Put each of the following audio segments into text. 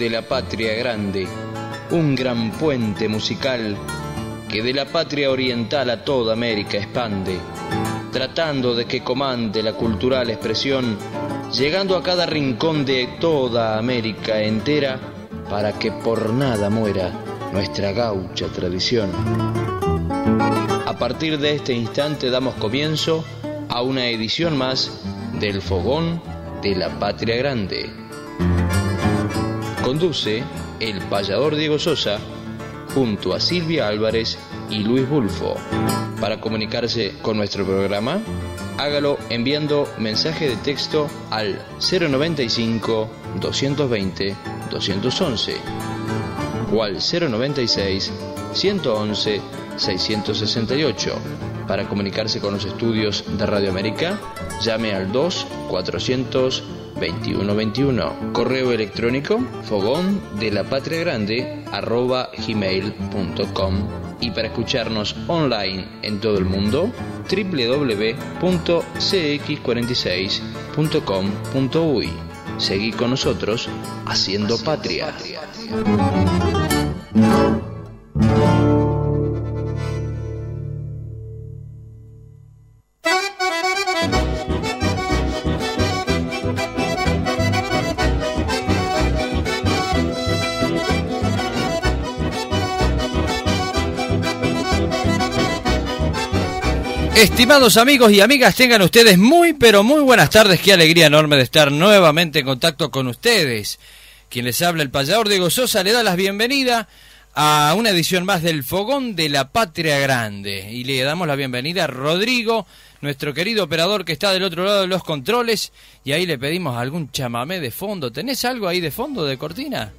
de la patria grande, un gran puente musical que de la patria oriental a toda América expande, tratando de que comande la cultural expresión, llegando a cada rincón de toda América entera, para que por nada muera nuestra gaucha tradición. A partir de este instante damos comienzo a una edición más del Fogón de la Patria Grande. Conduce el payador Diego Sosa junto a Silvia Álvarez y Luis Bulfo. Para comunicarse con nuestro programa, hágalo enviando mensaje de texto al 095 220 211 o al 096 111 668. Para comunicarse con los estudios de Radio América, llame al 2 400 2121. Correo electrónico fogón de la patria grande arroba gmail.com. Y para escucharnos online en todo el mundo, www.cx46.com.uy. Seguí con nosotros haciendo patria. Estimados amigos y amigas, tengan ustedes muy pero muy buenas tardes. Qué alegría enorme de estar nuevamente en contacto con ustedes. Quien les habla, el payador Diego Sosa, le da la bienvenida a una edición más del Fogón de la Patria Grande. Y le damos la bienvenida a Rodrigo, nuestro querido operador que está del otro lado de los controles. Y ahí le pedimos algún chamamé de fondo. ¿Tenés algo ahí de fondo de cortina?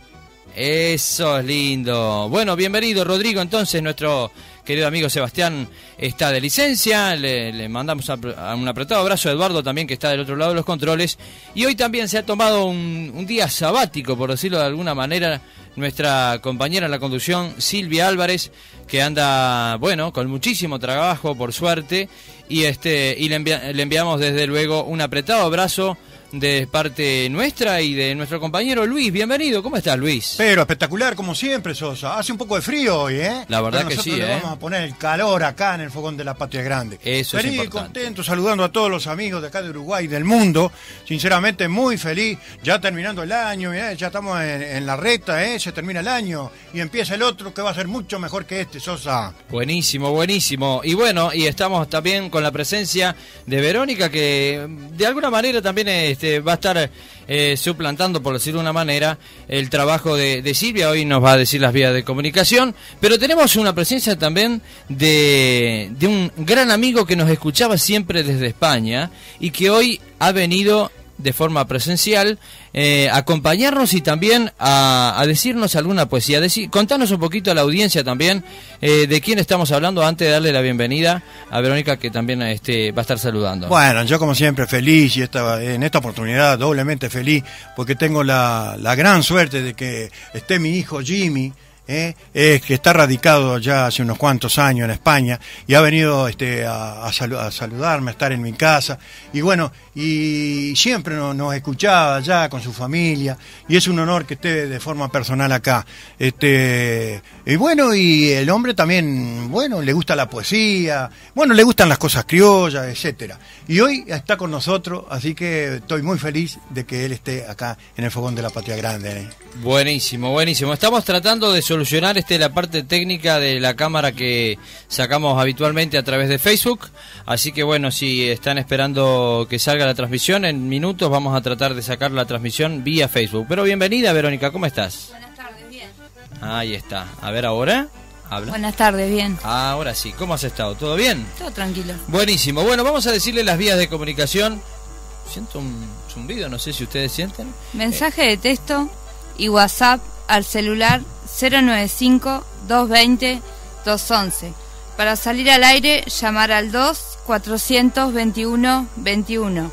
Eso es lindo. Bueno, bienvenido Rodrigo, entonces nuestro querido amigo Sebastián está de licencia, le, mandamos un apretado abrazo a Eduardo también que está del otro lado de los controles y hoy también se ha tomado un, día sabático, por decirlo de alguna manera, nuestra compañera en la conducción Silvia Álvarez que anda, bueno, con muchísimo trabajo por suerte y, este, y le, le enviamos desde luego un apretado abrazo de parte nuestra y de nuestro compañero Luis. Bienvenido, ¿cómo estás Luis? Pero espectacular como siempre, Sosa. Hace un poco de frío hoy, ¿eh? La verdad que sí, ¿eh? Vamos a poner el calor acá en el fogón de la Patria Grande. Eso feliz es importante. contento, saludando a todos los amigos de acá de Uruguay, del mundo. Sinceramente muy feliz. Ya terminando el año, ¿eh? ya estamos en, la recta, ¿eh? Se termina el año y empieza el otro que va a ser mucho mejor que este, Sosa. Buenísimo, buenísimo. Y bueno, y estamos también con la presencia de Verónica que de alguna manera también es este, va a estar eh, suplantando, por decirlo de una manera, el trabajo de, Silvia. Hoy nos va a decir las vías de comunicación. Pero tenemos una presencia también de, de un gran amigo que nos escuchaba siempre desde España y que hoy ha venido de forma presencial, eh, acompañarnos y también a, decirnos alguna poesía. Decir, contanos un poquito a la audiencia también eh, de quién estamos hablando antes de darle la bienvenida a Verónica que también este, va a estar saludando. Bueno, yo como siempre feliz y esta, en esta oportunidad doblemente feliz porque tengo la, la gran suerte de que esté mi hijo Jimmy ¿eh? es que está radicado ya hace unos cuantos años en España y ha venido este, a, saludarme, a estar en mi casa. Y bueno, y siempre nos, escuchaba ya con su familia y es un honor que esté de forma personal acá. Este, y bueno, y el hombre también, bueno, le gusta la poesía, bueno, le gustan las cosas criollas, etcétera. Y hoy está con nosotros, así que estoy muy feliz de que él esté acá en el Fogón de la Patria Grande. ¿eh? Buenísimo, buenísimo. Estamos tratando de solucionar este la parte técnica de la cámara que sacamos habitualmente a través de Facebook. Así que bueno, si están esperando que salga la transmisión, en minutos vamos a tratar de sacar la transmisión vía Facebook. Pero bienvenida, Verónica, ¿cómo estás? Buenas tardes, bien. Ahí está. A ver ahora. Habla. Buenas tardes, bien. Ahora sí, ¿cómo has estado? ¿Todo bien? Todo tranquilo. Buenísimo. Bueno, vamos a decirle las vías de comunicación. Siento un zumbido, no sé si ustedes sienten. Mensaje de texto y WhatsApp al celular 095-220-211. Para salir al aire, llamar al 2-421-21.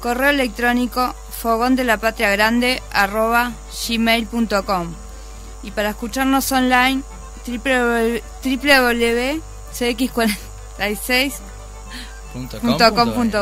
Correo electrónico fogón de la patria grande arroba gmail.com. Y para escucharnos online, www.cx46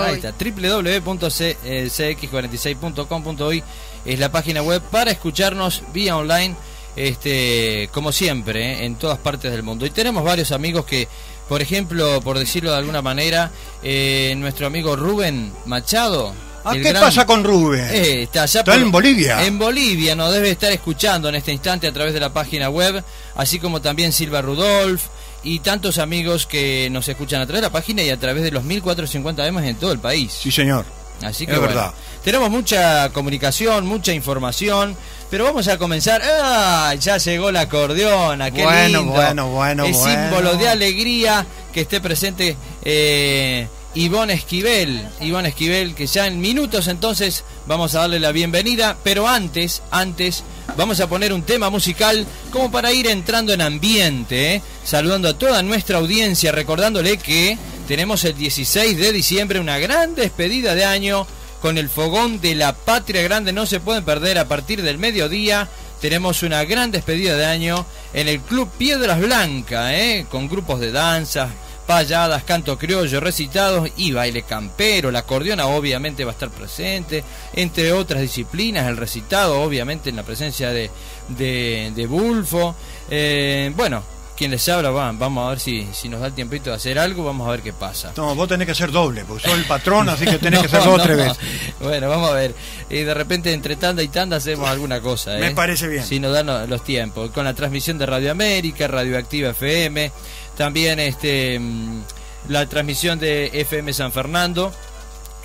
Ahí está, www.cx46.com.uy es la página web para escucharnos vía online, este, como siempre, ¿eh? en todas partes del mundo. Y tenemos varios amigos que, por ejemplo, por decirlo de alguna manera, eh, nuestro amigo Rubén Machado, ¿A ¿Qué pasa con Rubén? Eh, está, allá en Bolivia. En Bolivia nos debe estar escuchando en este instante a través de la página web, así como también Silva Rudolf y tantos amigos que nos escuchan a través de la página y a través de los 1450 M en todo el país. Sí, señor. Así que es verdad. Tenemos mucha comunicación, mucha información, pero vamos a comenzar. ¡Ah! Ya llegó la acordeona, qué bueno, Bueno, bueno, Es símbolo de alegría que esté presente eh, Ivonne Esquivel. Ivonne Esquivel, que ya en minutos entonces vamos a darle la bienvenida, pero antes, antes, vamos a poner un tema musical como para ir entrando en ambiente, ¿eh? saludando a toda nuestra audiencia, recordándole que tenemos el 16 de diciembre una gran despedida de año con el fogón de la Patria Grande, no se pueden perder a partir del mediodía. Tenemos una gran despedida de año en el Club Piedras Blancas, ¿eh? con grupos de danza, payadas, canto criollo, recitados y baile campero. La acordeona obviamente va a estar presente, entre otras disciplinas, el recitado obviamente en la presencia de, de, Bulfo. Eh, bueno, quien les habla, va, vamos a ver si, si nos da el tiempito de hacer algo, vamos a ver qué pasa. No, vos tenés que ser doble, porque sos el patrón, así que tenés que ser dos o tres veces. Bueno, vamos a ver. Y de repente entre tanda y tanda hacemos alguna cosa. Me ¿eh? parece bien. Si nos dan los tiempos. Con la transmisión de Radio América, Radioactiva FM, también este mm, la transmisión de FM San Fernando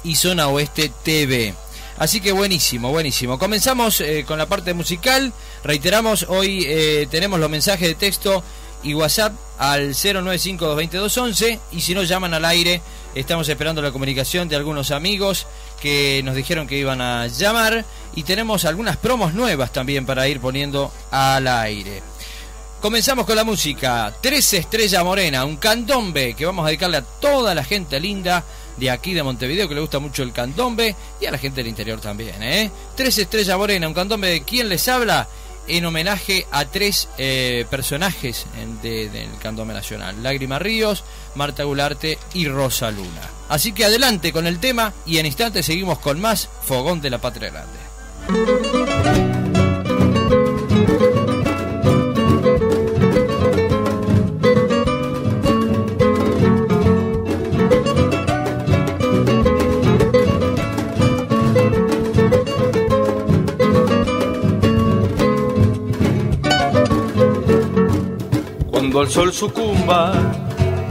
y Zona Oeste TV. Así que buenísimo, buenísimo. Comenzamos eh, con la parte musical. Reiteramos, hoy eh, tenemos los mensajes de texto y WhatsApp al 095-222-11 y si no llaman al aire, estamos esperando la comunicación de algunos amigos que nos dijeron que iban a llamar y tenemos algunas promos nuevas también para ir poniendo al aire. Comenzamos con la música. Tres Estrella Morena, un candombe que vamos a dedicarle a toda la gente linda de aquí de Montevideo que le gusta mucho el candombe y a la gente del interior también. ¿eh? Tres Estrella Morena, un candombe de quien les habla en homenaje a tres eh, personajes del candombe nacional. Lágrima Ríos, Marta Gularte y Rosa Luna. Así que adelante con el tema y en instantes seguimos con más Fogón de la Patria Grande. Cuando el sol sucumba,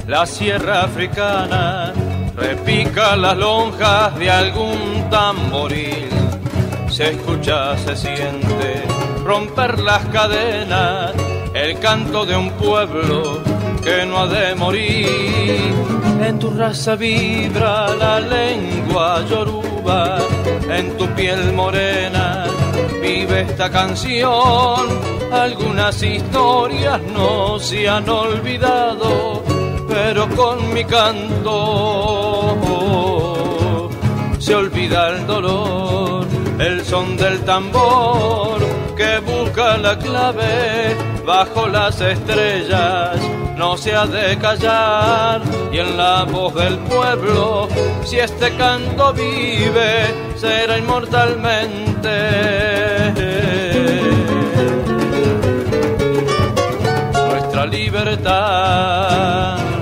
la sierra africana repica las lonjas de algún tamboril. Se escucha, se siente romper las cadenas, el canto de un pueblo que no ha de morir. En tu raza vibra la lengua yoruba, en tu piel morena esta canción algunas historias no se han olvidado, pero con mi canto se olvida el dolor, el son del tambor que busca la clave bajo las estrellas. No se ha de callar y en la voz del pueblo, si este canto vive, será inmortalmente. libertad.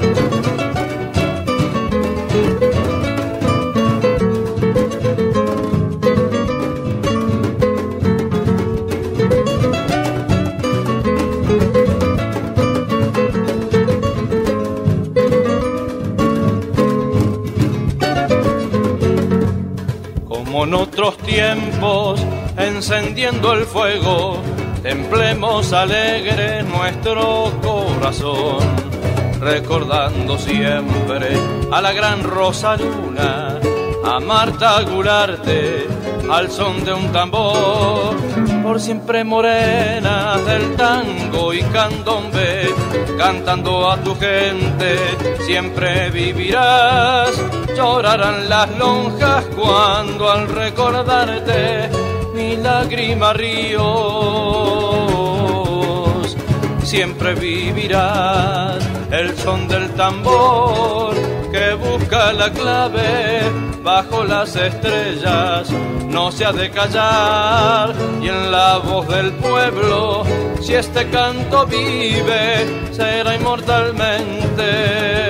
Como en otros tiempos, encendiendo el fuego, templemos alegre nuestro corazón, recordando siempre a la gran Rosa Luna, a Marta Gularte, al son de un tambor, por siempre morena del tango y candombe, cantando a tu gente, siempre vivirás, llorarán las lonjas cuando al recordarte mi lágrima ríos, siempre vivirás el son del tambor que busca la clave bajo las estrellas, no se ha de callar y en la voz del pueblo, si este canto vive, será inmortalmente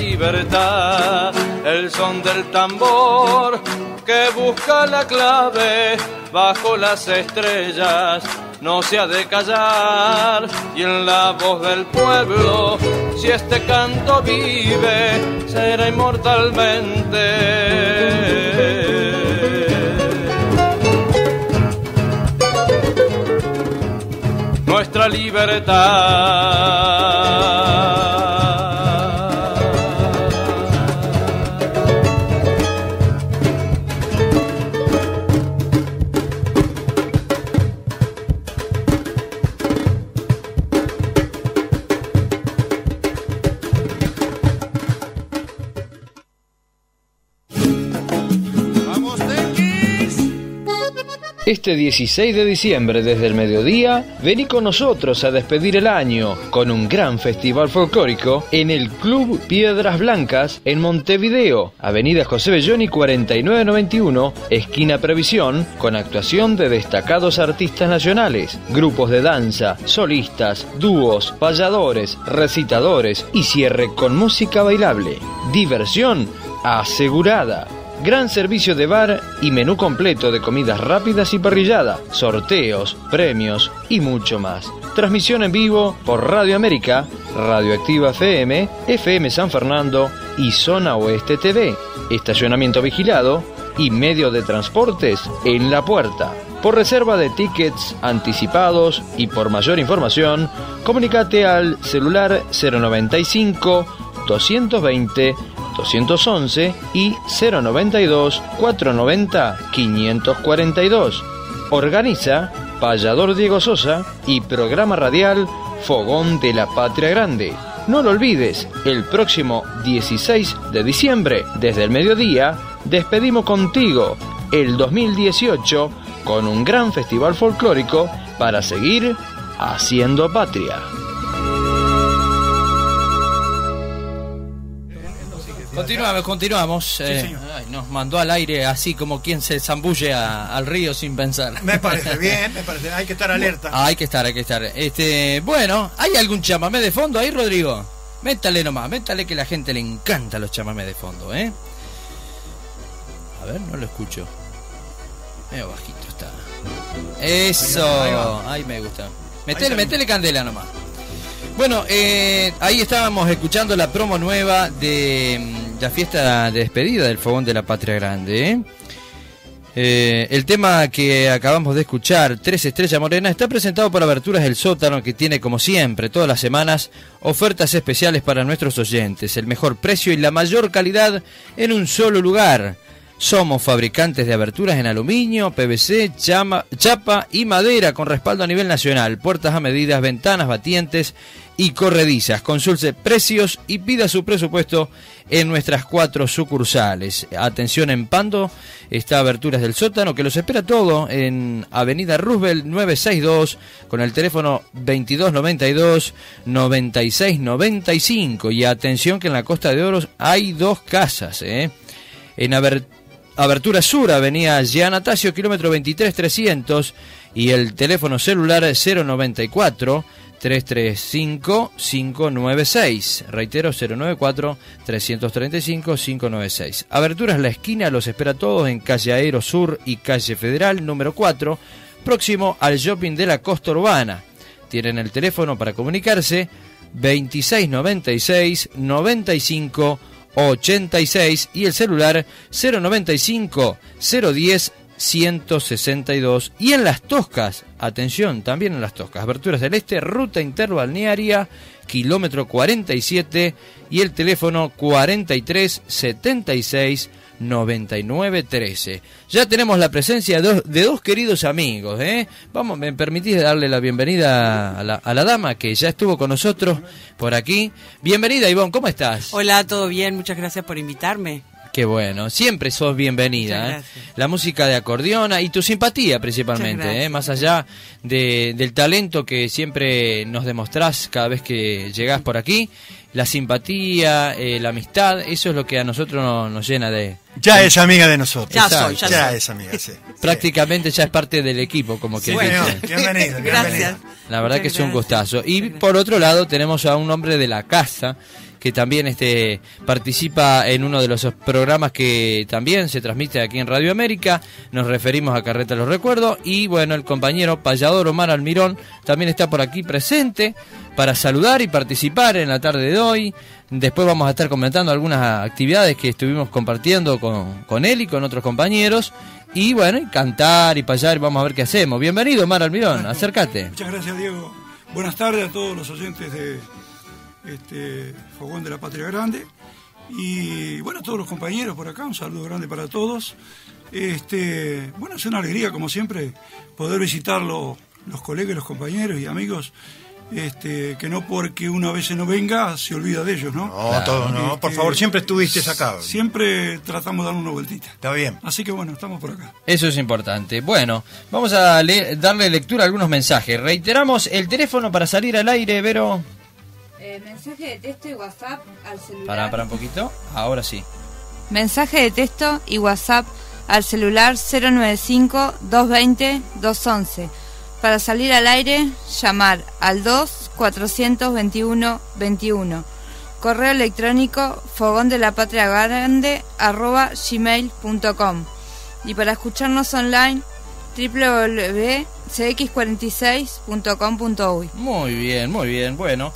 libertad, el son del tambor que busca la clave bajo las estrellas no se ha de callar y en la voz del pueblo, si este canto vive, será inmortalmente. Nuestra libertad. Este 16 de diciembre desde el mediodía, vení con nosotros a despedir el año con un gran festival folclórico en el Club Piedras Blancas en Montevideo, Avenida José Belloni 4991, esquina Previsión, con actuación de destacados artistas nacionales, grupos de danza, solistas, dúos, payadores, recitadores y cierre con música bailable. Diversión asegurada. Gran servicio de bar y menú completo de comidas rápidas y parrillada, sorteos, premios y mucho más. Transmisión en vivo por Radio América, Radioactiva FM, FM San Fernando y Zona Oeste TV. Estacionamiento vigilado y medio de transportes en la puerta. Por reserva de tickets anticipados y por mayor información, comunícate al celular 095 220 211 y 092 490 542. Organiza Payador Diego Sosa y programa radial Fogón de la Patria Grande. No lo olvides, el próximo 16 de diciembre, desde el mediodía, despedimos contigo el 2018 con un gran festival folclórico para seguir haciendo patria. Continuamos, continuamos. Eh, ay, nos mandó al aire así como quien se zambulle a- al río sin pensar. Me parece bien, me parece. Hay que estar alerta. Ah, hay que estar, hay que estar. Este, bueno, ¿hay algún chamamé de fondo ahí, Rodrigo? Métale nomás, métale que a la gente le encanta los chamamés de fondo, ¿eh? A ver, no lo escucho. Medio bajito está. Eso, Ahí va. ahí me gusta. Metele, metele candela nomás. Bueno, eh, ahí estábamos escuchando la promo nueva de mm, la fiesta de despedida del Fogón de la Patria Grande. ¿eh? Eh, el tema que acabamos de escuchar, Tres Estrellas Morena, está presentado por Aberturas del Sótano, que tiene, como siempre, todas las semanas, ofertas especiales para nuestros oyentes. El mejor precio y la mayor calidad en un solo lugar. Somos fabricantes de aberturas en aluminio, PVC, chama- chapa y madera con respaldo a nivel nacional. Puertas a medidas, ventanas batientes y corredizas. Consulte precios y pida su presupuesto en nuestras cuatro sucursales. Atención en Pando, está Aberturas del Sótano, que los espera todo en Avenida Roosevelt 962 con el teléfono 2292 9695. Y atención que en la Costa de Oros hay dos casas, ¿eh? En Aber- Abertura Sur, Avenida Jean Atasio, kilómetro 23300 y el teléfono celular 094 335 596. Reitero 094 335 596. Aberturas La Esquina los espera a todos en calle Aero Sur y calle Federal número 4, próximo al shopping de la Costa Urbana. Tienen el teléfono para comunicarse 2696 95 86 y el celular 095 010 162 y en las Toscas, atención, también en las Toscas, Aberturas del Este, ruta interbalnearia, kilómetro 47 y el teléfono 43 76 99 13. Ya tenemos la presencia de dos, de dos queridos amigos, ¿eh? Vamos, me permitís darle la bienvenida a la, a la dama que ya estuvo con nosotros por aquí. Bienvenida, Ivonne, ¿cómo estás? Hola, ¿todo bien? Muchas gracias por invitarme. Qué bueno, siempre sos bienvenida. ¿eh? La música de acordeona y tu simpatía principalmente. ¿eh? más allá de- del talento que siempre nos demostrás cada vez que llegás por aquí, la simpatía, eh, la amistad, eso es lo que a nosotros no- nos llena de... Ya es amiga de nosotros. Ya Exacto. soy, ya, Ya soy. es amiga, sí. Prácticamente ya es parte del equipo, como que Bueno, dice. bienvenido, bienvenido. Gracias. La verdad Muchas que es un gustazo. Y por otro lado tenemos a un hombre de la casa que también este participa en uno de los programas que también se transmite aquí en Radio América. Nos referimos a Carreta Los Recuerdos y bueno, el compañero payador Omar Almirón también está por aquí presente para saludar y participar en la tarde de hoy. Después vamos a estar comentando algunas actividades que estuvimos compartiendo con, con él y con otros compañeros. Y bueno, cantar y payar, vamos a ver qué hacemos. Bienvenido, Omar Almirón, acércate. Muchas gracias, Diego. Buenas tardes a todos los oyentes de este Fogón de la Patria Grande. Y bueno, a todos los compañeros por acá, un saludo grande para todos. Este, bueno, es una alegría, como siempre, poder visitar lo- los colegas, los compañeros y amigos, este, que no porque una vez no venga se olvida de ellos, ¿no? No, todo no. Por favor, siempre estuviste acá. Siempre tratamos de dar una vueltita. Está bien. Así que bueno, estamos por acá. Eso es importante. Bueno, vamos a leer- darle lectura a algunos mensajes. Reiteramos el teléfono para salir al aire, Vero. Eh, mensaje de texto y WhatsApp al celular. Para, para un poquito. Ahora sí. Mensaje de texto y WhatsApp al celular 095-220-211. Para salir al aire, llamar al 2-421-21. Correo electrónico fogón de la patria grande arroba gmail.com. Y para escucharnos online, www.cx46.com.uy. Muy bien, muy bien. Bueno,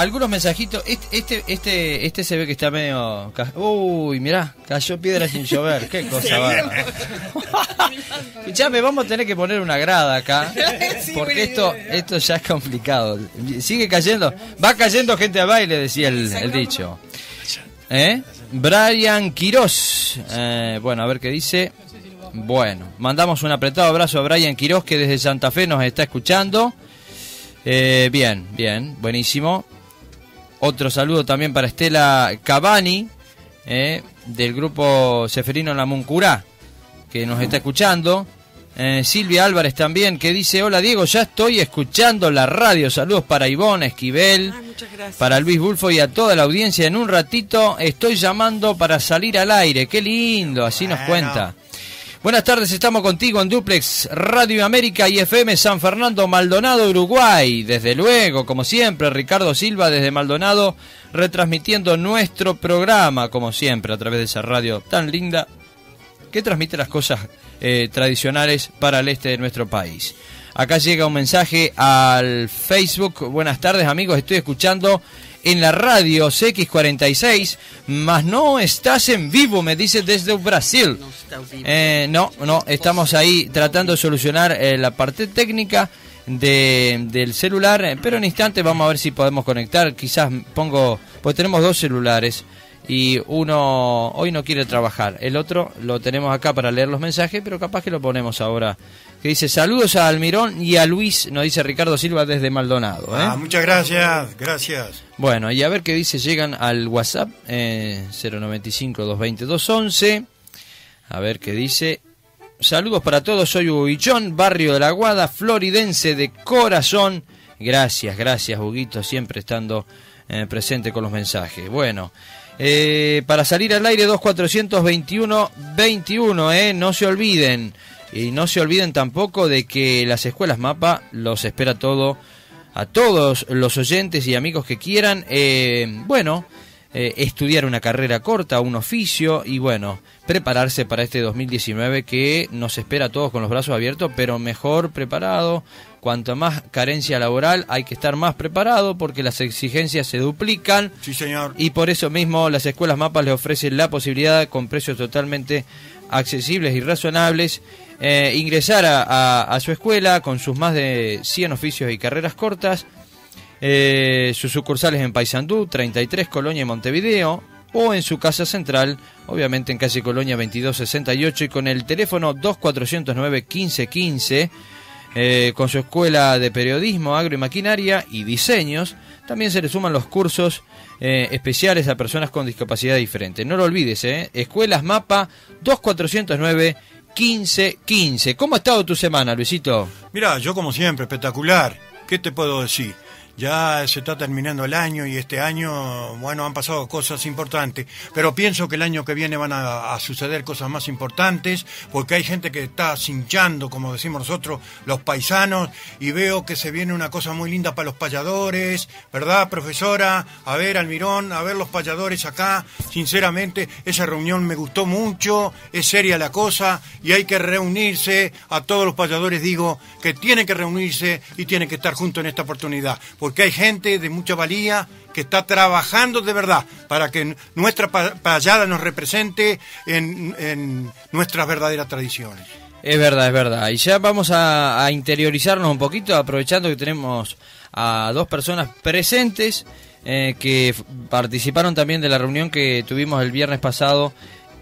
algunos mensajitos. Este, este, este, este se ve que está medio. Uy, mirá, cayó piedra sin llover. Qué cosa va. Escuchame, vamos a tener que poner una grada acá. Porque esto, esto ya es complicado. Sigue cayendo. Va cayendo gente a baile, decía el, el dicho. ¿Eh? Brian Quirós. Eh, bueno, a ver qué dice. Bueno, mandamos un apretado abrazo a Brian Quirós que desde Santa Fe nos está escuchando. Eh, bien, bien, buenísimo. Otro saludo también para Estela Cavani, eh, del grupo Seferino La Muncurá, que nos está escuchando. Eh, Silvia Álvarez también, que dice, hola Diego, ya estoy escuchando la radio. Saludos para Ivonne Esquivel, Ay, gracias. para Luis Bulfo y a toda la audiencia. En un ratito estoy llamando para salir al aire. Qué lindo, así nos cuenta. Buenas tardes, estamos contigo en Duplex Radio América y FM San Fernando Maldonado, Uruguay. Desde luego, como siempre, Ricardo Silva desde Maldonado, retransmitiendo nuestro programa, como siempre, a través de esa radio tan linda que transmite las cosas eh, tradicionales para el este de nuestro país. Acá llega un mensaje al Facebook. Buenas tardes amigos, estoy escuchando en la radio CX46, mas no estás en vivo, me dice desde Brasil. Eh, no, no, estamos ahí tratando de solucionar eh, la parte técnica de, del celular, eh, pero en instante vamos a ver si podemos conectar. Quizás pongo, pues tenemos dos celulares y uno hoy no quiere trabajar, el otro lo tenemos acá para leer los mensajes, pero capaz que lo ponemos ahora. Que dice saludos a Almirón y a Luis, nos dice Ricardo Silva desde Maldonado. ¿eh? Ah, muchas gracias, gracias. Bueno, y a ver qué dice, llegan al WhatsApp eh, 095-220-211. A ver qué dice. Saludos para todos, soy Huguichón, barrio de la Guada, floridense de corazón. Gracias, gracias Huguito, siempre estando eh, presente con los mensajes. Bueno, eh, para salir al aire 2421-21, eh, no se olviden. Y no se olviden tampoco de que las escuelas MAPA los espera todo a todos los oyentes y amigos que quieran, eh, bueno, eh, estudiar una carrera corta, un oficio y bueno, prepararse para este 2019 que nos espera a todos con los brazos abiertos, pero mejor preparado. Cuanto más carencia laboral hay que estar más preparado porque las exigencias se duplican Sí, señor. y por eso mismo las escuelas mapas le ofrecen la posibilidad con precios totalmente accesibles y razonables eh, ingresar a, su escuela con sus más de 100 oficios y carreras cortas eh, sus sucursales en Paysandú 33 Colonia y Montevideo o en su casa central obviamente en calle Colonia 2268 y con el teléfono 2409 1515 eh, con su escuela de periodismo, agro y maquinaria y diseños. También se le suman los cursos eh, especiales a personas con discapacidad diferente. No lo olvides, ¿eh? Escuelas Mapa 2409 1515. ¿Cómo ha estado tu semana, Luisito? Mira, yo como siempre, espectacular. ¿Qué te puedo decir? Ya se está terminando el año y este año, bueno, han pasado cosas importantes, pero pienso que el año que viene van a, suceder cosas más importantes, porque hay gente que está cinchando, como decimos nosotros, los paisanos, y veo que se viene una cosa muy linda para los payadores, ¿verdad, profesora? A ver, Almirón, a ver los payadores acá, sinceramente, esa reunión me gustó mucho, es seria la cosa, y hay que reunirse, a todos los payadores digo que tienen que reunirse y tienen que estar juntos en esta oportunidad, porque hay gente de mucha valía que está trabajando de verdad para que nuestra pa- payada nos represente en, nuestras verdaderas tradiciones. Es verdad, es verdad. Y ya vamos a, interiorizarnos un poquito, aprovechando que tenemos a dos personas presentes eh, que participaron también de la reunión que tuvimos el viernes pasado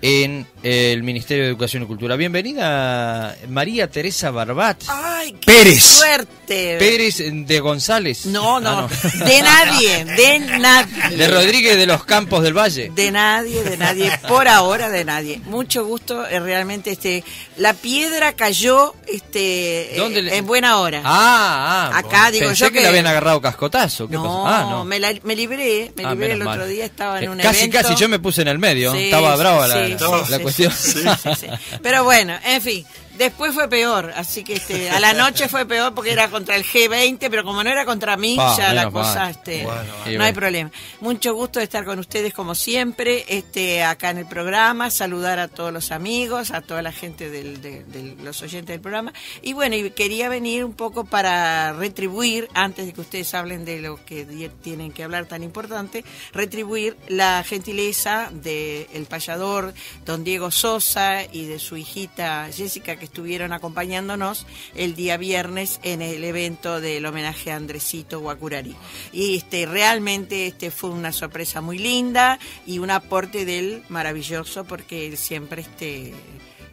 en el Ministerio de Educación y Cultura. Bienvenida María Teresa Barbat ¡Ay, qué Pérez. suerte! Pérez de González. No, no, Ah, de nadie, de nadie. De Rodríguez de los Campos del Valle. De nadie, de nadie, por ahora de nadie. Mucho gusto, eh, realmente este la piedra cayó este ¿Dónde le- en buena hora. Ah, ah. Acá digo Pensé yo que, que- le habían agarrado cascotazo. ¿Qué no, pasó? Ah, no. Me, la- me libré, me Ah, libré el otro mal. día, estaba en Eh, un casi, evento. casi yo me puse en el medio. Sí, Estaba brava sí, la- sí, la cuestión. Pero bueno, en fin, después fue peor, así que este, a la noche fue peor porque era contra el G20, pero como no era contra mí, Pa, ya la cosa, este, Bueno, no bueno. hay problema. Mucho gusto de estar con ustedes como siempre, este, acá en el programa, saludar a todos los amigos, a toda la gente del- de, de los oyentes del programa. Y bueno, y quería venir un poco para retribuir, antes de que ustedes hablen de lo que tienen que hablar tan importante, retribuir la gentileza del payador don Diego Sosa y de su hijita Jessica que estuvieron acompañándonos el día viernes en el evento del homenaje a Andresito Guacurari. Y este realmente este fue una sorpresa muy linda y un aporte del maravilloso porque él siempre este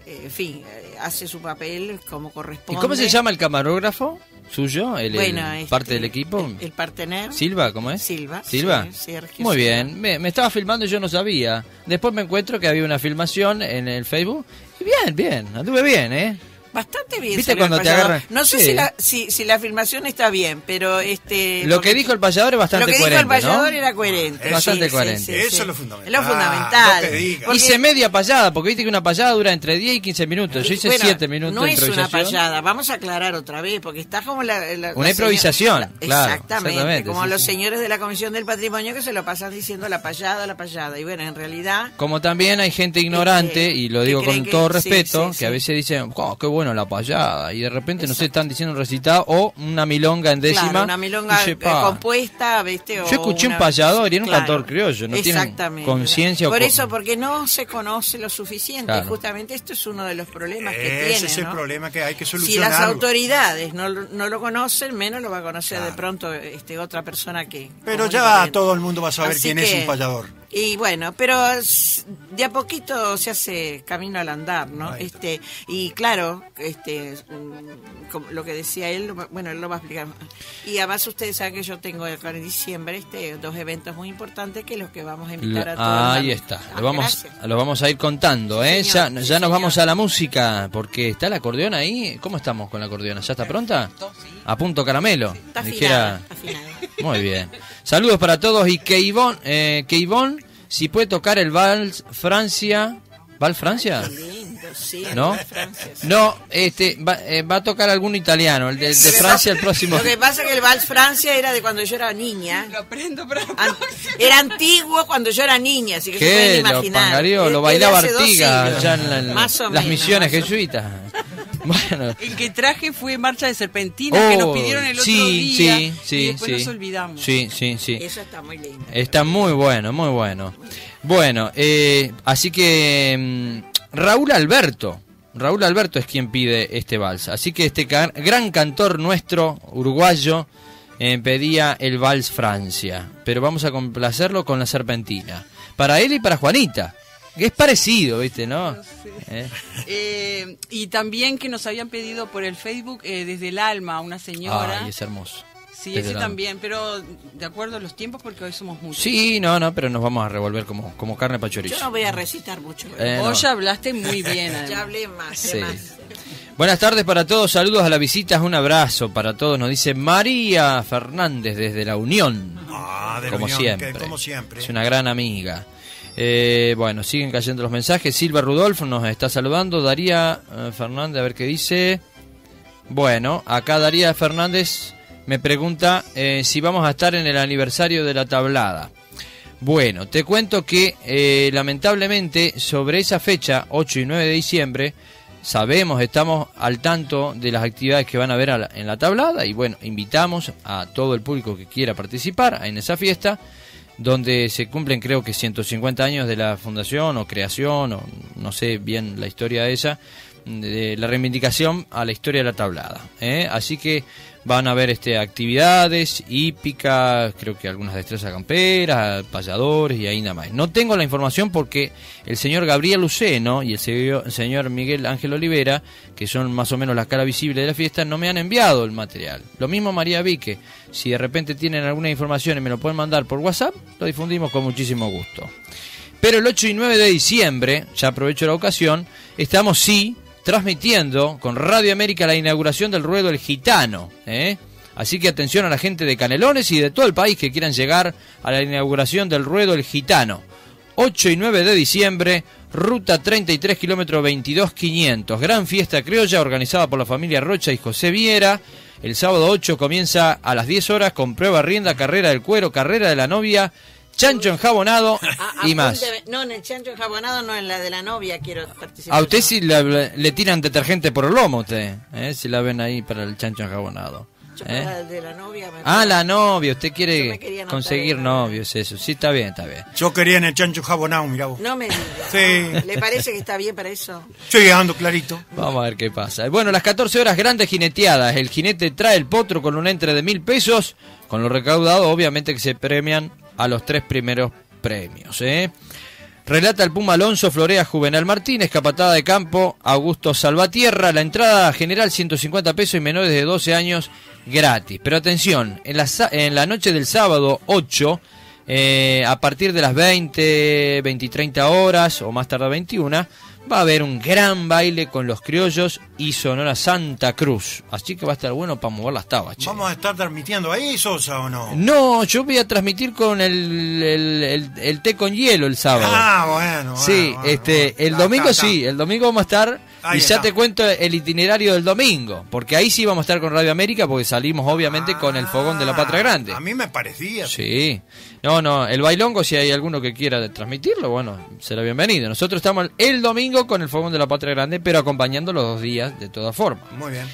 eh, en fin, eh, hace su papel como ¿Y corresponde. cómo se llama el camarógrafo suyo? ¿El, el Bueno, este, parte del equipo? El, el partener. Silva, ¿cómo es? Silva, Silva. sí, Sergio Muy Silva. bien. Me, me estaba filmando y yo no sabía. Después me encuentro que había una filmación en el Facebook. Bien, bien. Anduve bien, ¿eh? Bastante bien. ¿Viste salió el cuando te payador. agarran? No sé Sí. si, la, si, si la filmación está bien, pero este. Lo que dijo el payador es bastante Lo que coherente, dijo el payador ¿no? era coherente. Bastante coherente. Eso es lo fundamental. Es lo fundamental. no te digas. Hice media payada, porque viste que una payada dura entre 10 y 15 minutos. Yo hice Bueno, 7 minutos No es una payada, vamos a aclarar otra vez, porque está como la. la- Una la improvisación, señora- claro, Exactamente, exactamente, como sí, los sí. señores de la Comisión del Patrimonio que se lo pasan diciendo la payada, la payada. Y bueno, en realidad. Como también hay gente ignorante, que- y lo digo con que- todo respeto, que a veces dicen, oh, qué bueno la payada, y de repente, no sé, están diciendo un recitado o una milonga en décima. Claro, una milonga y eh, compuesta, ¿viste? O Yo escuché un payador y era un Claro, cantor criollo, no tienen exactamente. conciencia Por eso, porque no se conoce lo suficiente. Claro. Justamente esto es uno de los problemas que Ese tiene. es el ¿no? problema que hay que Si solucionar. las autoridades no, lo- no lo conocen, menos lo va a conocer de pronto este, otra persona que... Pero ya todo el mundo va a saber Así quién es un payador. Y bueno, pero de a poquito se hace camino al andar, ¿no? Ahí está. Este y claro, este mm, como lo que decía él, lo va- bueno, él lo va a explicar. Y además ustedes saben que yo tengo acá en diciembre este dos eventos muy importantes que los que vamos a invitar a todos. Ah, ahí está, Ah, lo vamos, gracias. lo vamos a ir contando, ¿eh? Sí, ya señor, ya sí, nos vamos a la música, porque está el acordeón ahí. ¿Cómo estamos con la acordeona? ¿Ya está pronta? A punto caramelo. Está dijera- afinada, está afinada. Muy bien. Saludos para todos y que Ivonne, eh, que Ivonne, si puede tocar el Vals Francia. ¿Vals Francia? Qué lindo, sí, ¿No? Francia, sí. No, este, va, eh, va a tocar algún italiano, el de, de Francia el próximo. Lo que pasa es que el Vals Francia era de cuando yo era niña. Lo aprendo, Era antiguo cuando yo era niña, así que se ¿Qué? pueden Lo imaginar. lo bailaba Artigas allá en, la- en Más o las menos, misiones jesuitas. Bueno, El que traje fue Marcha de Serpentina, que nos Oh, pidieron el otro sí, día. sí, sí, y después sí. nos olvidamos. Sí, sí, sí. Eso está muy lindo. Está muy bueno, muy bueno. Bueno, eh, así que mm, Raúl Alberto, Raúl Alberto es quien pide este vals. Así que este gran cantor nuestro, uruguayo, eh, pedía el vals Francia. Pero vamos a complacerlo con la serpentina. Para él y para Juanita. Que es parecido, ¿viste, no? No sé. ¿Eh? Eh, y también que nos habían pedido por el Facebook eh, desde el alma una señora. Ay, es hermoso. sí, desde ese también, pero de acuerdo a los tiempos porque hoy somos muchos. Sí, no, no, pero nos vamos a revolver como, como carne para chorizo. Yo no voy a recitar mucho. Eh, Vos no. ya hablaste muy bien. Ya hablé más, Sí. más. Buenas tardes para todos, saludos a la visita, un abrazo para todos, nos dice María Fernández desde La Unión. Ah, de la como Unión, siempre. que como siempre. Es una gran amiga. Eh, bueno, siguen cayendo los mensajes. Silva Rudolfo nos está saludando. Daría eh, Fernández, a ver qué dice. Bueno, acá Daría Fernández me pregunta eh, si vamos a estar en el aniversario de la tablada. Bueno, te cuento que lamentablemente sobre esa fecha, 8 y 9 de diciembre, sabemos, estamos al tanto de las actividades que van a haber en la tablada y bueno, invitamos a todo el público que quiera participar en esa fiesta donde se cumplen creo que 150 años de la fundación o creación o no sé bien la historia de esa de la reivindicación a la historia de la tablada ¿eh? así que van a haber este actividades hípicas creo que algunas destrezas camperas payadores y ahí más. No tengo la información porque el señor Gabriel Luceno y el se- el señor Miguel Ángel Olivera que son más o menos las caras visibles de la fiesta no me han enviado el material. Lo mismo María Vique. Si de repente tienen alguna información y me lo pueden mandar por WhatsApp lo difundimos con muchísimo gusto. Pero el 8 y 9 de diciembre, ya aprovecho la ocasión, estamos sí transmitiendo con Radio América la inauguración del Ruedo El Gitano. ¿eh? Así que atención a la gente de Canelones y de todo el país que quieran llegar a la inauguración del Ruedo El Gitano. 8 y 9 de diciembre, ruta 33, kilómetro 22, 500. Gran fiesta criolla organizada por la familia Rocha y José Viera. El sábado 8 comienza a las 10 horas con prueba rienda, carrera del cuero, carrera de la novia, chancho enjabonado A- y más. No, en el chancho enjabonado, no en la de la novia quiero participar. A usted yo. sí le, le tiran detergente por el lomo, usted, ¿eh? si la ven ahí para el chancho enjabonado. Yo ¿eh? para el de la novia me Ah, la novia, usted quiere conseguir novios, eso. Sí, está bien, está bien. Yo quería en el chancho jabonado, mira vos. No me diga. Sí. ¿Le parece que está bien para eso? Estoy ando clarito. Vamos a ver qué pasa. Bueno, las 14 horas grandes jineteadas. El jinete trae el potro con un entre de mil pesos. Con lo recaudado, obviamente que se premian a los tres primeros premios. ¿eh? Relata el Puma Alonso, Florea Juvenal Martínez, capatada de campo, Augusto Salvatierra. La entrada general 150 pesos y menores de 12 años gratis. Pero atención, en la, en la noche del sábado 8, eh, a partir de las 20, 20 y 30 horas o más tarde 21, va a haber un gran baile con los criollos y Sonora Santa Cruz. Así que va a estar bueno para mover las tabas. che. ¿Vamos a estar transmitiendo ahí, Sosa, o no? No, yo voy a transmitir con el, el, el- el té con hielo el sábado. Ah, bueno. Sí, bueno, este, bueno. el domingo sí, el domingo vamos a estar Ahí y ya te cuento el itinerario del domingo, porque ahí sí vamos a estar con Radio América porque salimos obviamente con el fogón de la Patria Grande. Ah, A mí me parecía. Sí. No, no, el bailongo si hay alguno que quiera transmitirlo, bueno, será bienvenido. Nosotros estamos el domingo con el fogón de la Patria Grande, pero acompañando los dos días de todas formas. Muy bien.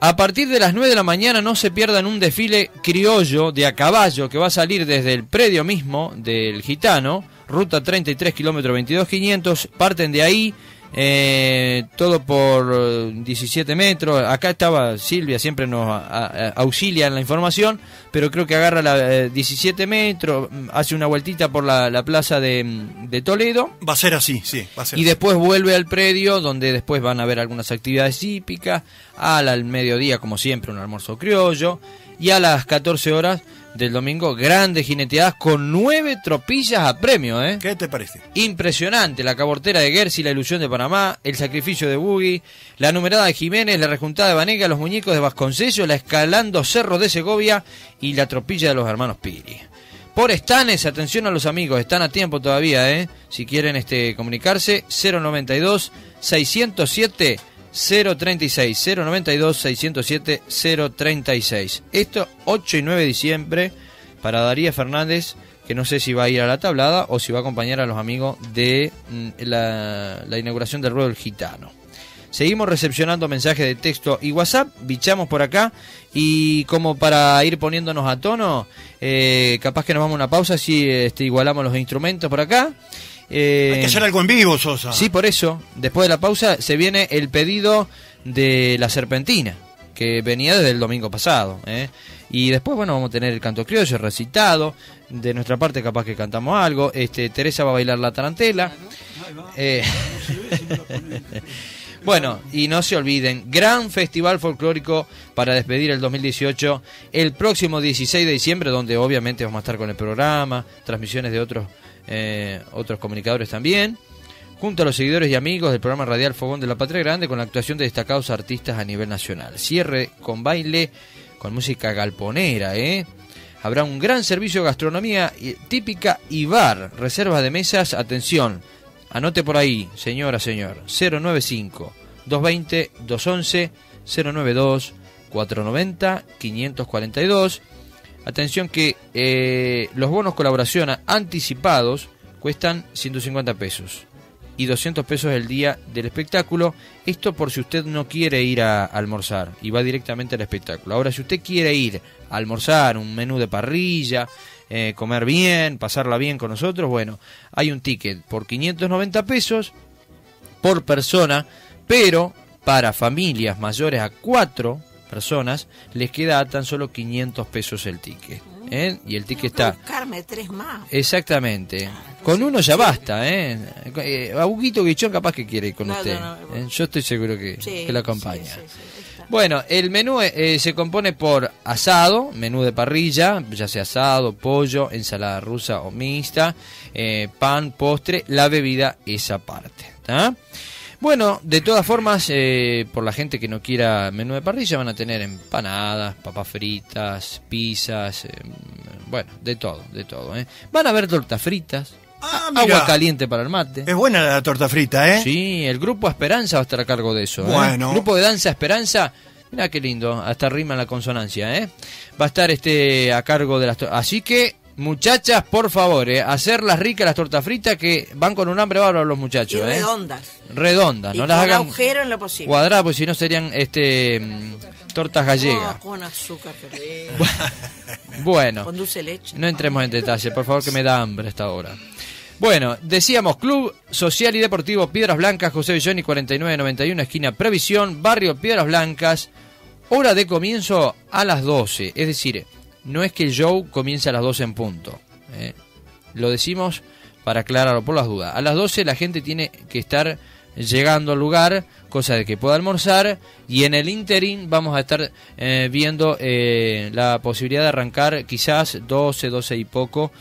A partir de las 9 de la mañana no se pierdan un desfile criollo de a caballo que va a salir desde el predio mismo del Gitano, ruta 33 kilómetros 22 500, parten de ahí, eh, todo por eh, 17 metros. Acá estaba Silvia, siempre nos a- a- auxilia en la información, pero creo que agarra la eh, 17 metros, mm, hace una vueltita por la, la plaza de, mm, de Toledo. Va a ser así, sí. Va a ser Y así. después vuelve al predio donde después van a haber algunas actividades hípicas, al, al mediodía como siempre un almuerzo criollo y a las 14 horas del domingo grandes jineteadas con nueve tropillas a premio, ¿eh? ¿Qué te parece? Impresionante, la cabortera de Gersi, la ilusión de Panamá, el sacrificio de Buggy, la numerada de Jiménez, la rejuntada de Vanega, los muñecos de Vasconcello, la escalando Cerro de Segovia y la tropilla de los hermanos Piri. Por Estanes, atención a los amigos, están a tiempo todavía, ¿eh? Si quieren este, comunicarse, 092 607 036 092 607 036. Esto 8 y 9 de diciembre para Daría Fernández, que no sé si va a ir a la tablada o si va a acompañar a los amigos de mm, la, la inauguración del Ruedo del Gitano. Seguimos recepcionando mensajes de texto y WhatsApp, bichamos por acá y como para ir poniéndonos a tono, eh, capaz que nos vamos a una pausa si este, igualamos los instrumentos por acá. Eh, Hay que hacer algo en vivo, Sosa. Sí, por eso, después de la pausa se viene el pedido de la serpentina. que venía desde el domingo pasado. ¿eh? Y después, bueno, vamos a tener el canto criollo recitado. De nuestra parte, capaz que cantamos algo. Este, Teresa va a bailar la tarantela. Eh, bueno, y no se olviden, gran festival folclórico para despedir el 2018 el próximo 16 de diciembre, donde obviamente vamos a estar con el programa, transmisiones de otros, eh, otros comunicadores también, junto a los seguidores y amigos del programa radial Fogón de la Patria Grande, con la actuación de destacados artistas a nivel nacional. Cierre con baile, con música galponera, ¿eh? Habrá un gran servicio de gastronomía típica y bar, reservas de mesas, atención Anote por ahí, señora, señor. 095 220 211 092 490 542. Atención que eh, los bonos colaboración anticipados cuestan 150 pesos y 200 pesos el día del espectáculo. Esto por si usted no quiere ir a almorzar y va directamente al espectáculo. Ahora, si usted quiere ir a almorzar, un menú de parrilla, eh, comer bien, pasarla bien con nosotros, bueno, hay un ticket por 590 pesos por persona, pero para familias mayores a cuatro personas les queda tan solo 500 pesos el ticket. ¿eh? Y el ticket está... Buscarme tres más. Exactamente. Con uno ya basta, ¿eh? eh Guichón capaz que quiere ir con usted. ¿eh? Yo estoy seguro que, que lo acompaña. Bueno, el menú eh, se compone por asado, menú de parrilla, ya sea asado, pollo, ensalada rusa o mixta, eh, pan, postre, la bebida esa parte. Bueno, de todas formas, eh, por la gente que no quiera menú de parrilla, van a tener empanadas, papas fritas, pizzas, bueno, de todo, de todo. Van a haber tortas fritas, Ah, agua caliente para el mate. Es buena la torta frita, ¿eh? Sí, el grupo Esperanza va a estar a cargo de eso. ¿eh? Bueno. grupo de danza Esperanza, mira qué lindo, hasta rima la consonancia, ¿eh? Va a estar este a cargo de las Así que, muchachas, por favor, ¿eh? hacerlas ricas las tortas fritas que van con un hambre bárbaro los muchachos, ¿eh? redondas. Redondas, no las hagan agujero en lo posible. Cuadradas, porque si no serían este tortas gallegas. con azúcar. bueno, Conduce leche. no entremos en detalle, por favor, que me da hambre esta hora. Bueno, decíamos Club Social y Deportivo Piedras Blancas, José Villoni 4991, esquina Previsión, Barrio Piedras Blancas. Hora de comienzo a las 12. Es decir, no es que el show comience a las 12 en punto. ¿eh? Lo decimos para aclararlo por las dudas. A las 12 la gente tiene que estar llegando al lugar, cosa de que pueda almorzar. Y en el interín vamos a estar eh, viendo eh, la posibilidad de arrancar quizás 12, 12 y poco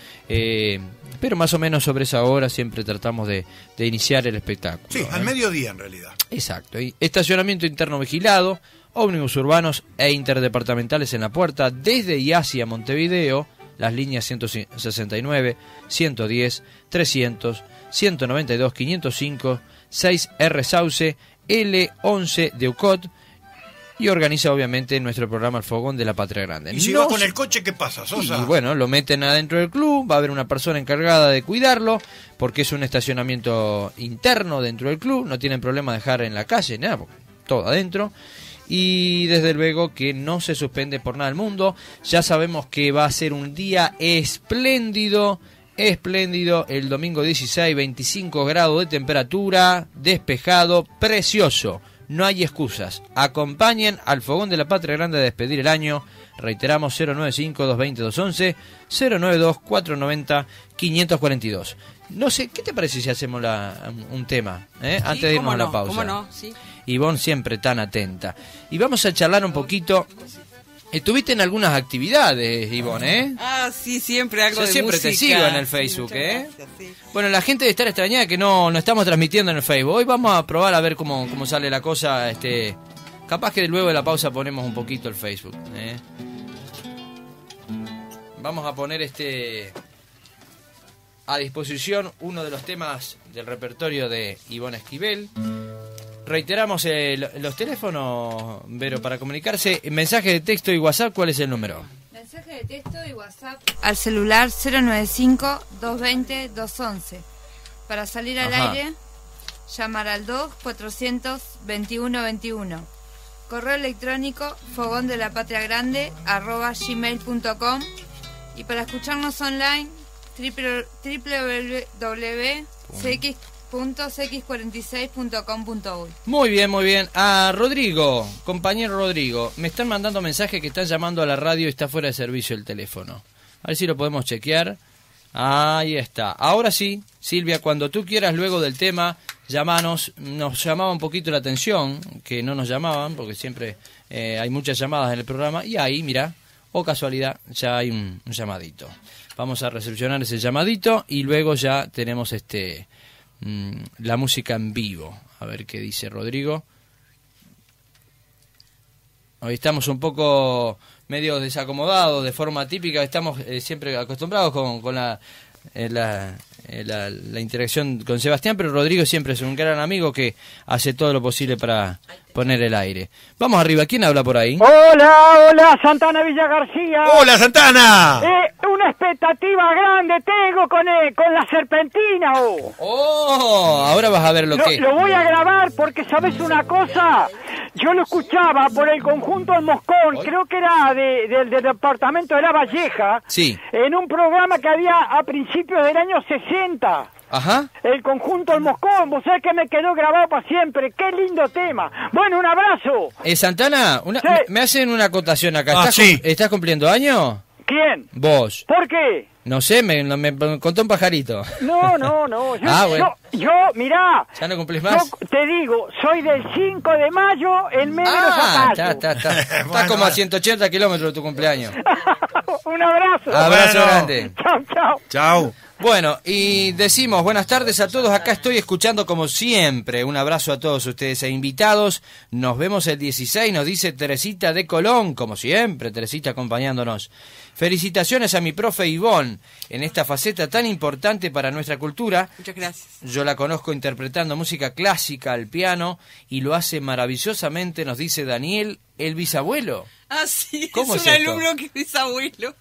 pero más o menos sobre esa hora siempre tratamos de, iniciar el espectáculo. Sí, al mediodía en realidad. Exacto. Y estacionamiento interno vigilado, ómnibus urbanos e interdepartamentales en la puerta desde y hacia Montevideo, las líneas 169, 110, 300, 192, 505, 6R Sauce, L11 de UCOT, y organiza obviamente nuestro programa El Fogón de la Patria Grande. ¿Y si va con el coche qué pasa, Sosa? Y bueno, lo meten adentro del club, va a haber una persona encargada de cuidarlo, porque es un estacionamiento interno dentro del club, no tienen problema de dejar en la calle, nada, todo adentro. Y desde luego que no se suspende por nada del mundo. Ya sabemos que va a ser un día espléndido, espléndido. El domingo 16, 25 grados de temperatura, despejado, precioso no hay excusas. Acompañen al Fogón de la Patria Grande a despedir el año. Reiteramos 095-220-211, 092-490-542. No sé, ¿qué te parece si hacemos un tema? Eh? Antes de irnos a la pausa. ¿Cómo no? Sí. Ivonne siempre tan atenta. Y vamos a charlar un poquito Estuviste en algunas actividades, Ivonne, ¿eh? Ah, sí, siempre algo Yo siempre te sigo en el Facebook, ¿eh? Bueno, la gente debe estar extrañada que no, no estamos transmitiendo en el Facebook. Hoy vamos a probar a ver cómo, cómo sale la cosa. Este, capaz que luego de la pausa ponemos un poquito el Facebook, ¿eh? Vamos a poner este a disposición uno de los temas del repertorio de Ivonne Esquivel. Reiteramos los teléfonos, Vero, para comunicarse. Mensaje de texto y WhatsApp, ¿cuál es el número? Mensaje de texto y WhatsApp al celular 095-220-211. Para salir al aire, llamar al 2-421-21. Correo electrónico fogón de la patria grande arroba gmail.com y para escucharnos online www.cx www.x46.com.uy Muy bien, muy bien. A Rodrigo, compañero Rodrigo, me están mandando mensajes que están llamando a la radio y está fuera de servicio el teléfono. A ver si lo podemos chequear. Ahí está. Ahora sí, Silvia, cuando tú quieras luego del tema, llamanos. Nos llamaba un poquito la atención que no nos llamaban, porque siempre eh, hay muchas llamadas en el programa. Y ahí, mira, o casualidad, ya hay un llamadito. Vamos a recepcionar ese llamadito y luego ya tenemos este mm, la música en vivo. A ver qué dice Rodrigo. Hoy estamos un poco medio desacomodados de forma típica, estamos eh, siempre acostumbrados con, con la, eh, eh, la- la interacción con Sebastián, pero Rodrigo siempre es un gran amigo que hace todo lo posible para poner el aire. Vamos arriba, ¿quién habla por ahí? Hola, hola, Santana Villa García. ¡Hola, Santana! Eh, una expectativa grande tengo con, eh, con la serpentina. oh. ¡Oh! Ahora vas a ver lo Lo, que... lo voy a grabar porque, ¿sabes una cosa? Yo lo escuchaba por el conjunto del Moscón, creo que era de- del- del departamento de La Valleja, Sí. en un programa que había a principios del año 60. Ajá. El conjunto del Moscón, vos sabés que me quedó grabado para siempre. Qué lindo tema. Bueno, un abrazo. Eh, Santana, una- Sí. me- hacen una acotación acá. Ah, ¿Estás, sí. cum- ¿Estás cumpliendo año? ¿Quién? Vos. ¿Por qué? No sé, me, me- me contó un pajarito. No, no, no. Yo, Ah, bueno. yo, yo, mirá. ¿Ya no cumplís Yo más? te digo, soy del 5 de mayo en medio de los Ah, está, zapatos. está, está. Está Bueno, como a bueno. 180 kilómetros de tu cumpleaños. un abrazo. Abrazo Bueno. grande. Chao, chao. Chao. Bueno, y decimos buenas tardes a todos. Acá estoy escuchando como siempre. Un abrazo a todos ustedes e invitados. Nos vemos el 16, nos dice Teresita de Colón, como siempre, Teresita acompañándonos. Felicitaciones a mi profe Ivonne en esta faceta tan importante para nuestra cultura. Muchas gracias. Yo la conozco interpretando música clásica al piano y lo hace maravillosamente, nos dice Daniel, el bisabuelo. Ah, sí, ¿Cómo es un alumno que es abuelo.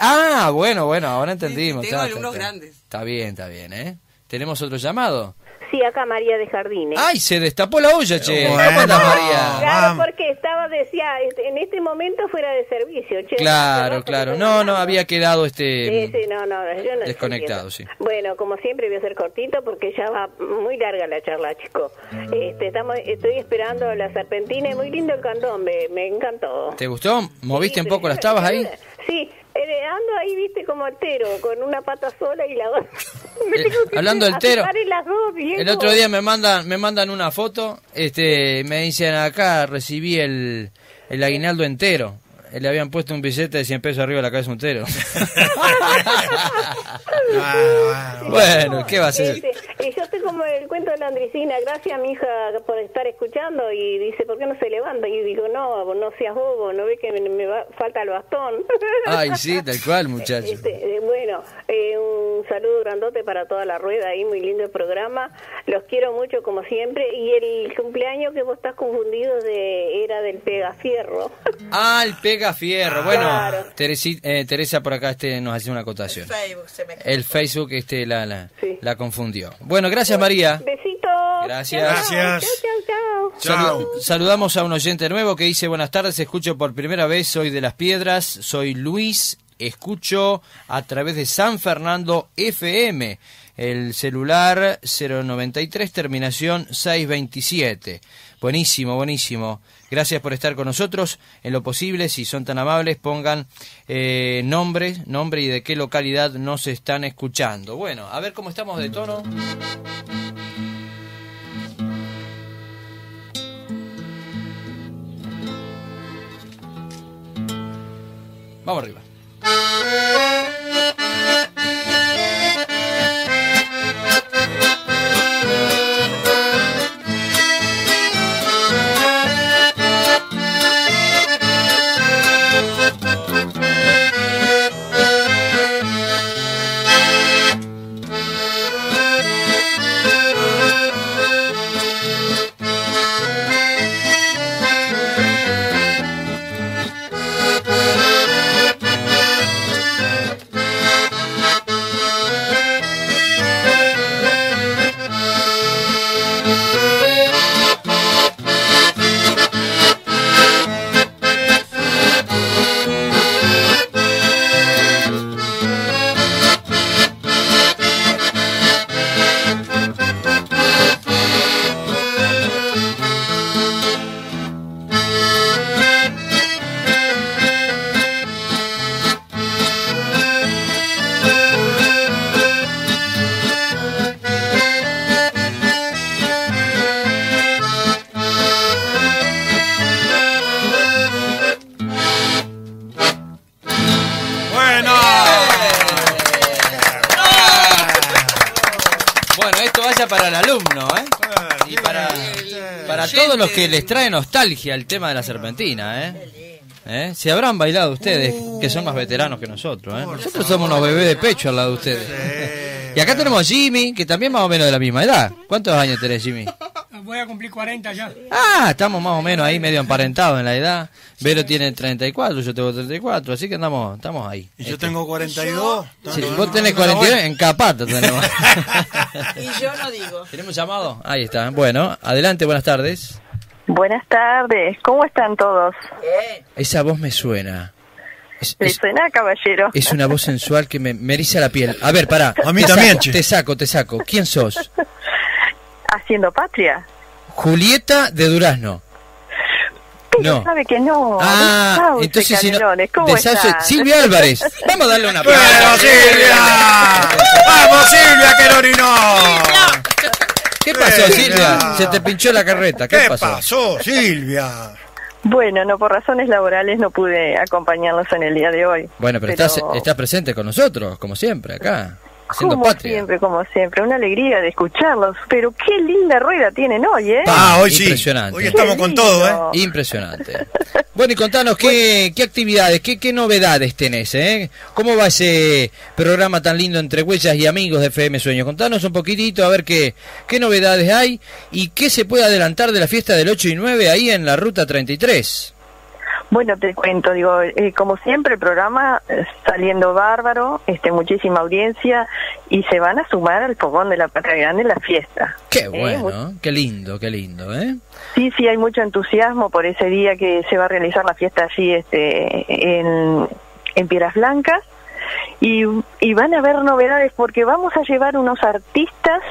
Ah, bueno, bueno, ahora entendimos. Sí, sí, tengo Está, alumnos está. grandes. Está bien, está bien, ¿eh? ¿Tenemos otro llamado? Sí, acá María de Jardines. ¡Ay, se destapó la olla, che! Bueno. ¿Cómo andás, María? Claro, porque estaba, decía, este, en este momento fuera de servicio. Che, Claro, claro. No, no, había quedado Sí, este... sí, no, no, yo no Desconectado, sí. Bueno, como siempre voy a ser cortito porque ya va muy larga la charla, chico. Este, estamos, estoy esperando la serpentina y muy lindo el candombe, me encantó. ¿Te gustó? ¿Moviste Sí, un poco las tabas ahí? Sí, eh, ando ahí, viste, como entero, con una pata sola y la otra. Eh, hablando del tero, aceptar en las dos, viejo. El otro día me mandan, me mandan una foto, este, me dicen acá recibí el, el aguinaldo entero. Eh, Le habían puesto un billete de 100 pesos arriba de la cabeza entero. Bueno, ¿qué va a ser? Este, y yo estoy como el cuento de la Andricina, gracias a mi hija por estar escuchando y dice, ¿por qué no se levanta? Y digo, no, no seas bobo, no ves que me, me va- falta el bastón. Ay, sí, tal cual, muchacho. Este, eh, bueno, eh, un saludo grandote para toda la rueda ahí, muy lindo el programa. Los quiero mucho como siempre. Y el cumpleaños que vos estás confundido de era del Pegafierro. Ah, el fierro. Bueno, Claro. Teresi- eh, Teresa por acá este nos hace una acotación. Facebook se me El Facebook este la, la, Sí. la confundió. Bueno, gracias María. Besitos. Gracias. Gracias. Chao, chao, chao. Chao. Salu- saludamos a un oyente nuevo que dice buenas tardes, escucho por primera vez, soy de Las Piedras, soy Luis, escucho a través de San Fernando FM, el celular 093 terminación 627. Buenísimo, buenísimo. Gracias por estar con nosotros. En lo posible, si son tan amables, pongan eh, nombre, nombre y de qué localidad nos están escuchando. Bueno, a ver cómo estamos de tono. Vamos arriba. Todos los que les trae nostalgia el tema de la serpentina, ¿eh? ¿Eh? Si habrán bailado ustedes, que son más veteranos que nosotros, ¿eh? Nosotros somos unos bebés de pecho al lado de ustedes. Y acá tenemos a Jimmy, que también más o menos de la misma edad. ¿Cuántos años tenés, Jimmy? Voy a cumplir 40 ya. Ah, estamos más o menos ahí medio emparentados en la edad. Vero tiene 34, yo tengo 34, así que andamos, estamos ahí. Y yo tengo 42. Sí, vos tenés 42, en Capato tenemos. Y yo no digo. ¿Tenemos llamado? Ahí está. Bueno, adelante, buenas tardes. Buenas tardes, ¿cómo están todos? Esa voz me suena. Es, ¿Les es- suena, caballero? es una voz sensual que me, me eriza la piel. A ver, pará. A mí Te también, saco, che. Te saco, te saco. ¿Quién sos? ¿Haciendo patria? Julieta de Durazno. Pero No. sabe que no. Ah, entonces si no. Silvia Álvarez. Vamos a darle una ¡Bueno, Silvia! ¡Vamos, Silvia, que no orinó! ¿Qué pasó, Venga. Silvia? Se te pinchó la carreta. ¿Qué, ¿Qué pasó? pasó, Silvia? Bueno, no, por razones laborales no pude acompañarlos en el día de hoy. Bueno, pero, estás, estás presente con nosotros, como siempre, acá, como patria. siempre, como siempre, una alegría de escucharlos. Pero qué linda rueda tienen hoy, ¿eh? Ah, hoy sí. Impresionante. Hoy estamos con todo, ¿eh? Impresionante. Bueno, y contanos qué, qué actividades, qué, qué novedades tenés, ¿eh? ¿Cómo va ese programa tan lindo entre huellas y amigos de FM Sueño? Contanos un poquitito a ver qué, qué novedades hay y qué se puede adelantar de la fiesta del 8 y 9 ahí en la Ruta 33. Bueno, te cuento, digo, eh, como siempre el programa eh, saliendo bárbaro, este, muchísima audiencia y se van a sumar al fogón de la Patria Grande en la fiesta. Qué Eh, bueno, qué lindo, qué lindo, ¿eh? Sí, sí, hay mucho entusiasmo por ese día que se va a realizar la fiesta allí este, en, en Piedras Blancas. Y, y van a haber novedades porque vamos a llevar unos artistas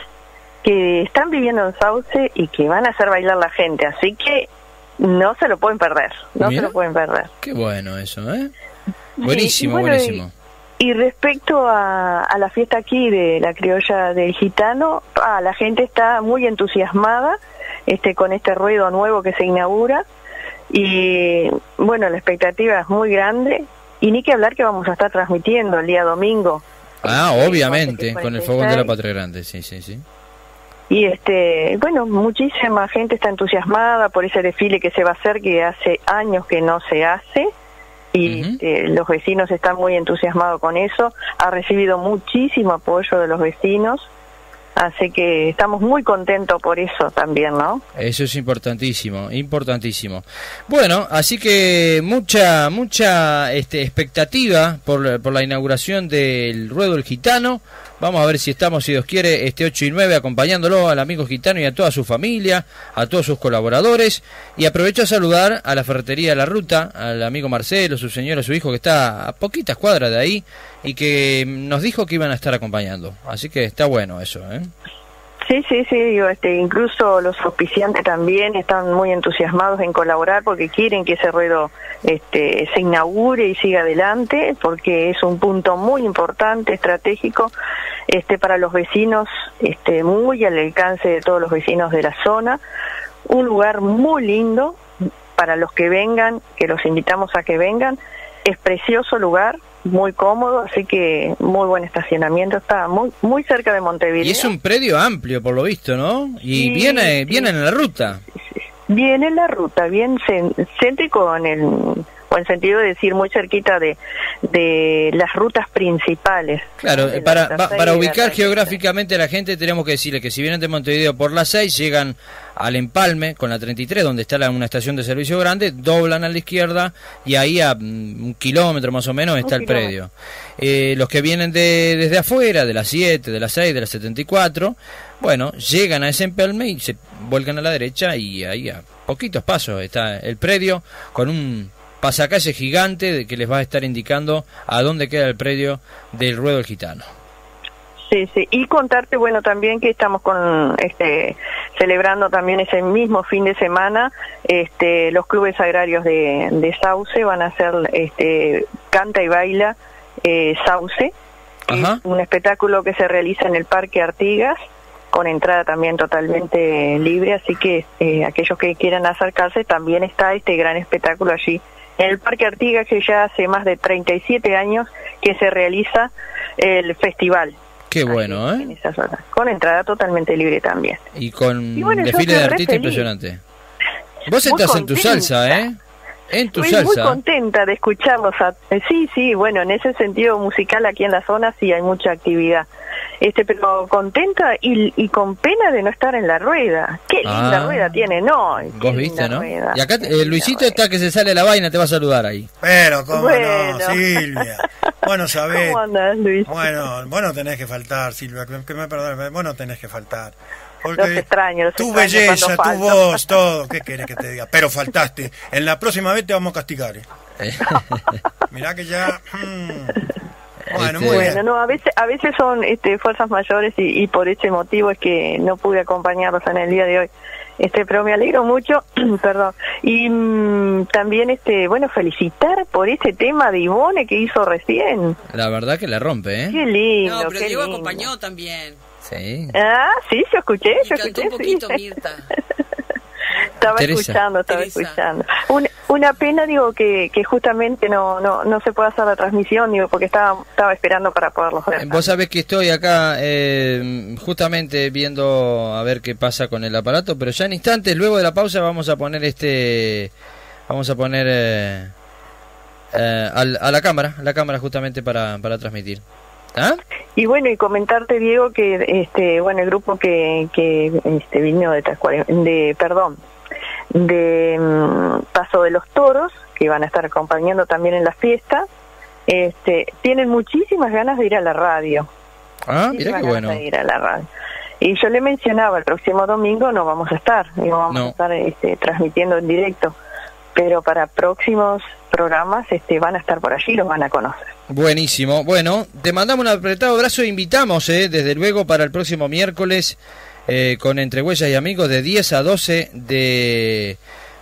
que están viviendo en Sauce y que van a hacer bailar la gente. Así que no se lo pueden perder, no Mira. se lo pueden perder. Qué bueno eso, ¿eh? Buenísimo, bueno, buenísimo. Y respecto a, a la fiesta aquí de la criolla del gitano, ah, la gente está muy entusiasmada este, con este ruedo nuevo que se inaugura y bueno, la expectativa es muy grande y ni que hablar que vamos a estar transmitiendo el día domingo Ah, obviamente, con el fogón de la 36. Patria Grande, sí, sí, sí. Y este bueno, muchísima gente está entusiasmada por ese desfile que se va a hacer que hace años que no se hace y este, los vecinos están muy entusiasmados con eso, ha recibido muchísimo apoyo de los vecinos, así que estamos muy contentos por eso también, ¿no? Eso es importantísimo, importantísimo. Bueno, así que mucha, mucha este, expectativa por, por la inauguración del Ruedo del Gitano. Vamos a ver si estamos, si Dios quiere, este 8 y 9 acompañándolo al amigo gitano y a toda su familia, a todos sus colaboradores. Y aprovecho a saludar a la ferretería la ruta, al amigo Marcelo, su señora, su hijo, que está a poquitas cuadras de ahí y que nos dijo que iban a estar acompañando. Así que está bueno eso, ¿eh? Sí, sí, sí, digo, este, incluso los auspiciantes también están muy entusiasmados en colaborar porque quieren que ese ruedo este, se inaugure y siga adelante porque es un punto muy importante, estratégico este, para los vecinos, este, muy al alcance de todos los vecinos de la zona, un lugar muy lindo para los que vengan, que los invitamos a que vengan, es precioso lugar, muy cómodo, así que muy buen estacionamiento, está muy muy cerca de Montevideo. Y es un predio amplio, por lo visto, ¿no? Y Sí, viene, sí. viene en la ruta. Bien en la ruta, bien céntrico en el, o en sentido de decir muy cerquita de, de las rutas principales. Claro, para, para ubicar geográficamente a la gente tenemos que decirle que si vienen de Montevideo por la 6, llegan al Empalme con la 33, donde está la- una estación de servicio grande, doblan a la izquierda y ahí a mm, un kilómetro más o menos está Un el predio. Eh, los que vienen de, desde afuera, de la 7, de la 6, de la 74, bueno, llegan a ese Empalme y se vuelcan a la derecha y ahí a poquitos pasos está el predio con un pasacalle gigante de que les va a estar indicando a dónde queda el predio del Ruedo del Gitano. Sí, sí. Y contarte, bueno, también que estamos con, este, celebrando también ese mismo fin de semana, este, los clubes agrarios de, de Sauce van a hacer, este, canta y baila eh, Sauce, es un espectáculo que se realiza en el Parque Artigas con entrada también totalmente libre, así que eh, aquellos que quieran acercarse también está este gran espectáculo allí en el Parque Artigas que ya hace más de 37 años que se realiza el festival. Qué bueno, en ¿eh? con entrada totalmente libre también. Y con Y bueno, desfile de feliz. impresionante. Vos Muy estás en tu salsa, ¿eh? En tu Estoy muy salsa. contenta de escucharlos. a- eh, sí, sí, bueno, en ese sentido musical aquí en la zona sí hay mucha actividad. Este, pero contenta y, y con pena de no estar en la rueda. Qué linda Ah. rueda tiene, ¿no? Vos viste, ¿no? rueda. Y acá eh, Luisito está que se sale la vaina, te va a saludar ahí. Pero, ¿cómo Bueno. no, Silvia? Bueno, sabés. ¿Cómo andás, Luis? Bueno, vos no tenés que faltar, Silvia, que me perdone, vos no tenés que faltar. Los Porque extraño, los tu extraño belleza, tu falto. voz, todo, ¿qué querés que te diga? Pero faltaste. En la próxima vez te vamos a castigar. ¿eh? Mirá que ya... mm. Bueno, Este- muy bien. No, a veces, a veces son este, fuerzas mayores y, y por ese motivo es que no pude acompañarlos en el día de hoy. Este, pero me alegro mucho, perdón. Y mm, también, este, bueno, felicitar por ese tema de Ivone que hizo recién. La verdad que la rompe, ¿eh? Qué lindo, No, pero qué Diego lindo. acompañó también. Sí. Ah, sí, yo escuché, Y yo escuché. un poquito sí. Mirta. Estaba Teresa. escuchando, estaba Teresa. escuchando. Una, una pena, digo, que, que justamente no, no, no se pueda hacer la transmisión, digo, porque estaba, estaba esperando para poderlos ver. Vos sabés que estoy acá eh, justamente viendo a ver qué pasa con el aparato, pero ya en instantes, luego de la pausa, vamos a poner este. Vamos a poner eh, eh, al- a la cámara, la cámara justamente para, para transmitir. ¿Ah? Y bueno, y comentarte, Diego, que este, bueno, el grupo que, que este, vino de, de perdón, de mm, Paso de los Toros, que van a estar acompañando también en las fiestas, este, tienen muchísimas ganas de ir a la radio. Ah, mira qué bueno. de ir a la radio. Y yo le mencionaba, el próximo domingo no vamos a estar, digo, vamos No. a estar este, transmitiendo en directo, pero para próximos programas este, van a estar por allí, los van a conocer. Buenísimo. Bueno, te mandamos un apretado abrazo e invitamos, eh, desde luego, para el próximo miércoles eh, con Entre Huellas y Amigos de 10 a 12 de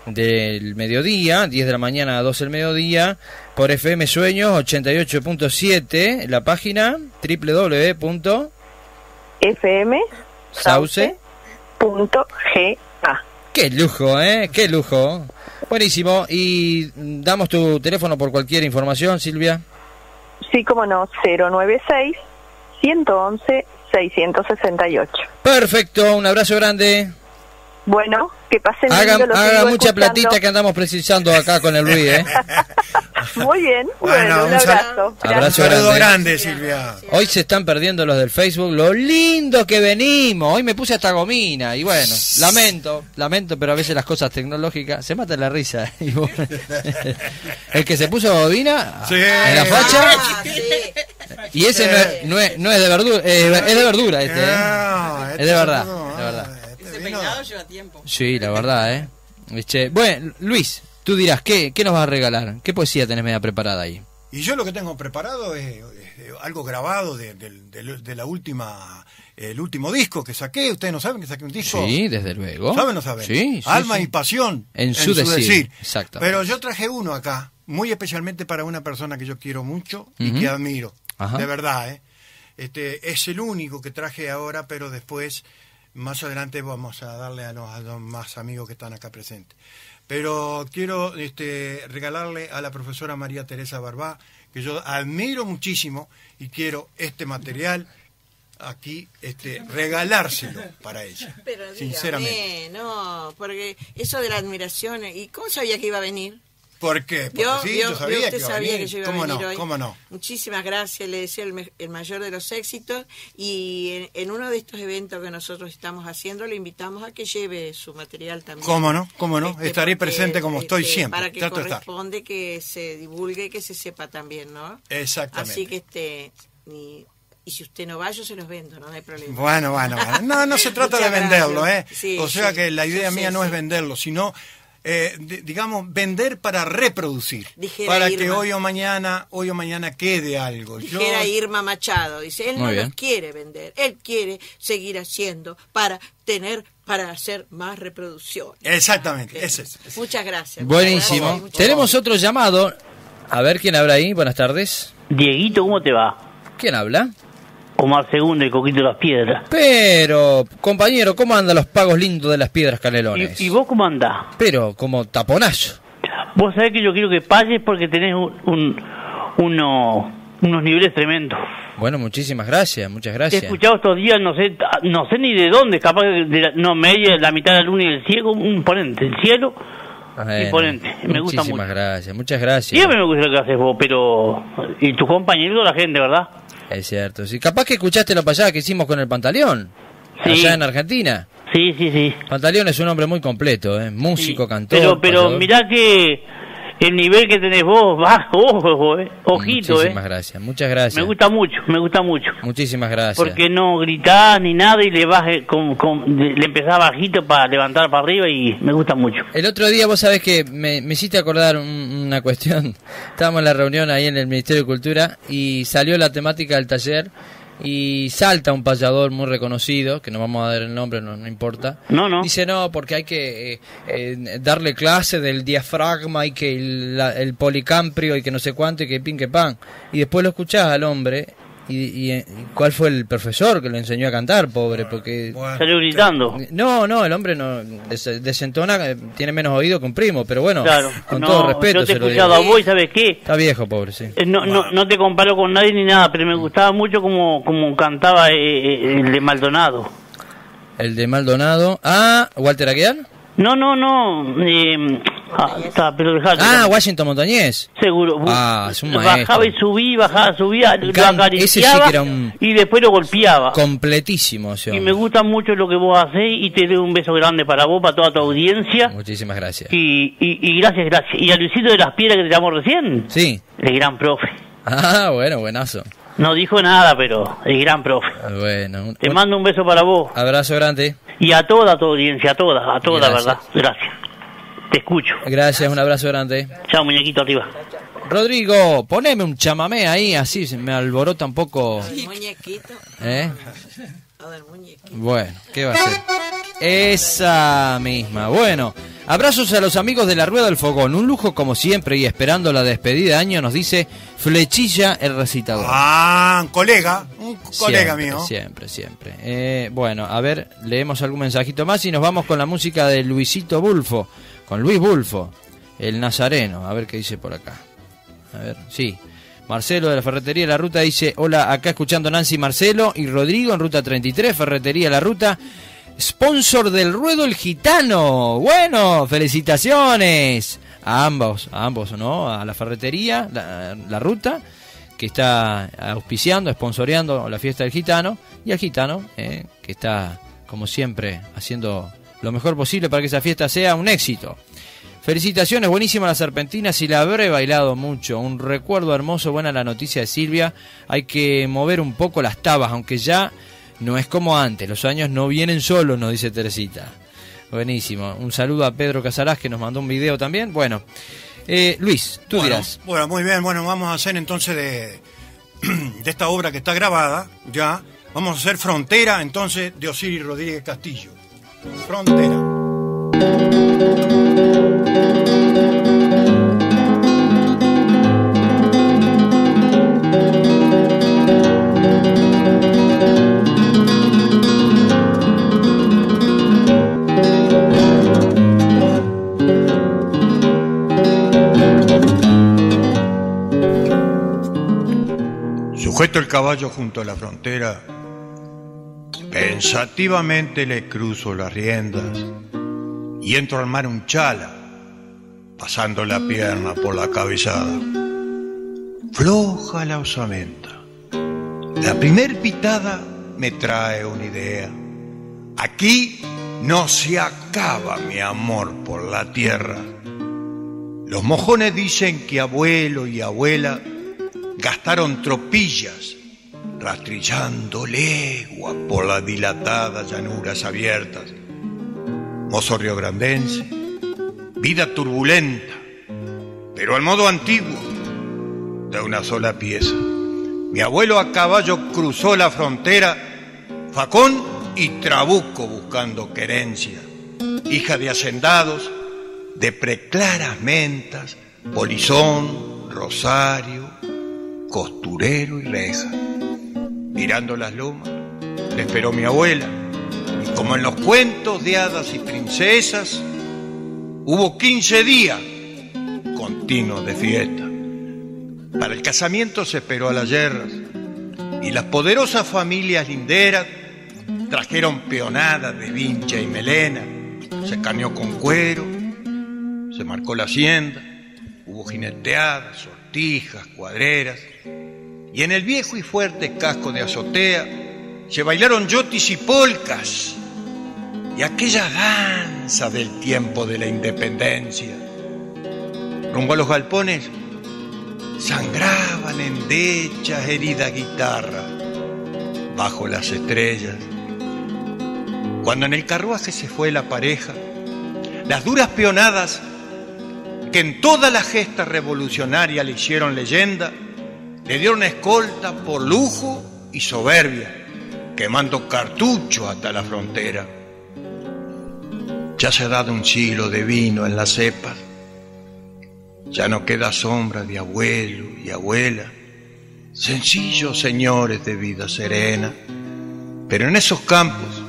del mediodía, 10 de la mañana a 12 del mediodía, por FM Sueños 88.7, la página www.sauce. FM punto G A. Qué lujo, ¿eh? Qué lujo. Buenísimo. Y damos tu teléfono por cualquier información, Silvia. Sí, como no, 096 111 668. Perfecto, un abrazo grande. Bueno, que pasen Haga, lindo, haga mucha escuchando. platita que andamos precisando acá con el Luis, ¿eh? Muy bien, Bueno, bueno, un abrazo. Abrazo Un saludo grande. grande, Silvia. Hoy se están perdiendo los del Facebook, lo lindo que venimos. Hoy me puse hasta gomina y bueno, lamento, lamento, pero a veces las cosas tecnológicas se mata la risa. Y bueno, el que se puso gomina Sí. en la facha Ah, sí. y ese no es, no es, no es de verdura, eh, es de verdura este, ¿eh? Ah, Es de verdad, de verdad. Ese vino- peinado lleva tiempo. Sí, la verdad, ¿eh? Este, bueno, Luis, tú dirás, ¿qué, ¿qué nos vas a regalar? ¿Qué poesía tenés media preparada ahí? Y yo lo que tengo preparado es, algo grabado de, de- de- de la última, el último disco que saqué. Ustedes no saben que saqué un disco. Sí, desde luego. ¿Saben o no saben? Sí, sí, Alma sí. y pasión. En su decir. Exacto. Pero yo traje uno acá, muy especialmente para una persona que yo quiero mucho y que admiro. Ajá. De verdad, ¿eh? Este, es el único que traje ahora, pero después, más adelante, vamos a darle a los, a los más amigos que están acá presentes. Pero quiero este, regalarle a la profesora María Teresa Barbá, que yo admiro muchísimo y quiero este material aquí este, regalárselo para ella. Pero dígame, sinceramente. no, porque eso de la admiración, ¿y cómo sabía que iba a venir? ¿Por qué? Porque ¿Vio? sí, yo sabía que Usted a sabía venir. que yo iba a ¿Cómo venir no? hoy. ¿Cómo no? Muchísimas gracias, le deseo el, el mayor de los éxitos y en, en uno de estos eventos que nosotros estamos haciendo le invitamos a que lleve su material también. ¿Cómo no? ¿Cómo no? Este, Estaré porque, presente como estoy este, siempre. Para que Trato estar. corresponde que se divulgue y que se sepa también, ¿no? Exactamente. Así que este y, y si usted no va, yo se los vendo, no hay problema. Bueno, bueno, bueno. No, no se trata de venderlo, ¿eh? Sí, o sea sí. que la idea Yo mía no es venderlo, sino, eh, di- digamos, vender para reproducir. Dijera para que hoy o mañana, hoy o mañana quede algo. Yo- Dijera Irma Machado, dice, él Muy no bien. los quiere vender, él quiere seguir haciendo para tener, para hacer más reproducciones. Exactamente, ese es. Muchas gracias. Buenísimo. Muchas gracias. Tenemos otro llamado. A ver quién habrá ahí. Buenas tardes. Dieguito, ¿cómo te va? ¿Quién habla? Omar Segundo, el Coquito las Piedras. Pero, compañero, ¿cómo andan los pagos lindos de las piedras canelones? ¿Y, y vos cómo andás? Pero, como taponazo. Vos sabés que yo quiero que pagues porque tenés un, un- uno unos niveles tremendos. Bueno, muchísimas gracias, muchas He gracias. escuchado estos días, no sé, no sé ni de dónde, capaz de la, no, media, la mitad de la luna y el cielo, un ponente, el cielo, Bueno, imponente, me gusta muchísimas mucho. gracias, muchas gracias. Siempre me gusta lo que haces vos, pero... Y tus compañeros, la gente, ¿verdad? Es cierto, sí. Capaz que escuchaste lo pasada que hicimos con el Pantaleón, Sí. allá en Argentina. Sí, sí, sí. Pantaleón es un hombre muy completo, ¿eh? músico, cantor. Pero, pero mirá que el nivel que tenés vos, bajo, ojo, eh, ojito, eh. Muchísimas gracias, muchas gracias. Me gusta mucho, me gusta mucho. Muchísimas gracias. Porque no gritás ni nada y le baje con, con- le le empezás bajito para levantar para arriba y me gusta mucho. El otro día vos sabés que me, me hiciste acordar un- una cuestión. Estábamos en la reunión ahí en el Ministerio de Cultura y salió la temática del taller y salta un payador muy reconocido, que no vamos a dar el nombre, no, no importa. No, no. Dice no, porque hay que eh, eh, darle clase del diafragma y que el, la- el policambrio y que no sé cuánto y que pin que pan. Y después lo escuchás al hombre y, y, eh, ¿cuál fue el profesor que lo enseñó a cantar, pobre? Porque Salió gritando. no, no, el hombre no des- desentona, eh, tiene menos oído que un primo, pero bueno, Claro. con No, todo respeto Yo te he escuchado a vos y ¿sabes qué? Está viejo, pobre, sí. Eh, No, no, no te comparo con nadie ni nada, pero me gustaba mucho como, como cantaba eh, eh, el de Maldonado. El de Maldonado. Ah, Walter Aguiar. No, no, no. Eh, ah, está, pero dejate. Ah, Washington Montañés. Seguro. Ah, es un maestro. Bajaba y subía, bajaba, subía, lo Can- ese sí acariciaba un- y después lo golpeaba. Completísimo ese Y me gusta mucho lo que vos hacés y te doy un beso grande para vos, para toda tu audiencia. Muchísimas gracias. Y, y, y gracias, gracias. Y a Luisito de las Piedras que te llamó recién, Sí. el gran profe. Ah, bueno, buenazo. No dijo nada, pero el gran profe. Bueno, un, Te mando un beso para vos abrazo grande. Y a toda tu audiencia, a toda, a toda, Gracias. ¿verdad? Gracias. Te escucho. Gracias, un abrazo grande. Chao, muñequito arriba. Rodrigo, poneme un chamamé ahí, así se me alborota un poco. Muñequito. ¿Eh? Todo el muñequito. Bueno, ¿qué va a ser? Esa misma. Bueno, abrazos a los amigos de la Rueda del Fogón. Un lujo como siempre y esperando la despedida de año nos dice Flechilla el recitador. Ah, un colega, un colega Siempre, mío. Siempre, siempre. Eh, bueno, a ver, leemos algún mensajito más y nos vamos con la música de Luisito Bulfo, con Luis Bulfo, el nazareno. A ver qué dice por acá. A ver, sí. Marcelo de la Ferretería La Ruta dice, hola, acá escuchando Nancy Marcelo y Rodrigo en Ruta 33, Ferretería La Ruta. Sponsor del Ruedo el Gitano. Bueno, felicitaciones a ambos, a ambos, ¿no? A la ferretería, la, ruta, que está auspiciando, sponsoreando la fiesta del gitano, y al gitano, eh, que está, como siempre, haciendo lo mejor posible para que esa fiesta sea un éxito. Felicitaciones, buenísima la serpentina, si la habré bailado mucho, un recuerdo hermoso, buena la noticia de Silvia, hay que mover un poco las tabas, aunque ya no es como antes, los años no vienen solos, nos dice Teresita. Buenísimo, un saludo a Pedro Casaraz que nos mandó un video también. Bueno, eh, Luis, tú Bueno, dirás. Bueno, muy bien, bueno, vamos a hacer entonces de, de esta obra que está grabada, ya, vamos a hacer Frontera entonces de Osiris Rodríguez Castillo. Frontera. Sujeto el caballo junto a la frontera, pensativamente le cruzo las riendas y entro al mar un chala, pasando la pierna por la cabezada. Floja la osamenta. La primer pitada me trae una idea. Aquí no se acaba mi amor por la tierra. Los mojones dicen que abuelo y abuela gastaron tropillas rastrillando leguas por las dilatadas llanuras abiertas. Mozo riograndense, vida turbulenta, pero al modo antiguo, de una sola pieza. Mi abuelo a caballo cruzó la frontera, facón y trabuco buscando querencia, hija de hacendados, de preclaras mentas, polizón, rosario, costurero y reja. Mirando las lomas, le esperó mi abuela, y como en los cuentos de hadas y princesas, hubo 15 días continuos de fiesta. Para el casamiento se esperó a las yerras y las poderosas familias linderas trajeron peonadas de vincha y melena, se caneó con cuero, se marcó la hacienda, hubo jineteadas, sortijas, cuadreras, y en el viejo y fuerte casco de azotea se bailaron yotis y polcas, y aquella danza del tiempo de la independencia. Rumbo a los galpones sangraban endechas heridas guitarras bajo las estrellas. Cuando en el carruaje se fue la pareja, las duras peonadas que en toda la gesta revolucionaria le hicieron leyenda, le dieron escolta por lujo y soberbia, quemando cartuchos hasta la frontera. Ya se ha dado un siglo de vino en las cepas, ya no queda sombra de abuelo y abuela, sencillos señores de vida serena, pero en esos campos,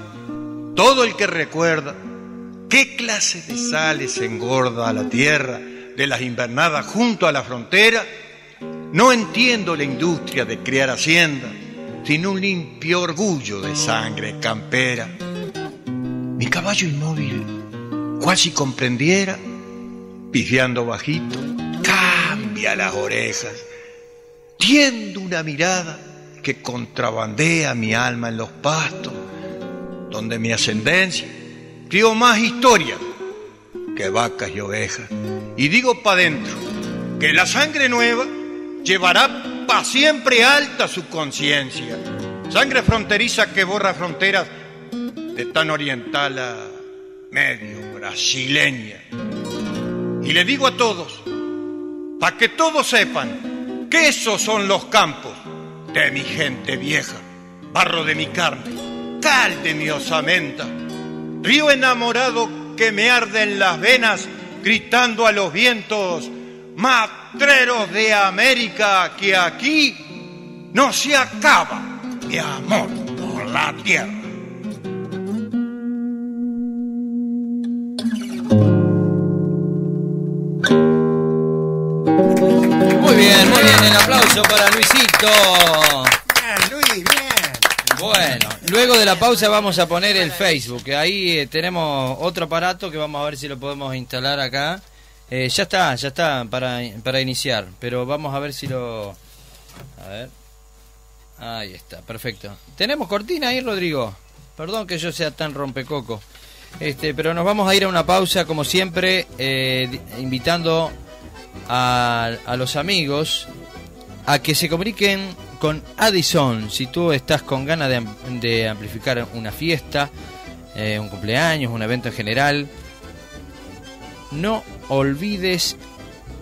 todo el que recuerda qué clase de sales engorda a la tierra de las invernadas junto a la frontera, no entiendo la industria de criar hacienda, sino un limpio orgullo de sangre campera. Mi caballo inmóvil, cual si comprendiera, pifiando bajito, cambia las orejas, tiendo una mirada que contrabandea mi alma en los pastos, donde mi ascendencia crió más historia que vacas y ovejas. Y digo pa' dentro que la sangre nueva llevará pa' siempre alta su conciencia. Sangre fronteriza que borra fronteras de tan oriental a medio brasileña. Y le digo a todos, para que todos sepan que esos son los campos de mi gente vieja, barro de mi carne, cal de mi osamenta, río enamorado que me arde en las venas, gritando a los vientos, matreros de América, que aquí no se acaba mi amor por la tierra. Muy bien, muy bien, el aplauso para Luisito. Bien, Luis, bien. Bueno, luego de la pausa vamos a poner el Facebook. Ahí eh, tenemos otro aparato que vamos a ver si lo podemos instalar acá. Eh, ya está, ya está para, para iniciar, pero vamos a ver si lo... A ver. Ahí está, perfecto. ¿Tenemos cortina ahí, Rodrigo? Perdón que yo sea tan rompecoco. Este, pero nos vamos a ir a una pausa, como siempre, eh, invitando a, a los amigos a que se comuniquen con Addison. Si tú estás con ganas de, de amplificar una fiesta, eh, un cumpleaños, un evento en general, no olvides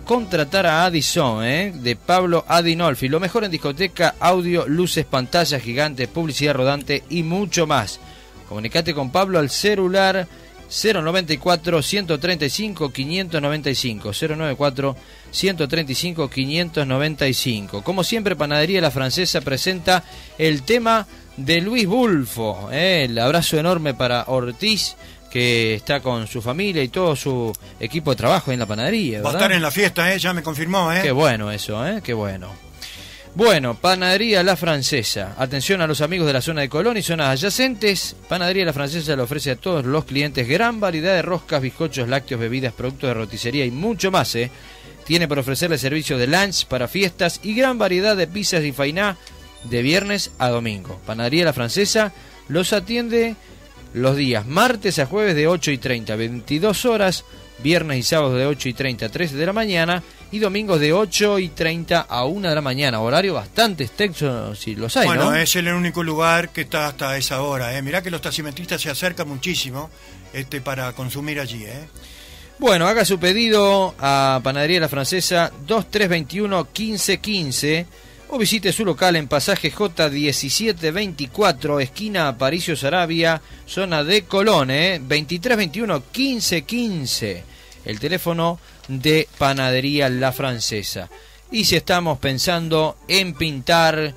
contratar a Addison, ¿eh? de Pablo Adinolfi. Lo mejor en discoteca, audio, luces, pantallas gigantes, publicidad rodante y mucho más. Comunicate con Pablo al celular 094 135 595 094 135 595. Como siempre, Panadería La Francesa presenta el tema de Luis Bulfo. ¿eh? El abrazo enorme para Ortiz, que está con su familia y todo su equipo de trabajo en la panadería. Va a estar en la fiesta, ¿eh? ya me confirmó. ¿eh? Qué bueno eso, ¿eh? Qué bueno. Bueno, Panadería La Francesa. Atención a los amigos de la zona de Colón y zonas adyacentes. Panadería La Francesa le ofrece a todos los clientes gran variedad de roscas, bizcochos, lácteos, bebidas, productos de roticería y mucho más, ¿eh? Tiene por ofrecerle servicios de lunch para fiestas y gran variedad de pizzas y fainá de viernes a domingo. Panadería La Francesa los atiende los días martes a jueves de 8 y 30 a 22 horas, viernes y sábados de 8 y 30 a 13 de la mañana y domingos de 8 y 30 a 1 de la mañana. Horario bastante extenso si los hay, bueno, ¿no? es el único lugar que está hasta esa hora. ¿eh? Mirá que los taximetristas se acercan muchísimo este, para consumir allí. ¿eh? Bueno, haga su pedido a Panadería La Francesa 2321 1515 o visite su local en pasaje J1724, esquina Aparicio Sarabia, zona de Colón, ¿eh? 2321 1515, el teléfono de Panadería La Francesa. Y si estamos pensando en pintar,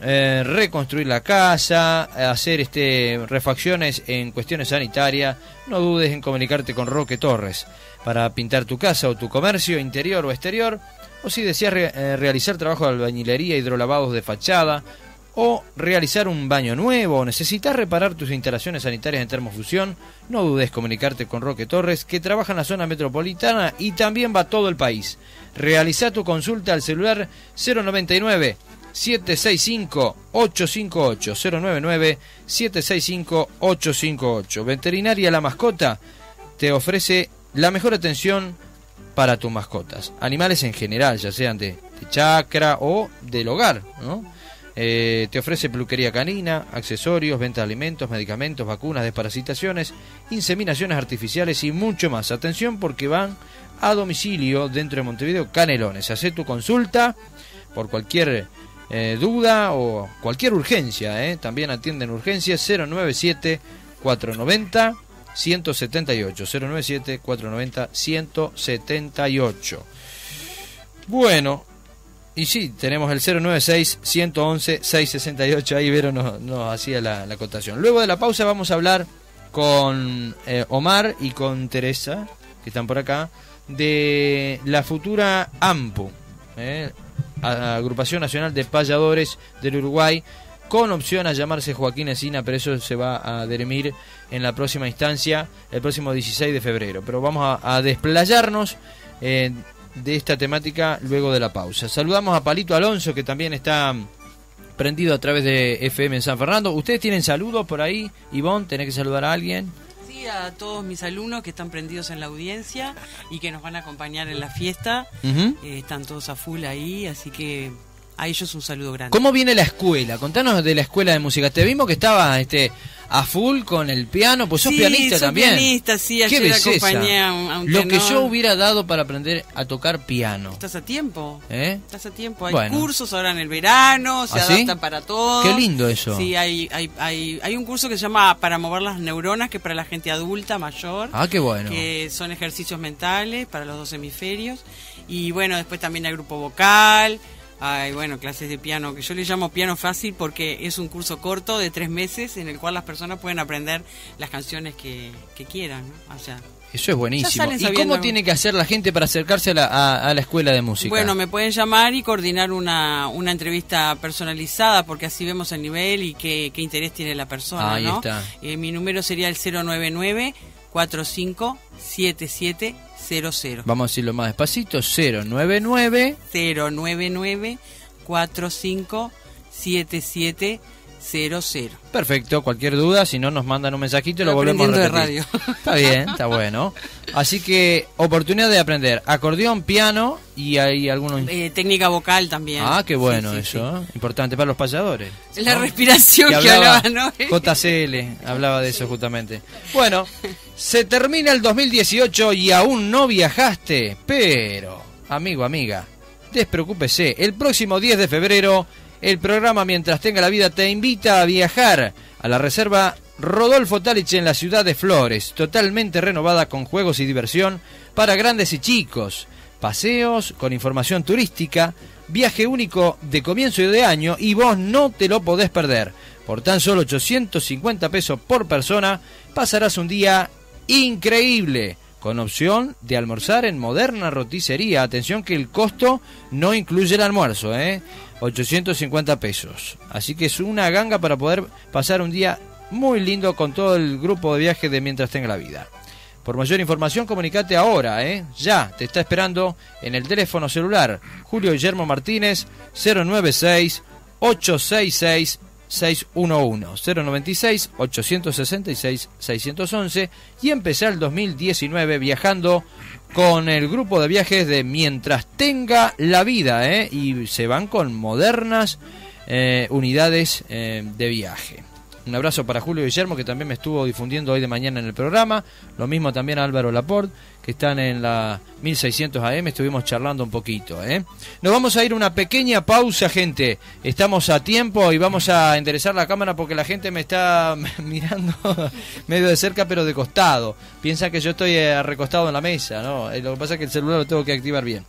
eh, reconstruir la casa, hacer este refacciones en cuestiones sanitarias, no dudes en comunicarte con Roque Torres para pintar tu casa o tu comercio interior o exterior o si deseas eh, realizar trabajo de albañilería, hidrolavados de fachada, o realizar un baño nuevo, o necesitas reparar tus instalaciones sanitarias en termofusión, no dudes comunicarte con Roque Torres, que trabaja en la zona metropolitana y también va a todo el país. Realiza tu consulta al celular 099 765 858 099 765 858. Veterinaria La Mascota te ofrece la mejor atención para tus mascotas. Animales en general, ya sean de, de chacra o del hogar, ¿no? Eh, te ofrece peluquería canina, accesorios, venta de alimentos, medicamentos, vacunas, desparasitaciones, inseminaciones artificiales y mucho más. Atención porque van a domicilio dentro de Montevideo Canelones. Hacé tu consulta por cualquier eh, duda o cualquier urgencia. eh. También atienden urgencias 097 490 178 097 490 178. Bueno, y sí, tenemos el 096-111-668. Ahí Vero nos, hacía la, la acotación. Luego de la pausa vamos a hablar con eh, Omar y con Teresa, que están por acá, de la futura AMPU, eh, Agrupación Nacional de Payadores del Uruguay, con opción a llamarse Joaquín Esina, pero eso se va a derimir en la próxima instancia, el próximo 16 de febrero. Pero vamos a, a desplayarnos eh, de esta temática luego de la pausa. Saludamos a Palito Alonso, que también está prendido a través de FM en San Fernando. ¿Ustedes tienen saludos por ahí? Ivonne, ¿tenés que saludar a alguien? Sí, a todos mis alumnos que están prendidos en la audiencia y que nos van a acompañar en la fiesta. Eh, están todos a full ahí, así que a ellos un saludo grande. ¿Cómo viene la escuela? Contanos de la escuela de música. Te vimos que estaba este, a full con el piano, pues sos Sí, pianista soy también. pianista, sí, ayer acompañé a un- a un Lo que yo hubiera dado para aprender a tocar piano. Estás a tiempo. ¿Eh? Estás a tiempo. Hay Bueno. cursos ahora en el verano, se ¿Ah, sí? adaptan para todo. Qué lindo eso. Sí, hay, hay, hay, hay un curso que se llama Para mover las neuronas, que es para la gente adulta, mayor. Ah, qué bueno. Que son ejercicios mentales para los dos hemisferios. Y bueno, después también hay grupo vocal. Hay, bueno, clases de piano, que yo le llamo piano fácil porque es un curso corto de tres meses en el cual las personas pueden aprender las canciones que, que quieran, ¿no? O sea, Eso es buenísimo. ¿Y cómo tiene que hacer la gente para acercarse a la, a- a la escuela de música? Bueno, me pueden llamar y coordinar una, una entrevista personalizada porque así vemos el nivel y qué, qué interés tiene la persona. Ahí ¿no? está. Eh, mi número sería el 099 457700 Vamos a decirlo más despacito. 099 099 457700 Perfecto, cualquier duda, si no nos mandan un mensajito y lo volvemos a repetir. de radio. Está bien, está bueno. Así que oportunidad de aprender acordeón, piano y hay algunos... Eh, técnica vocal también. ah, qué bueno Sí, sí, eso, ¿eh? importante para los payadores. La respiración que, hablaba, hablaba, ¿no? JCL, hablaba de eso justamente. Bueno, se termina el 2018 y aún no viajaste, pero, amigo, amiga, despreocúpese. El próximo 10 de febrero, el programa Mientras tenga la vida te invita a viajar a la reserva Rodolfo Talich en la ciudad de Flores, totalmente renovada con juegos y diversión para grandes y chicos, paseos con información turística, viaje único de comienzo de año y vos no te lo podés perder. Por tan solo 850 pesos por persona pasarás un día increíble con opción de almorzar en moderna roticería. Atención que el costo no incluye el almuerzo, ¿eh? 850 pesos. Así que es una ganga para poder pasar un día muy lindo con todo el grupo de viaje de Mientras tenga la vida. Por mayor información, comunicate ahora, ¿eh? Ya, te está esperando en el teléfono celular Julio Guillermo Martínez 096 866 611 096 866 611 y empezar el 2019 viajando con el grupo de viajes de Mientras tenga la vida, ¿eh? Y se van con modernas eh, unidades eh, de viaje. Un abrazo para Julio Guillermo, que también me estuvo difundiendo hoy de mañana en el programa. Lo mismo también a Álvaro Laporte, que están en la 1600 AM. Estuvimos charlando un poquito. ¿eh? Nos vamos a ir una pequeña pausa, gente. Estamos a tiempo y vamos a enderezar la cámara porque la gente me está mirando medio de cerca, pero de costado. Piensa que yo estoy eh, recostado en la mesa. ¿no? Eh, Lo que pasa es que el celular lo tengo que activar bien.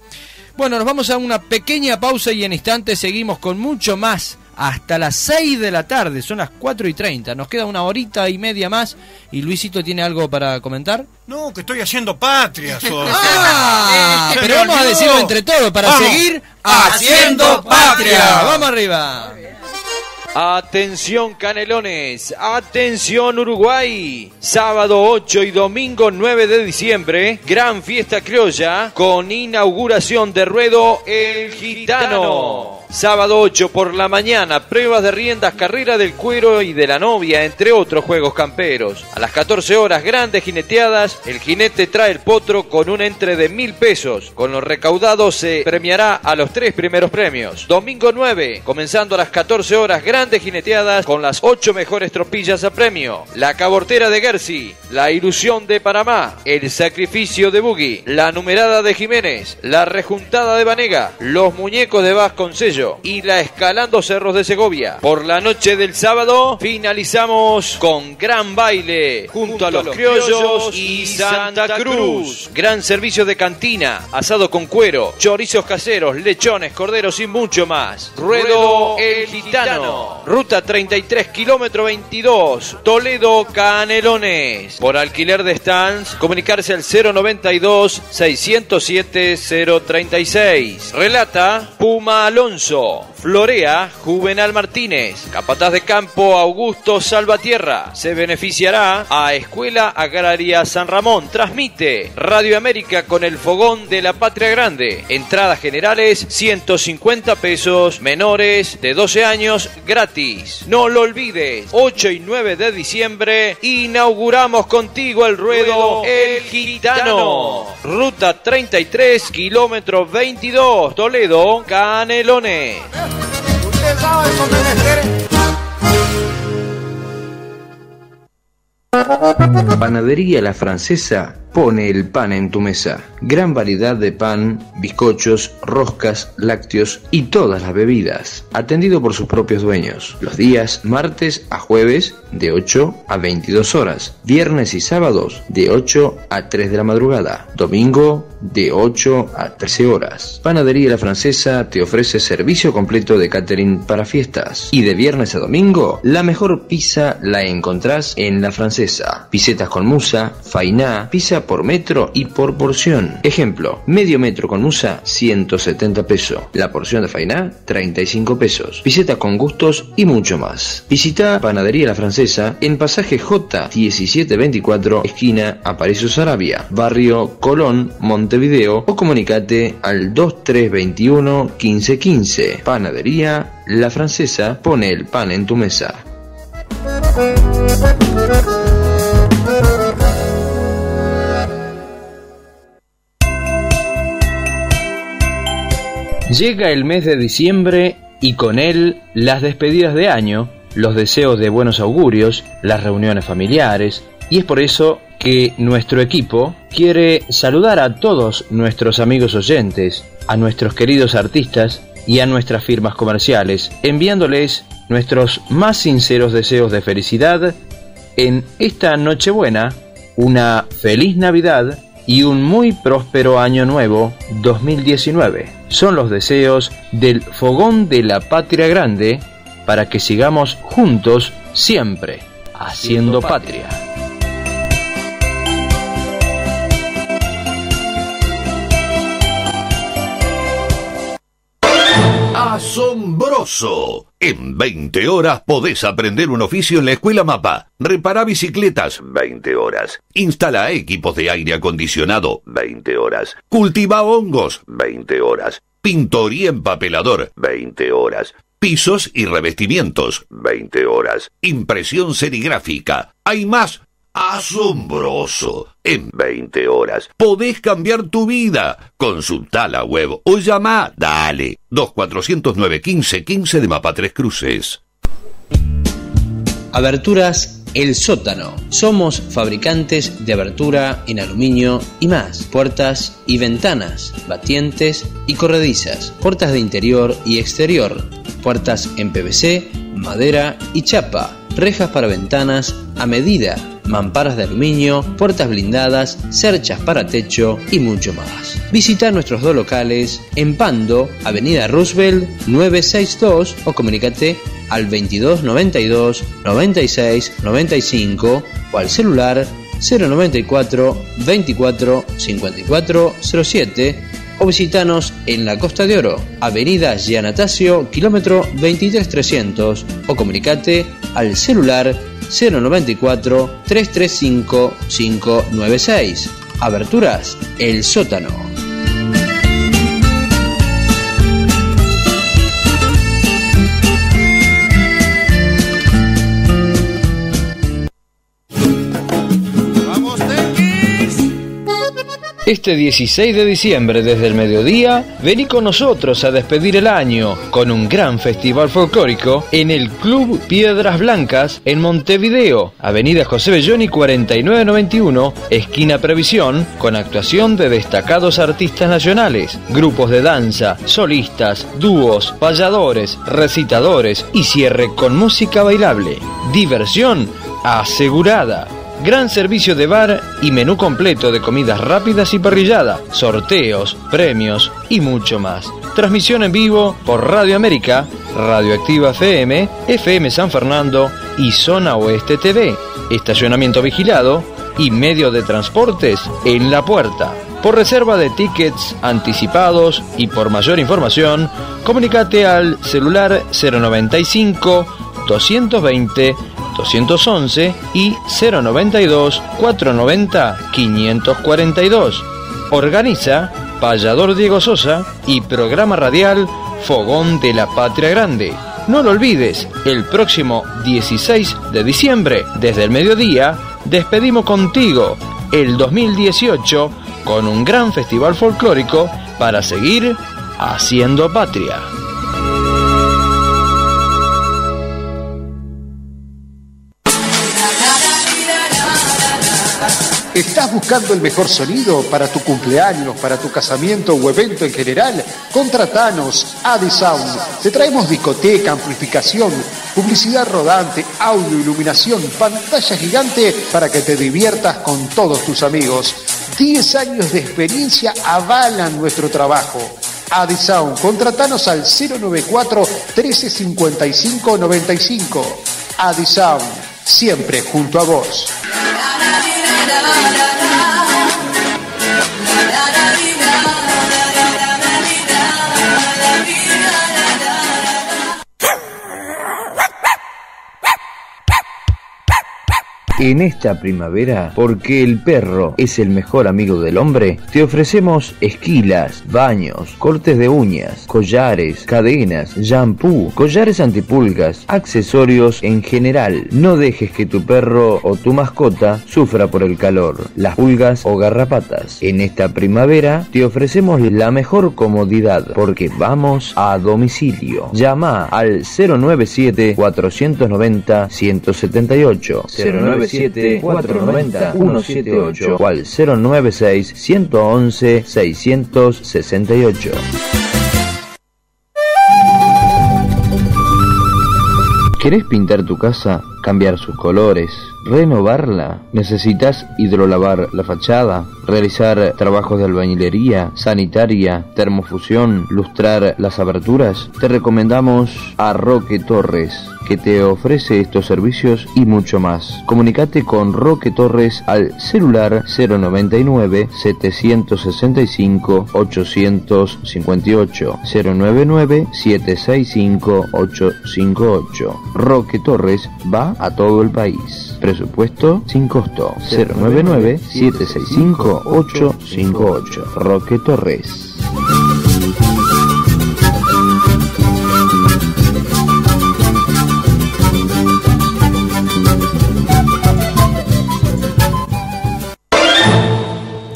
Bueno, nos vamos a una pequeña pausa y en instantes seguimos con mucho más hasta las 6 de la tarde, son las 4 y 30. Nos queda una horita y media más y Luisito tiene algo para comentar. No, que estoy haciendo patria. Ah, pero vamos a decirlo entre todos para Vamos. seguir haciendo patria. Vamos arriba. Atención Canelones, atención Uruguay. Sábado 8 y domingo 9 de diciembre, gran fiesta criolla con inauguración de ruedo El Gitano. Sábado 8 por la mañana, pruebas de riendas, carrera del cuero y de la novia, entre otros juegos camperos. A las 14 horas, grandes jineteadas, el jinete trae el potro con un entre de mil pesos. Con los recaudados se premiará a los tres primeros premios. Domingo 9, comenzando a las 14 horas, grandes jineteadas con las ocho mejores tropillas a premio. La cabortera de Gersi, la ilusión de Panamá, el sacrificio de Buggy, la numerada de Jiménez, la rejuntada de Vanega, los muñecos de Y la escalando cerros de Segovia. Por la noche del sábado finalizamos con gran baile junto a los criollos y Santa Cruz. Gran servicio de cantina, asado con cuero, chorizos caseros, lechones, corderos y mucho más. Ruedo El Gitano. Ruta 33, kilómetro 22, Toledo Canelones. Por alquiler de stands, comunicarse al 092 607 036. Relata Puma Alonso. Florea Juvenal Martínez. Capataz de campo Augusto Salvatierra. Se beneficiará a Escuela Agraria San Ramón. Transmite Radio América con el fogón de la Patria Grande. Entradas generales 150 pesos. Menores de 12 años gratis. No lo olvides. 8 y 9 de diciembre inauguramos contigo el ruedo El Gitano. Ruta 33, kilómetro 22, Toledo, Canelones. Panadería La Francesa pone el pan en tu mesa. Gran variedad de pan, bizcochos, roscas, lácteos y todas las bebidas. Atendido por sus propios dueños. Los días martes a jueves de 8 a 22 horas. Viernes y sábados de 8 a 3 de la madrugada. Domingo de 8 a 13 horas. Panadería La Francesa te ofrece servicio completo de catering para fiestas. Y de viernes a domingo, la mejor pizza la encontrás en La Francesa. Pisetas con musa, fainá, pizza por metro y por porción. Ejemplo, medio metro con musa, 170 pesos. La porción de fainá, 35 pesos. Piseta con gustos y mucho más. Visita Panadería La Francesa en pasaje J 1724, esquina Aparicio Sarabia, barrio Colón, Montevideo o comunicate al 2321 1515. Panadería La Francesa pone el pan en tu mesa. Llega el mes de diciembre y con él las despedidas de año, los deseos de buenos augurios, las reuniones familiares, y es por eso que nuestro equipo quiere saludar a todos nuestros amigos oyentes, a nuestros queridos artistas y a nuestras firmas comerciales, enviándoles nuestros más sinceros deseos de felicidad en esta Nochebuena, una feliz Navidad y un muy próspero año nuevo 2019. Son los deseos del Fogón de la Patria Grande para que sigamos juntos siempre haciendo patria. ¡Asombroso! En 20 horas podés aprender un oficio en la Escuela Mapa. Repara bicicletas, 20 horas. Instala equipos de aire acondicionado, 20 horas. Cultiva hongos, 20 horas. Pintoría empapelador, 20 horas. Pisos y revestimientos, 20 horas. Impresión serigráfica. ¿Hay más? ¡Asombroso! En 20 horas podés cambiar tu vida. Consulta la web o llama, dale, 2409 15 15 de Mapa Tres Cruces. Aberturas El Sótano. Somos fabricantes de abertura en aluminio y más. Puertas y ventanas, batientes y corredizas. Puertas de interior y exterior. Puertas en PVC, madera y chapa. Rejas para ventanas a medida. Mamparas de aluminio, puertas blindadas, cerchas para techo y mucho más. Visita nuestros dos locales en Pando, Avenida Roosevelt 962 o comunícate al 22 92 96 95 o al celular 094 24 54 07 o visitanos en la Costa de Oro, Avenida Gianatacio, kilómetro 23300 o comunicate al celular 094 335 596. Aberturas El Sótano. Este 16 de diciembre desde el mediodía, vení con nosotros a despedir el año con un gran festival folclórico en el Club Piedras Blancas en Montevideo, Avenida José Belloni 4991, esquina Previsión, con actuación de destacados artistas nacionales, grupos de danza, solistas, dúos, payadores, recitadores y cierre con música bailable. Diversión asegurada. Gran servicio de bar y menú completo de comidas rápidas y parrillada, sorteos, premios y mucho más. Transmisión en vivo por Radio América, Radioactiva FM, FM San Fernando y Zona Oeste TV. Estacionamiento vigilado y medio de transportes en la puerta. Por reserva de tickets anticipados y por mayor información, comunícate al celular 095 220 211 y 092 490 542. Organiza Payador Diego Sosa y programa radial Fogón de la Patria Grande. No lo olvides, el próximo 16 de diciembre, desde el mediodía, despedimos contigo el 2018 con un gran festival folclórico para seguir haciendo patria. ¿Estás buscando el mejor sonido para tu cumpleaños, para tu casamiento o evento en general? Contratanos Adi Sound. Te traemos discoteca, amplificación, publicidad rodante, audio, iluminación, pantalla gigante para que te diviertas con todos tus amigos. 10 años de experiencia avalan nuestro trabajo. Adi Sound, contratanos al 094 1355 95. Adi Sound, siempre junto a vos. En esta primavera, porque el perro es el mejor amigo del hombre, te ofrecemos esquilas, baños, cortes de uñas, collares, cadenas, shampoo, collares antipulgas, accesorios en general. No dejes que tu perro o tu mascota sufra por el calor, las pulgas o garrapatas. En esta primavera te ofrecemos la mejor comodidad porque vamos a domicilio. Llama al 097 490 178 097 490 178 o al 096 111 668. ¿Querés pintar tu casa, cambiar sus colores, renovarla? ¿Necesitas hidrolavar la fachada, realizar trabajos de albañilería, sanitaria, termofusión, lustrar las aberturas? Te recomendamos a Roque Torres que te ofrece estos servicios y mucho más. Comunicate con Roque Torres al celular 099 765 858 099 765 858. Roque Torres va a todo el país. Presupuesto sin costo 099 765 858. Roque Torres.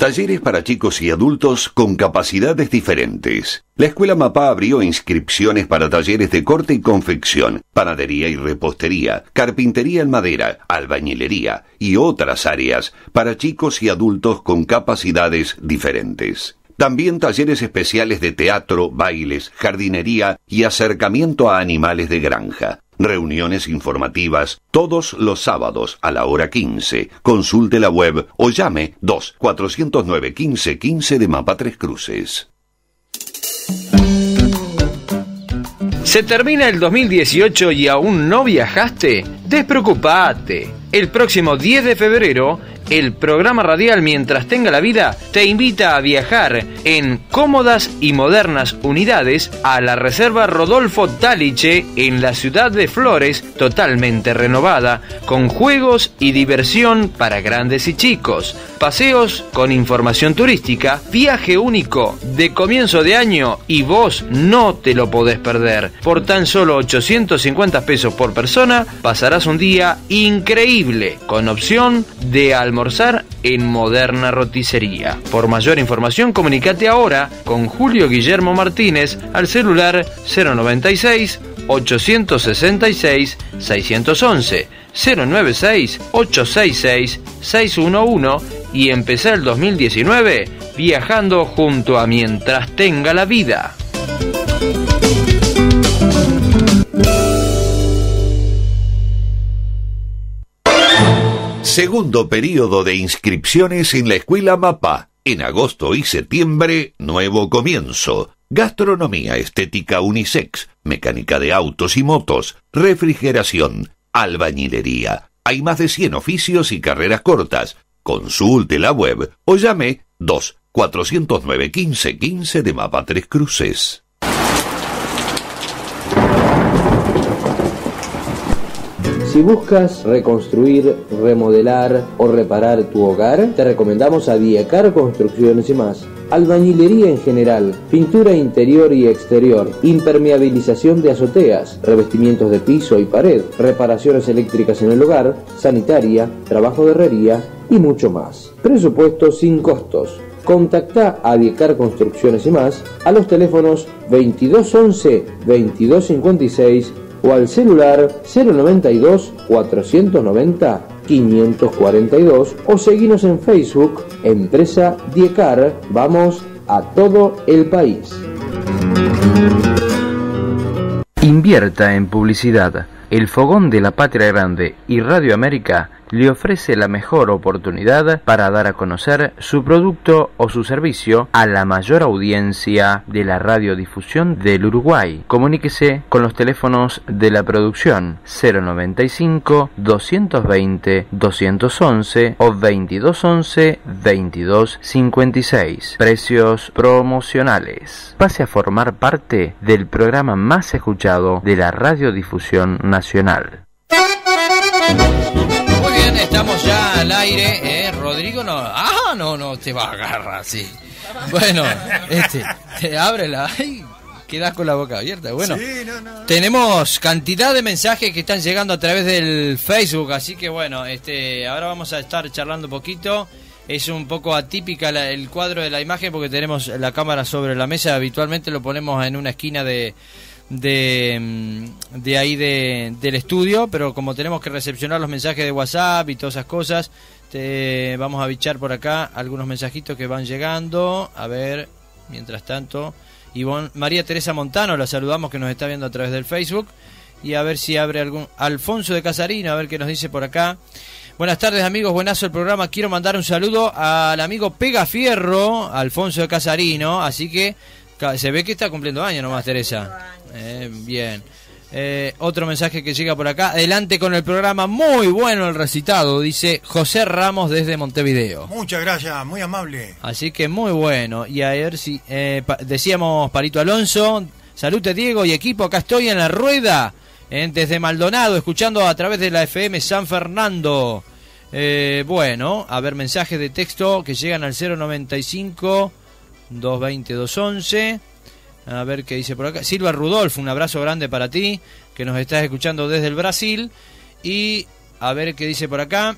Talleres para chicos y adultos con capacidades diferentes. La Escuela Mapá abrió inscripciones para talleres de corte y confección, panadería y repostería, carpintería en madera, albañilería y otras áreas para chicos y adultos con capacidades diferentes. También talleres especiales de teatro, bailes, jardinería y acercamiento a animales de granja. Reuniones informativas todos los sábados a la hora 15. Consulte la web o llame 2 409 1515 de Mapa Tres Cruces. ¿Se termina el 2018 y aún no viajaste? Despreocupate. El próximo 10 de febrero, el programa radial Mientras tenga la vida te invita a viajar en cómodas y modernas unidades a la Reserva Rodolfo Taliche en la ciudad de Flores, totalmente renovada, con juegos y diversión para grandes y chicos, paseos con información turística, viaje único de comienzo de año y vos no te lo podés perder. Por tan solo 850 pesos por persona pasarás un día increíble con opción de almorzar en moderna roticería. Por mayor información, comunicate ahora con Julio Guillermo Martínez al celular 096 866 611 096 866 611 y empezar el 2019 viajando junto a mientras tenga la vida. Segundo periodo de inscripciones en la Escuela Mapa. En agosto y septiembre, nuevo comienzo. Gastronomía estética unisex, mecánica de autos y motos, refrigeración, albañilería. Hay más de 100 oficios y carreras cortas. Consulte la web o llame 2 409 1515 de Mapa Tres Cruces. Si buscas reconstruir, remodelar o reparar tu hogar, te recomendamos a Diecar Construcciones y más. Albañilería en general, pintura interior y exterior, impermeabilización de azoteas, revestimientos de piso y pared, reparaciones eléctricas en el hogar, sanitaria, trabajo de herrería y mucho más. Presupuesto sin costos. Contacta a Diecar Construcciones y más a los teléfonos 2211 2256 o al celular 092 490 542 o seguimos en Facebook, Empresa Diecar, vamos a todo el país. Invierta en publicidad. El Fogón de la Patria Grande y Radio América le ofrece la mejor oportunidad para dar a conocer su producto o su servicio a la mayor audiencia de la radiodifusión del Uruguay. Comuníquese con los teléfonos de la producción 095 220 211 o 2211 2256. Precios promocionales. Pase a formar parte del programa más escuchado de la radiodifusión nacional. Bien, estamos ya al aire. ¿eh? Rodrigo no. Ah, no, no, te va a agarrar así. Bueno, este, te abre la. Ay, quedas con la boca abierta. Bueno, tenemos cantidad de mensajes que están llegando a través del Facebook, así que bueno, este, ahora vamos a estar charlando un poquito. Es un poco atípica la- el cuadro de la imagen porque tenemos la cámara sobre la mesa. Habitualmente lo ponemos en una esquina de, de, mm, de ahí de, del estudio, pero como tenemos que recepcionar los mensajes de WhatsApp y todas esas cosas, te, vamos a bichar por acá algunos mensajitos que van llegando. A ver, mientras tanto, Ivonne, María Teresa Montano, la saludamos que nos está viendo a través del Facebook. Y a ver si abre algún. Alfonso de Casarino, a ver qué nos dice por acá. Buenas tardes amigos, buenazo el programa. Quiero mandar un saludo al amigo Pega Fierro, Alfonso de Casarino. Así que se ve que está cumpliendo años nomás, Teresa. Eh, bien. Eh, otro mensaje que llega por acá. Adelante con el programa. Muy bueno el recitado, dice José Ramos desde Montevideo. Muchas gracias, muy amable. Así que muy bueno. Y a ver si. eh, pa- decíamos Parito Alonso. Salute Diego y equipo. Acá estoy en la rueda. eh, desde Maldonado, escuchando a través de la FM San Fernando. Eh, bueno, a ver, mensajes de texto que llegan al 095 220 211. A ver qué dice por acá. Silva Rudolf, un abrazo grande para ti, que nos estás escuchando desde el Brasil. Y a ver qué dice por acá.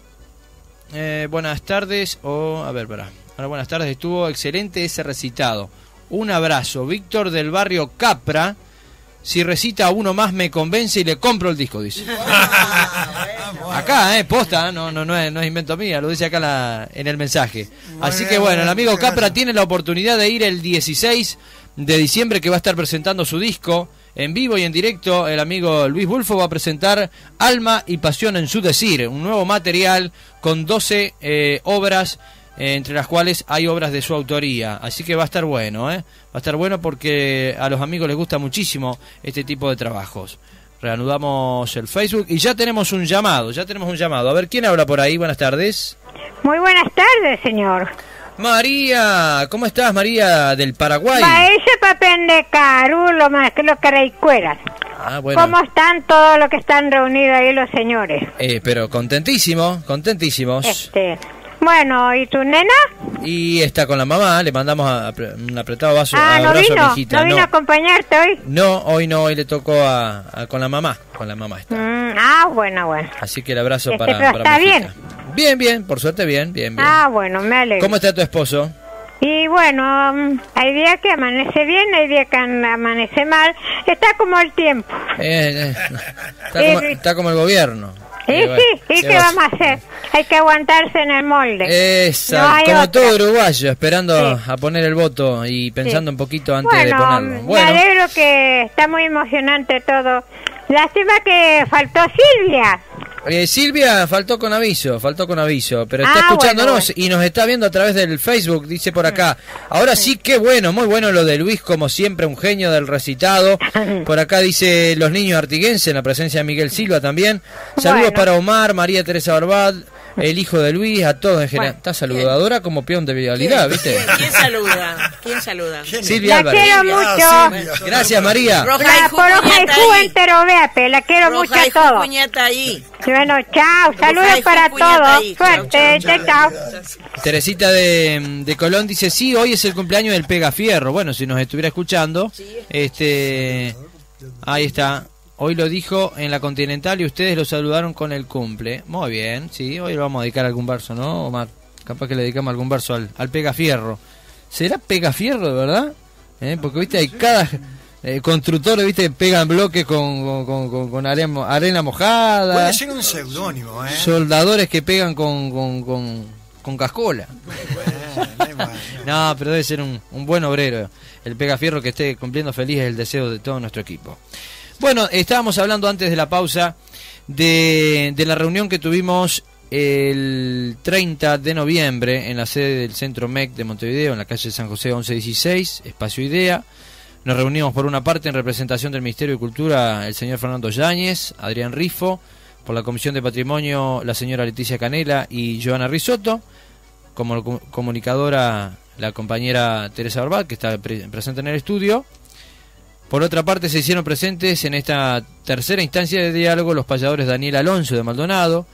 Eh, buenas tardes, o a ver, para. Ahora, buenas tardes, estuvo excelente ese recitado. Un abrazo, Víctor del barrio Capra. Si recita uno más me convence y le compro el disco, dice. Acá, eh, posta, no, no, no, es, no es invento mío, lo dice acá la- en el mensaje. Así que bueno, el amigo Capra tiene la oportunidad de ir el 16 de diciembre que va a estar presentando su disco en vivo y en directo. El amigo Luis Bulfo va a presentar Alma y Pasión en su decir, un nuevo material con 12 eh, obras eh, entre las cuales hay obras de su autoría. Así que va a estar bueno, ¿eh? Va a estar bueno porque a los amigos les gusta muchísimo este tipo de trabajos. reanudamos el Facebook y ya tenemos un llamado, ya tenemos un llamado. A ver, ¿quién habla por ahí? Buenas tardes. Muy buenas tardes, señor. María, ¿cómo estás, María del Paraguay? Paese papel de carulo más que los caraicuelas. Ah, bueno. ¿Cómo están todos los que están reunidos ahí los señores? Eh, pero contentísimo, contentísimos. Este, bueno, ¿y tu nena? Y está con la mamá, le mandamos a- a- un apretado vaso, ah, no abrazo a vino, mi hijita. no vino a acompañarte hoy. No, hoy no, hoy le tocó a, a- con la mamá, con la mamá está. Mm, ah, bueno, bueno. Así que el abrazo Este, para, para está mi bien. hijita. Bien, bien, por suerte bien, bien, bien. Ah, bueno, me alegro. ¿Cómo está tu esposo? Y bueno, mm, hay días que amanece bien, hay días que an- amanece mal. Está como el tiempo. Eh, eh, como, está como el gobierno. Y bueno, sí, ¿y ¿qué vamos a hacer? Hay que aguantarse en el molde. No hay como otra. todo uruguayo, esperando a poner el voto y pensando un poquito antes de Bueno, ponerlo. me Bueno, alegro que está muy emocionante todo. Lástima que faltó Silvia. Eh, Silvia faltó con aviso, faltó con aviso, pero está Ah, escuchándonos bueno, y nos está viendo a través del Facebook, dice por acá. Ahora sí, qué bueno, muy bueno lo de Luis, como siempre, un genio del recitado. Por acá dice los niños artiguenses, en la presencia de Miguel Silva también. Saludos Bueno. para Omar, María Teresa Barbad, el hijo de Luis, a todos en general. Está saludadora como peón de vialidad, ¿viste? ¿Quién saluda? ¿Quién saluda? Silvia La Álvarez. quiero mucho. Gracias, María. Roja y La por hoja y ahí. entero, véate, la quiero Roja mucho a todos. Ahí. Bueno, chao, saludos para todos. Suerte, chao, chao. Teresita de, de Colón dice, sí, hoy es el cumpleaños del Pegafierro. Bueno, si nos estuviera escuchando, este, ahí está. Hoy lo dijo en la Continental y ustedes lo saludaron con el cumple. Muy bien, sí, hoy le vamos a dedicar algún verso, ¿no, Omar? Capaz que le dedicamos algún verso al, al Pegafierro. ¿Será Pegafierro de verdad? ¿Eh? Porque, viste, hay cada... eh, constructores, viste, pegan bloques con, con, con- arena, mo- arena mojada. Puede ser un seudónimo, ¿eh? Soldadores que pegan con, con, cascola. No, pero debe ser un, un buen obrero. El pegafierro que esté cumpliendo feliz el deseo de todo nuestro equipo. Bueno, estábamos hablando antes de la pausa de, de la reunión que tuvimos el 30 de noviembre en la sede del Centro MEC de Montevideo, en la calle San José 1116, Espacio Idea. Nos reunimos por una parte en representación del Ministerio de Cultura el señor Fernando Yáñez, Adrián Rifo, por la Comisión de Patrimonio la señora Leticia Canela y Joana Risotto, como co- comunicadora la compañera Teresa Barbad, que está pre- presente en el estudio. Por otra parte, se hicieron presentes en esta tercera instancia de diálogo los payadores Daniel Alonso de Maldonado,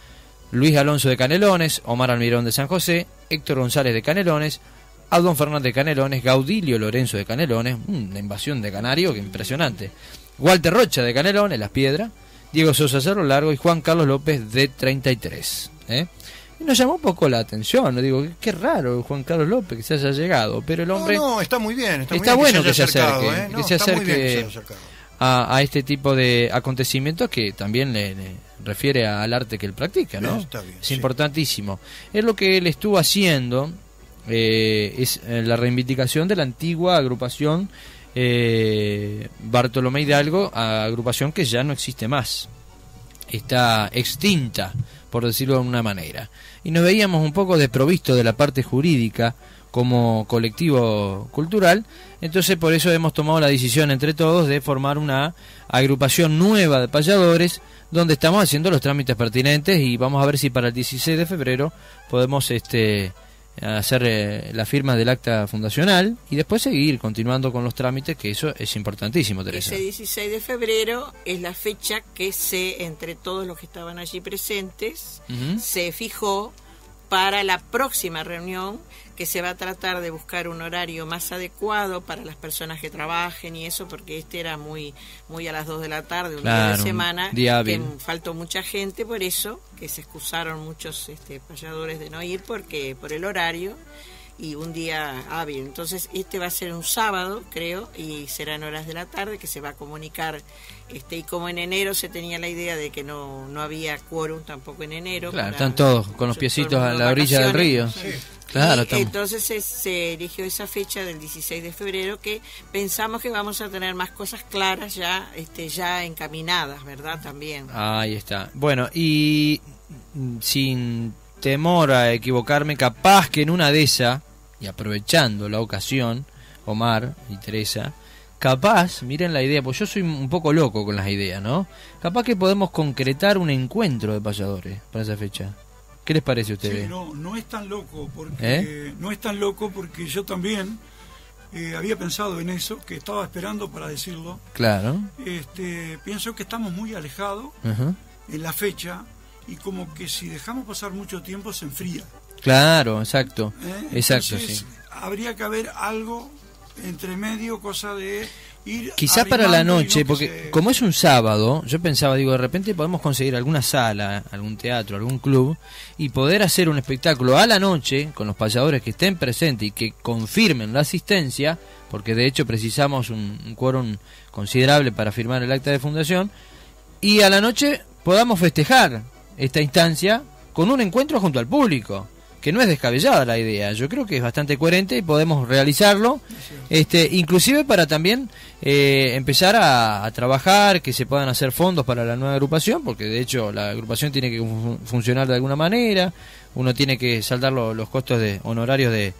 Luis Alonso de Canelones, Omar Almirón de San José, Héctor González de Canelones, Adón Fernández de Canelones, Gaudilio Lorenzo de Canelones, una invasión de canario que impresionante, Walter Rocha de Canelones, Las Piedras, Diego Sosa Cerro Largo y Juan Carlos López de 33. ¿eh? Y nos llamó un poco la atención, ¿no? digo, qué raro Juan Carlos López que se haya llegado, pero el hombre... No, no, está muy bien. Está, muy Está bien bueno que se haya acerque, ¿eh? que No, se que acerque se a, a este tipo de acontecimientos que también le, le refiere al arte que él practica, ¿no? Está bien, es importantísimo. Es lo que él estuvo haciendo, eh, es eh, la reivindicación de la antigua agrupación eh, Bartolomé Hidalgo, agrupación que ya no existe más, está extinta, por decirlo de alguna manera. Y nos veíamos un poco desprovisto de la parte jurídica como colectivo cultural, entonces por eso hemos tomado la decisión entre todos de formar una agrupación nueva de payadores donde estamos haciendo los trámites pertinentes y vamos a ver si para el 16 de febrero podemos este hacer eh, la firma del acta fundacional y después seguir continuando con los trámites que eso es importantísimo Teresa. Ese 16 de febrero es la fecha que se, entre todos los que estaban allí presentes, Ujú. se fijó para la próxima reunión que se va a tratar de buscar un horario más adecuado para las personas que trabajen y eso porque este era muy muy a las 2 de la tarde un día Claro, de un semana día que faltó mucha gente por eso que se excusaron muchos este payadores de no ir porque por el horario y un día hábil. Entonces, este va a ser un sábado, creo, y será en horas de la tarde que se va a comunicar. Este, y como en enero se tenía la idea de que no, no había quórum tampoco en enero. Claro, para- están todos con los piecitos a la orilla del río. vacaciones. Claro, Y entonces se, se eligió esa fecha del 16 de febrero que pensamos que vamos a tener más cosas claras ya este ya encaminadas, ¿verdad? También. Ahí está. Bueno, y sin temor a equivocarme, capaz que en una de esas, y aprovechando la ocasión, Omar y Teresa, capaz, miren la idea, pues yo soy un poco loco con las ideas, ¿no? Capaz que podemos concretar un encuentro de payadores para esa fecha. ¿Qué les parece a ustedes? Sí, no, no es tan loco porque ¿Eh? no es tan loco porque yo también eh, había pensado en eso, que estaba esperando para decirlo. Claro. Este, pienso que estamos muy alejados en la fecha y como que si dejamos pasar mucho tiempo se enfría. Claro, exacto. ¿eh? Exacto, Entonces, sí. Habría que haber algo entre medio, cosa de ir. Quizá para la noche, no que porque se- como es un sábado, yo pensaba, digo, de repente podemos conseguir alguna sala, algún teatro, algún club y poder hacer un espectáculo a la noche con los payadores que estén presentes y que confirmen la asistencia, porque de hecho precisamos un, un quórum considerable para firmar el acta de fundación, y a la noche podamos festejar esta instancia con un encuentro junto al público que no es descabellada la idea, yo creo que es bastante coherente y podemos realizarlo, este, inclusive para también eh, empezar a, a trabajar, que se puedan hacer fondos para la nueva agrupación, porque de hecho la agrupación tiene que fun- funcionar de alguna manera, uno tiene que saldar lo- los costos de honorarios de,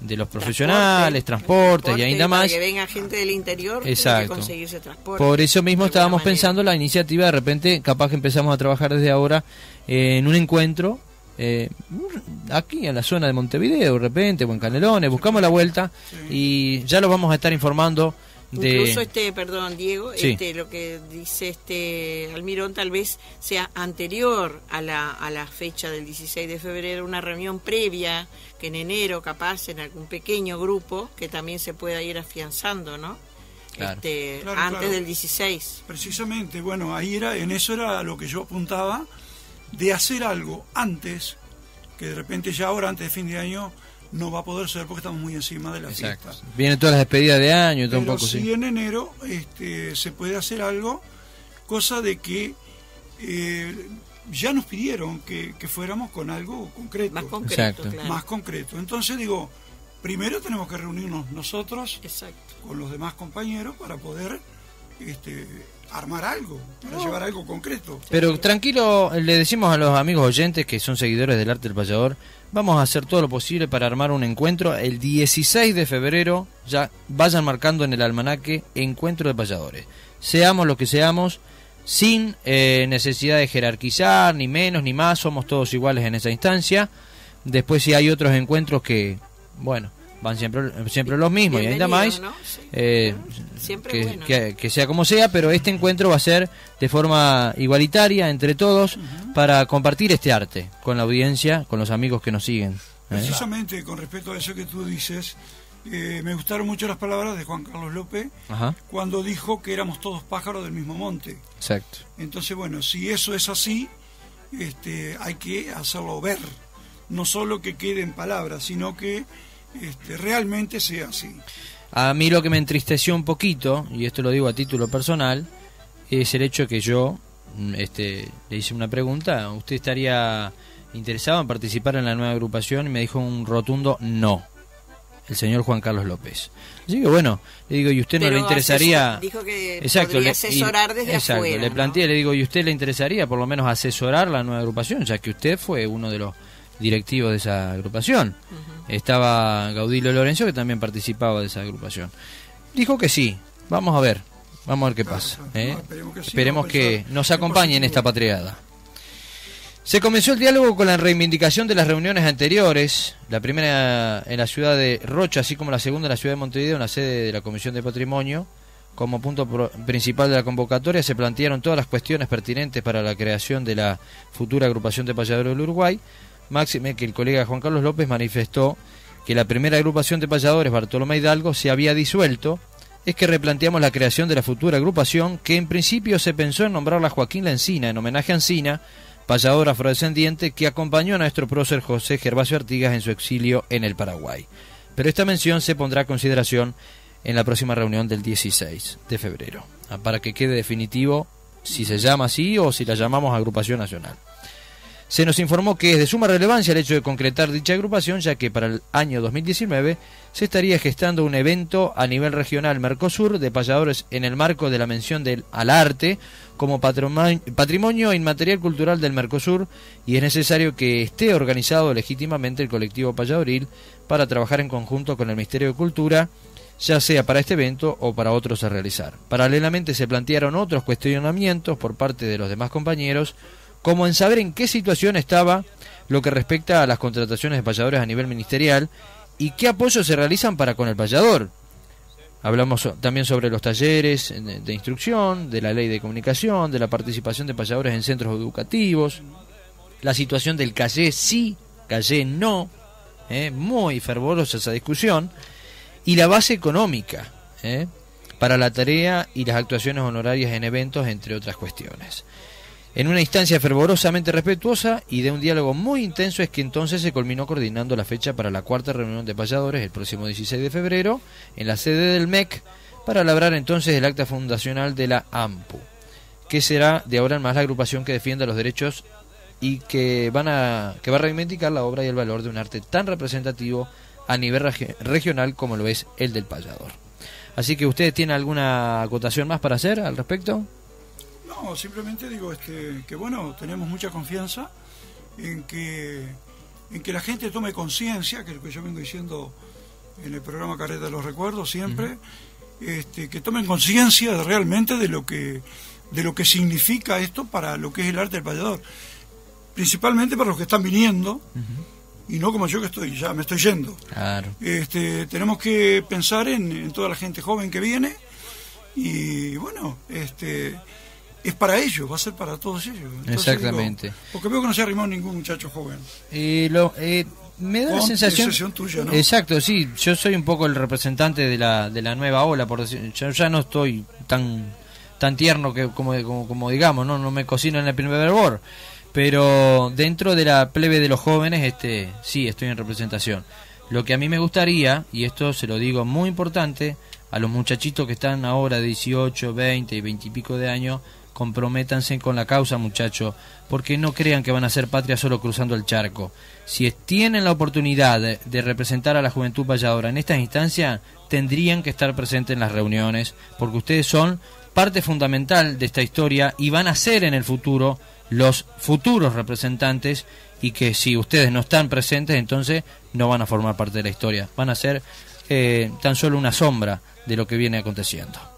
de los profesionales, transportes y ainda para más. que venga gente del interior, tiene Exacto. que conseguirse transporte. Por eso mismo estábamos manera. pensando la iniciativa, de repente, capaz que empezamos a trabajar desde ahora eh, en un encuentro eh, aquí en la zona de Montevideo, de repente, o en Canelones, buscamos la vuelta y ya lo vamos a estar informando de... Incluso este, perdón, Diego, Sí. este, lo que dice este Almirón tal vez sea anterior a la, a la fecha del 16 de febrero, una reunión previa que en enero capaz en algún pequeño grupo que también se pueda ir afianzando, ¿no? Claro. Este, Claro, antes claro. del 16. Precisamente, bueno, ahí era, en eso era lo que yo apuntaba, de hacer algo antes, que de repente ya ahora, antes de fin de año, no va a poder ser porque estamos muy encima de la Exacto. fiesta. Vienen todas las despedidas de año y todo un Pero poco, sí sí. en enero este, se puede hacer algo, cosa de que eh, ya nos pidieron que, que fuéramos con algo concreto. Más concreto, Exacto. claro. Más concreto. Entonces digo, primero tenemos que reunirnos nosotros Exacto. con los demás compañeros para poder este, armar algo, para No. llevar algo concreto. Pero tranquilo, le decimos a los amigos oyentes que son seguidores del arte del payador, vamos a hacer todo lo posible para armar un encuentro el 16 de febrero, ya vayan marcando en el almanaque encuentro de payadores. Seamos lo que seamos, sin eh, necesidad de jerarquizar, ni menos ni más, somos todos iguales en esa instancia. Después si hay otros encuentros que, bueno, van siempre, siempre los mismos y ainda más. Bienvenidos, ¿no? Sí. eh, Siempre que, bueno. que- que sea como sea, pero este encuentro va a ser de forma igualitaria entre todos para compartir este arte con la audiencia, con los amigos que nos siguen. ¿eh? Precisamente con respecto a eso que tú dices, eh, me gustaron mucho las palabras de Juan Carlos López Ajá, cuando dijo que éramos todos pájaros del mismo monte. exacto. Entonces, bueno, si eso es así, este, hay que hacerlo ver. No solo que quede en palabras, sino que este, realmente sea así. A mí lo que me entristeció un poquito, y esto lo digo a título personal, es el hecho que yo mm, este, le hice una pregunta, ¿usted estaría interesado en participar en la nueva agrupación? Y me dijo un rotundo no, el señor Juan Carlos López. Así que bueno, le digo, ¿y usted no Pero le interesaría? asesor- dijo que Exacto, podría le- asesorar desde exacto, afuera, le ¿no? planteé, le digo, ¿y usted le interesaría por lo menos asesorar la nueva agrupación? Ya que usted fue uno de los directivos de esa agrupación. Estaba Gaudilio Lorenzo, que también participaba de esa agrupación. Dijo que sí, vamos a ver, vamos a ver qué pasa. ¿eh? esperemos que sí, Esperemos nos acompañe en esta patriada. Se comenzó el diálogo con la reivindicación de las reuniones anteriores, la primera en la ciudad de Rocha, así como la segunda en la ciudad de Montevideo, en la sede de la Comisión de Patrimonio. Como punto principal de la convocatoria se plantearon todas las cuestiones pertinentes para la creación de la futura agrupación de payadores del Uruguay. Máxime que el colega Juan Carlos López manifestó que la primera agrupación de payadores, Bartolomé Hidalgo, se había disuelto. Es que replanteamos la creación de la futura agrupación, que en principio se pensó en nombrarla Joaquín La Encina, en homenaje a Encina, payador afrodescendiente que acompañó a nuestro prócer José Gervasio Artigas en su exilio en el Paraguay. Pero esta mención se pondrá a consideración en la próxima reunión del 16 de febrero, ah, para que quede definitivo si se llama así o si la llamamos agrupación nacional. Se nos informó que es de suma relevancia el hecho de concretar dicha agrupación, ya que para el año 2019 se estaría gestando un evento a nivel regional Mercosur de payadores en el marco de la mención del, al arte como patrimo- patrimonio inmaterial cultural del Mercosur y es necesario que esté organizado legítimamente el colectivo payadoril para trabajar en conjunto con el Ministerio de Cultura ya sea para este evento o para otros a realizar. Paralelamente se plantearon otros cuestionamientos por parte de los demás compañeros, como en saber en qué situación estaba lo que respecta a las contrataciones de payadores a nivel ministerial y qué apoyos se realizan para con el payador. Hablamos también sobre los talleres de de instrucción, de la ley de comunicación, de la participación de payadores en centros educativos, la situación del calle sí, calle no, ¿eh? muy fervorosa esa discusión, y la base económica ¿eh? para la tarea y las actuaciones honorarias en eventos, entre otras cuestiones. En una instancia fervorosamente respetuosa y de un diálogo muy intenso es que entonces se culminó coordinando la fecha para la cuarta reunión de payadores el próximo 16 de febrero en la sede del MEC para labrar entonces el acta fundacional de la AMPU, que será de ahora en más la agrupación que defienda los derechos y que van a que va a reivindicar la obra y el valor de un arte tan representativo a nivel regi- regional como lo es el del payador. Así que ustedes tienen alguna acotación más para hacer al respecto? No, simplemente digo este, que bueno, tenemos mucha confianza en que, en que la gente tome conciencia, que es lo que yo vengo diciendo en el programa Carreta de los Recuerdos siempre, este, que tomen conciencia de- realmente de lo que de lo que significa esto para lo que es el arte del payador. Principalmente para los que están viniendo y no como yo que estoy, ya me estoy yendo. Claro. Este, tenemos que pensar en, en toda la gente joven que viene y bueno, este es para ellos, va a ser para todos ellos. Entonces, Exactamente. digo, porque veo que no se arrimó ningún muchacho joven. Eh, lo, eh, me da la sensación. tuya, ¿no? Exacto, sí. Yo soy un poco el representante de la, de la nueva ola, por decir. Yo ya no estoy tan tan tierno que como, como, como digamos, no no me cocino en el primer hervor. Pero dentro de la plebe de los jóvenes, este sí estoy en representación. Lo que a mí me gustaría, y esto se lo digo muy importante, a los muchachitos que están ahora de 18, 20 y 20 y pico de años, comprométanse con la causa, muchachos, porque no crean que van a ser patria solo cruzando el charco. Si tienen la oportunidad de, de representar a la juventud valladora en estas instancias, tendrían que estar presentes en las reuniones, porque ustedes son parte fundamental de esta historia y van a ser en el futuro los futuros representantes y que si ustedes no están presentes entonces no van a formar parte de la historia, van a ser eh, tan solo una sombra de lo que viene aconteciendo.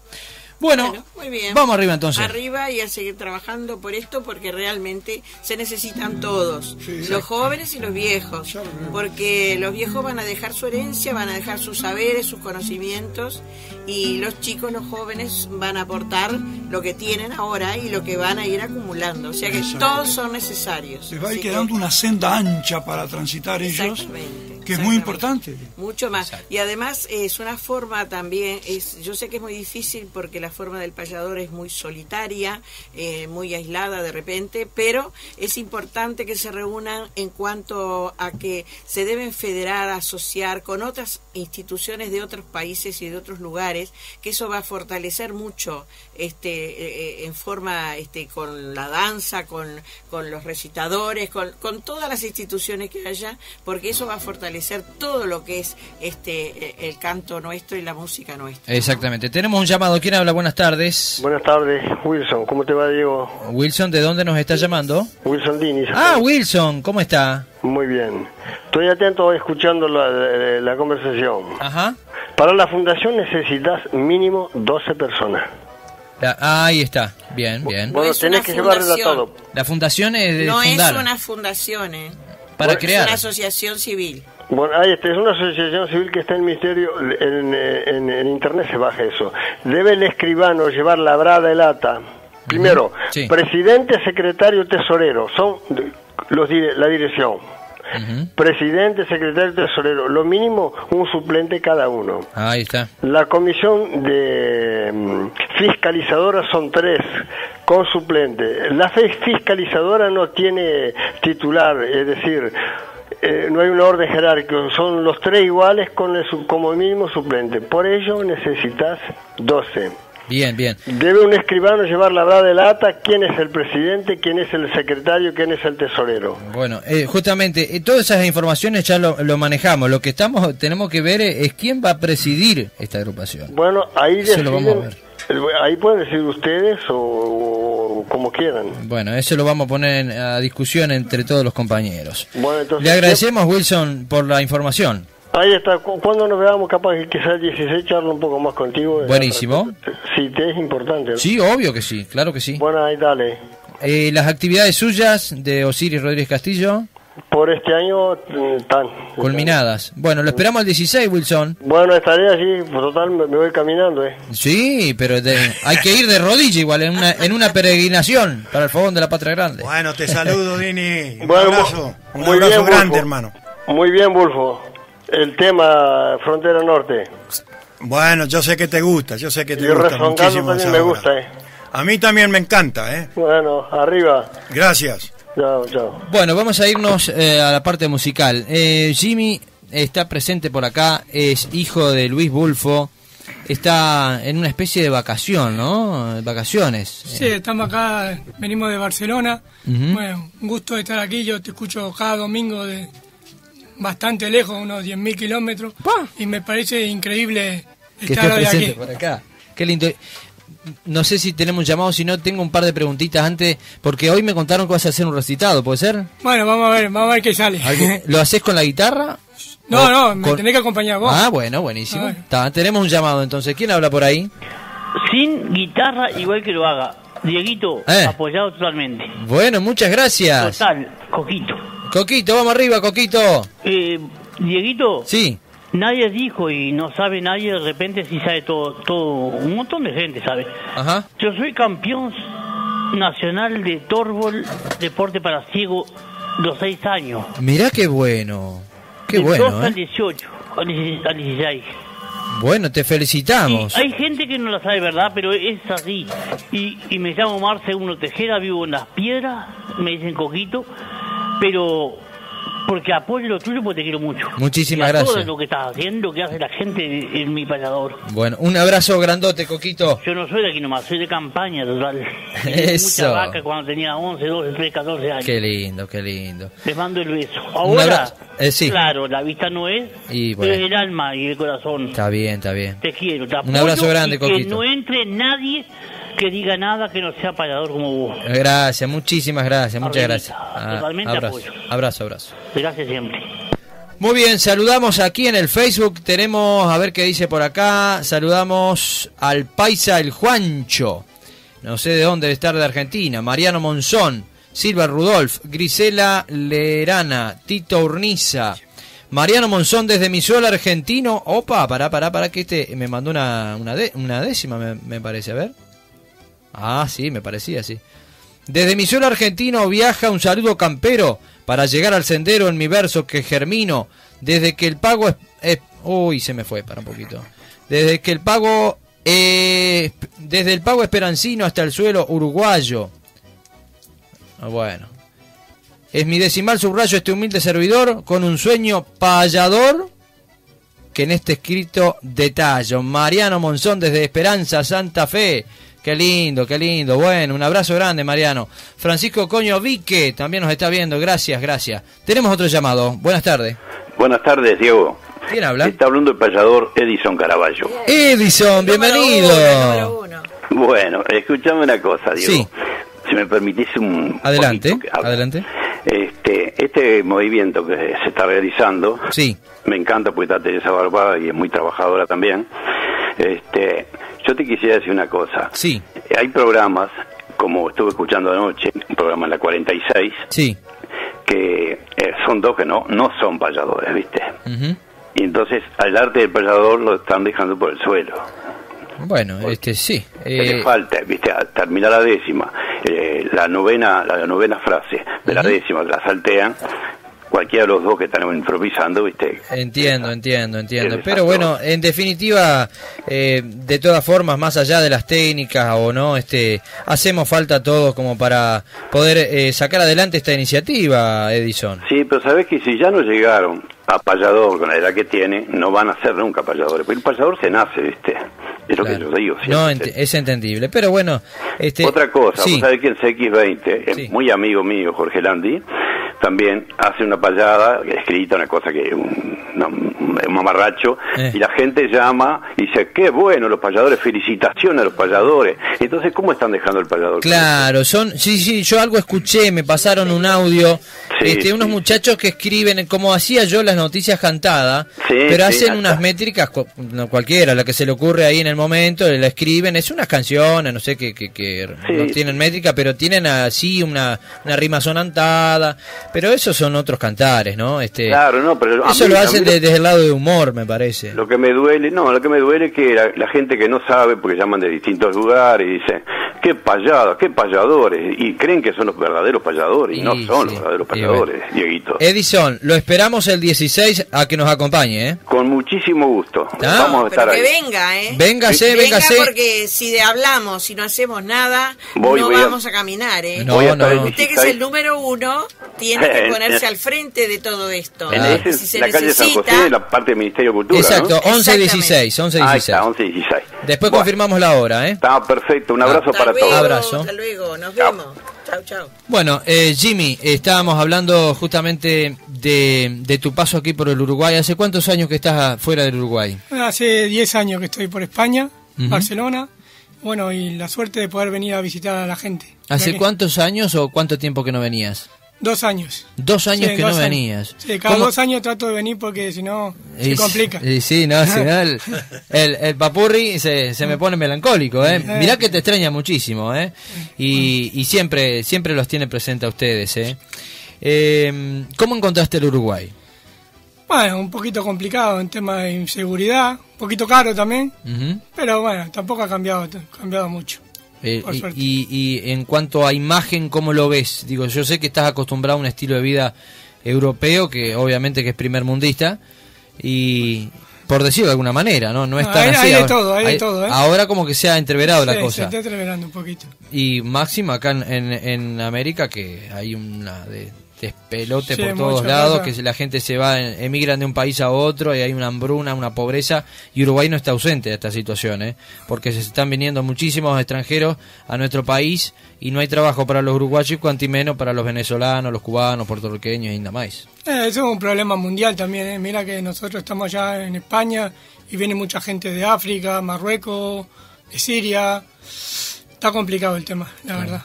Bueno, muy bien. vamos arriba entonces. Arriba y a seguir trabajando por esto porque realmente se necesitan todos, los jóvenes y los viejos, porque los viejos van a dejar su herencia, van a dejar sus saberes, sus conocimientos y los chicos, los jóvenes van a aportar lo que tienen ahora y lo que van a ir acumulando, o sea que todos son necesarios. Les va a ir que- quedando una senda ancha para transitar ellos, Exactamente, que es muy importante. Mucho más. Y además es una forma también, es yo sé que es muy difícil porque la forma del payador es muy solitaria, eh, muy aislada de repente, pero es importante que se reúnan en cuanto a que se deben federar, asociar con otras instituciones de otros países y de otros lugares, que eso va a fortalecer mucho este eh, eh, en forma este con la danza, con, con los recitadores, con, con todas las instituciones que haya, porque eso va a fortalecer todo lo que es este eh, el canto nuestro y la música nuestra. Exactamente. Tenemos un llamado. ¿Quién habla? Buenas tardes. Buenas tardes, Wilson. ¿Cómo te va, Diego? Wilson, ¿de dónde nos está llamando? Wilson Dini. Ah, Wilson, ¿cómo está? Muy bien. Estoy atento escuchando la, la- la conversación. Ajá. Para la fundación necesitas mínimo 12 personas. La- ahí está. Bien, bien. Bueno, tenés que llevarla todo. La fundación es de No fundar. es una fundación, ¿eh? Para es crear. una asociación civil. Bueno, ahí está, es una asociación civil que está en el Ministerio, en, en- en Internet se baja eso. Debe el escribano llevar labrada el ata. Primero, Sí. presidente, secretario, tesorero, son los dire- la dirección. Presidente, secretario, tesorero, lo mínimo un suplente cada uno. Ahí está. La comisión de mm, fiscalizadora son tres, con suplente. La fiscalizadora no tiene titular, es decir, eh, no hay una orden jerárquica, son los tres iguales con el como mínimo suplente. Por ello necesitas 12. Bien, bien. Debe un escribano llevar la verdad de la ata, quién es el presidente, quién es el secretario, quién es el tesorero. Bueno, eh, justamente eh, todas esas informaciones ya lo, lo manejamos. Lo que estamos tenemos que ver es, es quién va a presidir esta agrupación. Bueno, ahí Eso lo vamos a deciden- ahí pueden decir ustedes o, o como quieran. Bueno, eso lo vamos a poner a discusión entre todos los compañeros. Bueno, entonces, Le agradecemos, Wilson, por la información. Ahí está, Cu- cuando nos veamos, capaz que quizás el 16 charlo un poco más contigo. eh, Buenísimo. Sí, te es importante. ¿no? Sí, obvio que sí, claro que sí. Bueno, ahí dale. Eh, las actividades suyas de Osiris Rodríguez Castillo, Por este año mm, están. culminadas. Bueno, lo esperamos el 16, Wilson. Bueno, estaré allí, por total me, me voy caminando, ¿eh? Sí, pero de- hay que ir de rodilla igual, en una, en una peregrinación para el fogón de la Patria Grande. Bueno, te saludo, Dini. Un Bueno, abrazo. Un muy abrazo bien, grande, Bulfo. hermano. Muy bien, Bulfo. El tema Frontera Norte. Bueno, yo sé que te gusta, yo sé que te Y gusta muchísimo también me gusta, ¿eh? A mí también me encanta, ¿eh? Bueno, arriba. Gracias. Chao, chao. Bueno, vamos a irnos eh, a la parte musical. Eh, Jimmy está presente por acá, es hijo de Luis Bulfo, está en una especie de vacación, ¿no? Vacaciones. Sí, estamos acá, venimos de Barcelona. Bueno, un gusto de estar aquí. Yo te escucho cada domingo de bastante lejos, unos 10.000 kilómetros. Y me parece increíble que estar hoy presente aquí. por acá. Qué lindo. No sé si tenemos un llamado, si no, tengo un par de preguntitas antes, porque hoy me contaron que vas a hacer un recitado, ¿puede ser? Bueno, vamos a ver, vamos a ver qué sale. ¿Algo- ¿Lo haces con la guitarra? No, ¿O no, me con- tenés que acompañar vos. Ah, bueno, buenísimo. Está, tenemos un llamado entonces. ¿Quién habla por ahí? Sin guitarra, igual que lo haga. Dieguito, Eh. apoyado totalmente. Bueno, muchas gracias. Total, Coquito. Coquito, vamos arriba, Coquito. Eh, Dieguito. Sí. Nadie dijo y no sabe nadie, de repente sí sabe todo, todo, un montón de gente sabe. Ajá. Yo soy campeón nacional de torbol, deporte para ciego, los seis años. Mirá qué bueno. Qué bueno, 12 al ¿eh? 18, al 16 al 16. Bueno, te felicitamos. Hay gente que no la sabe, ¿verdad? Pero es así. Y, y me llamo Marce Uno Tejera, vivo en Las Piedras, me dicen Coquito, pero porque apoyo lo tuyo porque te quiero mucho. Muchísimas Y a Todo gracias. lo que estás haciendo, que hace la gente en mi payador. Bueno, un abrazo grandote, Coquito. Yo no soy de aquí nomás, soy de campaña total. Eso. Mucha vaca cuando tenía 11, 12, 13, 14 años. Qué lindo, qué lindo. Les mando el beso. Un Ahora. Eh, sí. claro, la vista no es, Y pero es bueno, el alma y el corazón. está bien, está bien. Te quiero, te Un apoyo abrazo grande, y que Coquito. no entre nadie que diga nada que no sea payador como vos. Gracias, muchísimas gracias, muchas gracias. Ah, totalmente abrazo, apoyo. abrazo, abrazo. Gracias siempre. Muy bien, saludamos aquí en el Facebook. Tenemos, a ver qué dice por acá. Saludamos al Paisa el Juancho. No sé de dónde debe estar de Argentina. Mariano Monzón, Silva Rudolf, Grisela Lerana, Tito Urniza. Mariano Monzón desde Misuel Argentino. Opa, pará, pará, pará, que este me mandó una, una, de- una décima, me, me parece. A ver. Ah, sí, me parecía, sí. Desde mi suelo argentino viaja un saludo campero para llegar al sendero en mi verso que germino. Desde que el pago es... uy, se me fue, para un poquito. Desde que el pago... eh, desde el pago esperancino hasta el suelo uruguayo. Ah, Bueno. Es mi decimal subrayo este humilde servidor con un sueño payador que en este escrito detallo. Mariano Monzón desde Esperanza, Santa Fe. Qué lindo, qué lindo. Bueno, un abrazo grande, Mariano. Francisco Coño Vique también nos está viendo. Gracias, gracias. Tenemos otro llamado. Buenas tardes. Buenas tardes, Diego. ¿Quién habla? Está hablando el payador Edison Caraballo. Edison, bienvenido. Bueno, escúchame una cosa, Diego. Sí. Si me permitís un... Adelante, adelante. Este, este movimiento que se está realizando, Sí. me encanta porque está Teresa Barbada y es muy trabajadora también. Este, yo te quisiera decir una cosa. Sí. Hay programas, como estuve escuchando anoche, un programa en la 46, Sí. que eh, son dos que no, no son payadores, ¿viste? Ujú. Y entonces al arte del payador lo están dejando por el suelo. Bueno, este sí. Le Eh, falta, viste, al terminar la décima, eh, la novena, la novena frase de la décima la saltean, cualquiera de los dos que están improvisando, viste, Entiendo, entiendo, entiendo. Pero bueno, en definitiva, eh, de todas formas, más allá de las técnicas o no, este, hacemos falta todos como para poder eh, sacar adelante esta iniciativa, Edison. Sí, pero sabes que si ya no llegaron a payador con la edad que tiene, no van a ser nunca payadores. Porque el payador se nace, ¿viste? Es lo que yo digo. siempre. No, ent- es entendible. Pero bueno, este, Otra cosa, sí. vos sabés que en CX20, es Sí. muy amigo mío, Jorge Landi, también hace una payada escrita, una cosa que una- un mamarracho, Eh. y la gente llama y dice, qué bueno los payadores, felicitaciones a los payadores. Entonces, ¿cómo están dejando el payador? Claro, son, sí, sí, yo algo escuché, me pasaron un audio Sí, este, unos muchachos que escriben, como hacía yo las noticias cantadas, Sí, pero hacen unas métricas, cualquiera, la que se le ocurre ahí en el momento, la escriben, es unas canciones, no sé, que, que, que no tienen métrica, pero tienen así una, una rima sonantada, pero esos son otros cantares, ¿no? Este, Claro, no, pero eso mí- lo hacen mí- desde el lado de humor, me parece. Lo que me duele, no, lo que me duele es que la, la gente que no sabe, porque llaman de distintos lugares y dicen, qué payados, qué payadores, y creen que son los verdaderos payadores, y, no son sí, los verdaderos payadores, Dieguito. Edison, lo esperamos el 16 a que nos acompañe, ¿eh? Con muchísimo gusto. Ah, Vamos a estar Pero que ahí. venga, ¿eh? Véngase, Venga véngase. porque si de hablamos, si no hacemos nada, Voy, no voy vamos a caminar, ¿eh? No, Voy a estar no. en Usted que es 16. el número uno, tiene que ponerse al frente de todo esto. En Ah. Si se la calle San necesita, José, la parte del Ministerio de Cultura, Exacto, ¿no? 11 y 16, 11 y Ahí 16. está, 11 y 16. Después confirmamos la hora, ¿eh? Está perfecto, un abrazo hasta para luego, todos. Abrazo. Hasta luego, nos vemos. Chau, chau. Bueno, eh, Jimmy, estábamos hablando justamente de, de tu paso aquí por el Uruguay. ¿Hace cuántos años que estás fuera del Uruguay? Hace 10 años que estoy por España. Barcelona. Bueno, y la suerte de poder venir a visitar a la gente. ¿Hace cuántos años o cuánto tiempo que no venías? Dos años. Dos años Sí, que dos no años. venías. Sí, cada ¿Cómo- dos años trato de venir porque si no se complica. y sí, no, si no, el, el, el papurri se, se me pone melancólico, ¿eh? Mirá que te extraña muchísimo, ¿eh? Y, y siempre, siempre los tiene presente a ustedes, ¿eh? Eh, ¿Cómo encontraste el Uruguay? Bueno, un poquito complicado en tema de inseguridad, un poquito caro también, pero bueno, tampoco ha cambiado, cambiado mucho. Eh, y, y- en cuanto a imagen, ¿cómo lo ves? Digo, yo sé que estás acostumbrado a un estilo de vida europeo, que obviamente que es primer mundista, y por decirlo de alguna manera, ¿no? No es tan hay- así. hay de ahora, todo, hay de todo, ¿eh? ahora como que se ha entreverado la cosa. Se está entreverando un poquito. Y máxima acá en, en, en América que hay una de, despelote Sí, por todos lados, que la gente se va, emigran de un país a otro y hay una hambruna, una pobreza, y Uruguay no está ausente de esta situación, ¿eh? porque se están viniendo muchísimos extranjeros a nuestro país y no hay trabajo para los uruguayos y menos para los venezolanos, los cubanos, puertorriqueños y nada más. Eh, eso es un problema mundial también. ¿eh? Mira que nosotros estamos allá en España y viene mucha gente de África, Marruecos, de Siria. Está complicado el tema, la verdad.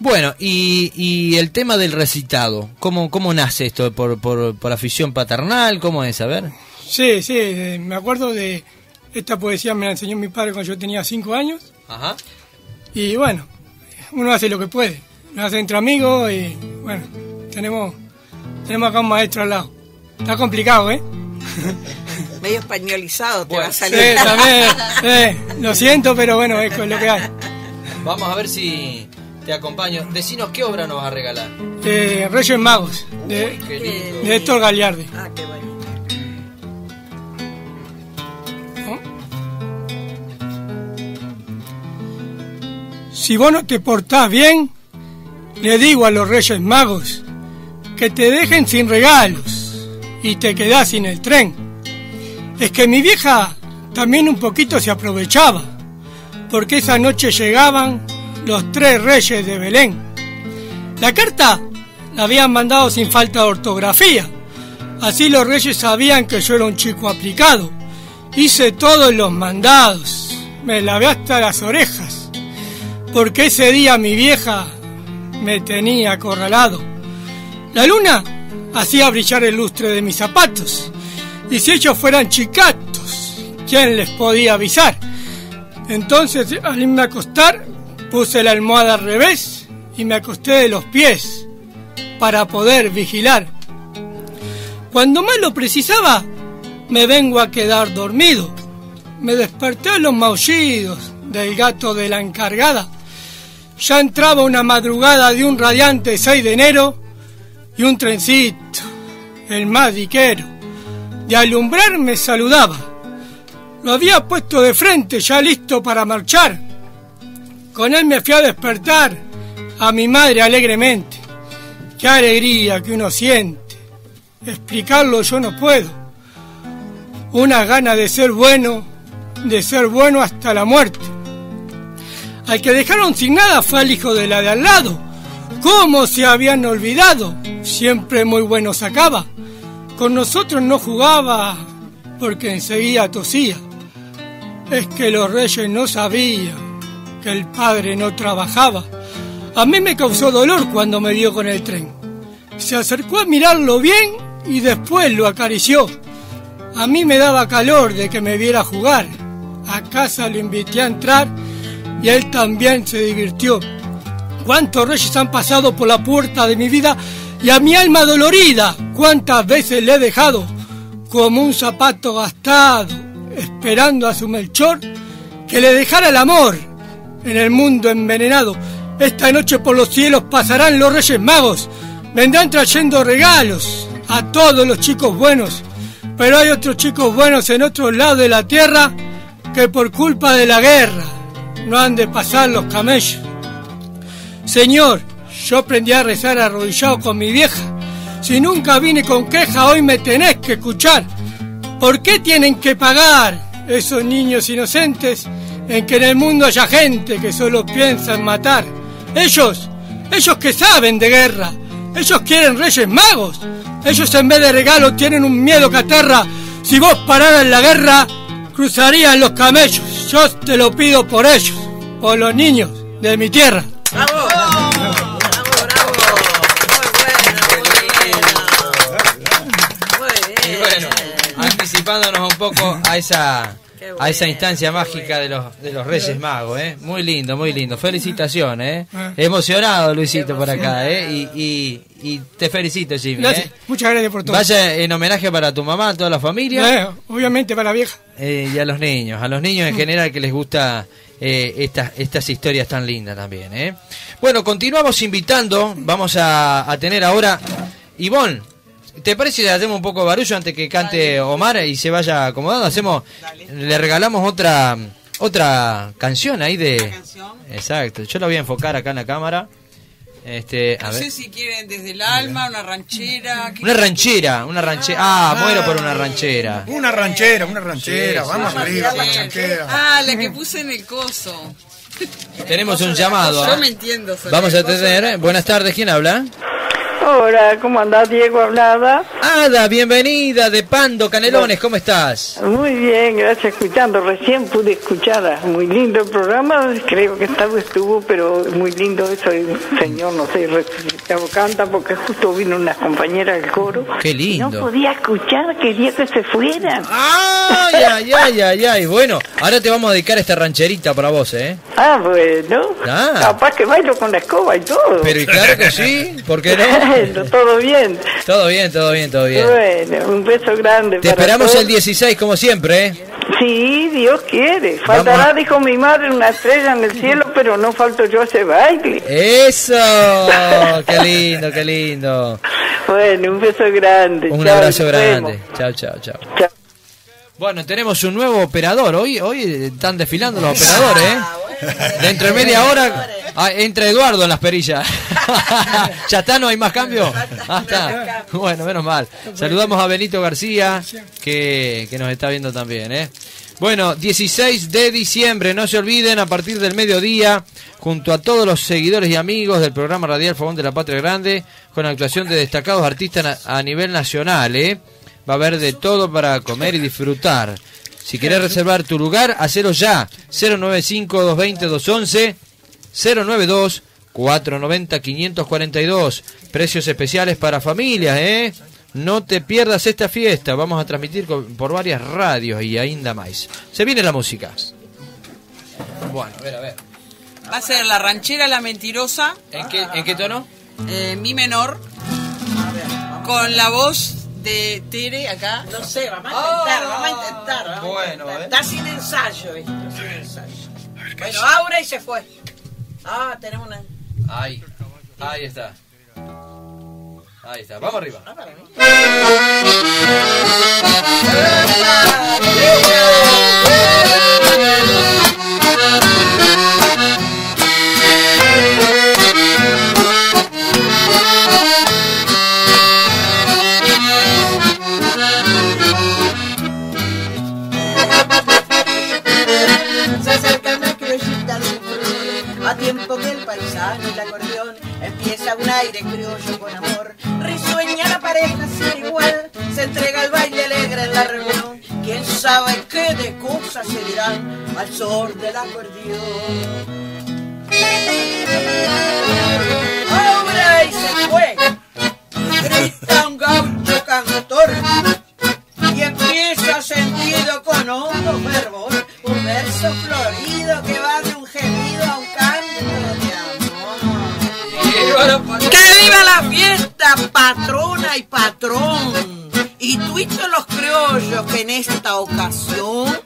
Bueno, y, y el tema del recitado, ¿cómo, cómo nace esto? ¿Por, por, por afición paternal? ¿Cómo es? A ver. Sí, sí, eh, me acuerdo de esta poesía, me la enseñó mi padre cuando yo tenía cinco años. Ajá. Y bueno, uno hace lo que puede. Lo hace entre amigos y bueno, tenemos, tenemos acá un maestro al lado. Está complicado, ¿eh? Medio españolizado te va a Sí, salir. también. eh, lo siento, pero bueno, es lo que hay. Vamos a ver si te acompaño. Decinos qué obra nos vas a regalar. Eh, Reyes Magos, de, qué lindo. de Héctor Galiardi. Ah, qué bueno. Si vos no te portás bien, le digo a los Reyes Magos que te dejen sin regalos y te quedás sin el tren. Es que mi vieja también un poquito se aprovechaba, porque esa noche llegaban los tres reyes de Belén. La carta la habían mandado sin falta de ortografía, así los reyes sabían que yo era un chico aplicado. Hice todos los mandados, me lavé hasta las orejas, porque ese día mi vieja me tenía acorralado. La luna hacía brillar el lustre de mis zapatos, y si ellos fueran chicatos, ¿quién les podía avisar? Entonces, al irme a acostar, puse la almohada al revés y me acosté de los pies para poder vigilar. Cuando más lo precisaba, me vengo a quedar dormido. Me desperté a los maullidos del gato de la encargada. Ya entraba una madrugada de un radiante 6 de enero y un trencito, el más diquero, de alumbrar me saludaba. Lo había puesto de frente, ya listo para marchar. Con él me fui a despertar a mi madre alegremente. Qué alegría que uno siente. Explicarlo yo no puedo. Una gana de ser bueno, de ser bueno hasta la muerte. Al que dejaron sin nada fue al hijo de la de al lado. ¿Cómo se habían olvidado? Siempre muy bueno sacaba. Con nosotros no jugaba porque enseguida tosía. Es que los reyes no sabían que el padre no trabajaba. A mí me causó dolor cuando me vio con el tren. Se acercó a mirarlo bien y después lo acarició. A mí me daba calor de que me viera jugar. A casa lo invité a entrar y él también se divirtió. ¿Cuántos reyes han pasado por la puerta de mi vida y a mi alma dolorida? ¿Cuántas veces le he dejado como un zapato gastado, esperando a su Melchor que le dejara el amor en el mundo envenenado? Esta noche por los cielos pasarán los reyes magos, vendrán trayendo regalos a todos los chicos buenos, pero hay otros chicos buenos en otro lado de la tierra que por culpa de la guerra no han de pasar los camellos. Señor, yo aprendí a rezar arrodillado con mi vieja. Si nunca vine con queja, hoy me tenés que escuchar. ¿Por qué tienen que pagar esos niños inocentes en que en el mundo haya gente que solo piensa en matar? Ellos, ellos que saben de guerra, ellos quieren reyes magos. Ellos en vez de regalo tienen un miedo que aterra. Si vos pararas la guerra, cruzarían los camellos. Yo te lo pido por ellos, por los niños de mi tierra. Y bueno, anticipándonos un poco a esa a esa instancia mágica de los de los Reyes Magos, ¿eh? Muy lindo, muy lindo. Felicitaciones, ¿eh? Emocionado, Luisito, por acá, ¿eh? Y, y, y te felicito, Jimmy, Gracias. ¿eh? Muchas gracias por todo. Vaya en homenaje para tu mamá, a toda la familia. Eh, obviamente para la vieja. Eh, y a los niños, a los niños en general que les gusta estas, estas historias tan lindas también. ¿eh? Bueno, continuamos invitando, vamos a, a tener ahora Ivonne. ¿Te parece que le hacemos un poco de barullo antes que cante Omar y se vaya acomodando? Hacemos, le regalamos otra otra canción ahí de... Exacto, yo la voy a enfocar acá en la cámara. Este, a No ver. sé si quieren desde el alma, una ranchera. ¿qué Una ranchera, una ranchera. Ah, muero por una ranchera. Una ranchera, una ranchera, Sí, vamos sí, arriba, ranchera. Ah, la que puse en el coso. Tenemos un llamado. Yo ¿ah? me entiendo. sobre Vamos a tener. Buenas tardes, ¿quién habla? Hola, ¿cómo andás, Diego? Hablada. Ada, bienvenida de Pando Canelones, ¿cómo estás? Muy bien, gracias. Escuchando, recién pude escuchar. Muy lindo el programa. Creo que esta vez estuvo, pero muy lindo eso. El señor, no sé, recitado, canta porque justo vino una compañera del coro. Qué lindo. No podía escuchar, quería que se fueran. Ay, ay, ay, ay, ay. Bueno, ahora te vamos a dedicar esta rancherita para vos, ¿eh? Ah, bueno. Ah. Capaz que bailo con la escoba y todo. Pero y claro que sí, ¿por qué no? Bueno, todo bien. Todo bien, todo bien, todo bien. Bueno, un beso grande. Te para esperamos todos. el 16 como siempre, ¿eh? Sí, Dios quiere. Faltará, Vamos dijo mi madre, una estrella en el cielo, pero no falto yo a ese baile. Eso, qué lindo, qué lindo. Bueno, un beso grande. Un Chao, abrazo grande. Chao, chao, chao. Bueno, tenemos un nuevo operador. Hoy, hoy están desfilando los operadores, ¿eh? Dentro de media hora ah, entra Eduardo en las perillas. ¿Ya está? ¿No hay más cambio? Ah, está. Bueno, menos mal. Saludamos a Benito García, que, que nos está viendo también, ¿eh? Bueno, 16 de diciembre, no se olviden, a partir del mediodía, junto a todos los seguidores y amigos del programa radial Fogón de la Patria Grande, con actuación de destacados artistas a nivel nacional, ¿eh? Va a haber de todo para comer y disfrutar. Si querés reservar tu lugar, hacelo ya. 095-220-211, 092-490-542. Precios especiales para familias, ¿eh? No te pierdas esta fiesta. Vamos a transmitir por varias radios y ainda más. Se viene la música. Bueno, a ver, a ver. Va a ser la ranchera La Mentirosa. ¿En qué, en qué tono? Eh, mi menor. Con la voz de Tere acá. No sé, vamos a intentar, vamos a intentar. vamos a Bueno, intentar. a ver. Está sin ensayo esto, sin ensayo. Bueno, Aura y se fue. Ah, tenemos una... Ahí, ahí está. Ahí está, vamos arriba. Se paisaje el acordeón, empieza un aire criollo con amor, risueña la pareja sin igual, se entrega al baile alegre en la reunión, quién sabe qué de cosas se dirán al sol del acordeón. ¡Hombre, y se fue! Grita un gaucho cantor. Y empieza sentido con hondo fervor, un verso florido que va de un gemido a un canto. ¡Que viva la fiesta, patrona y patrón! Y Twitch los criollos que en esta ocasión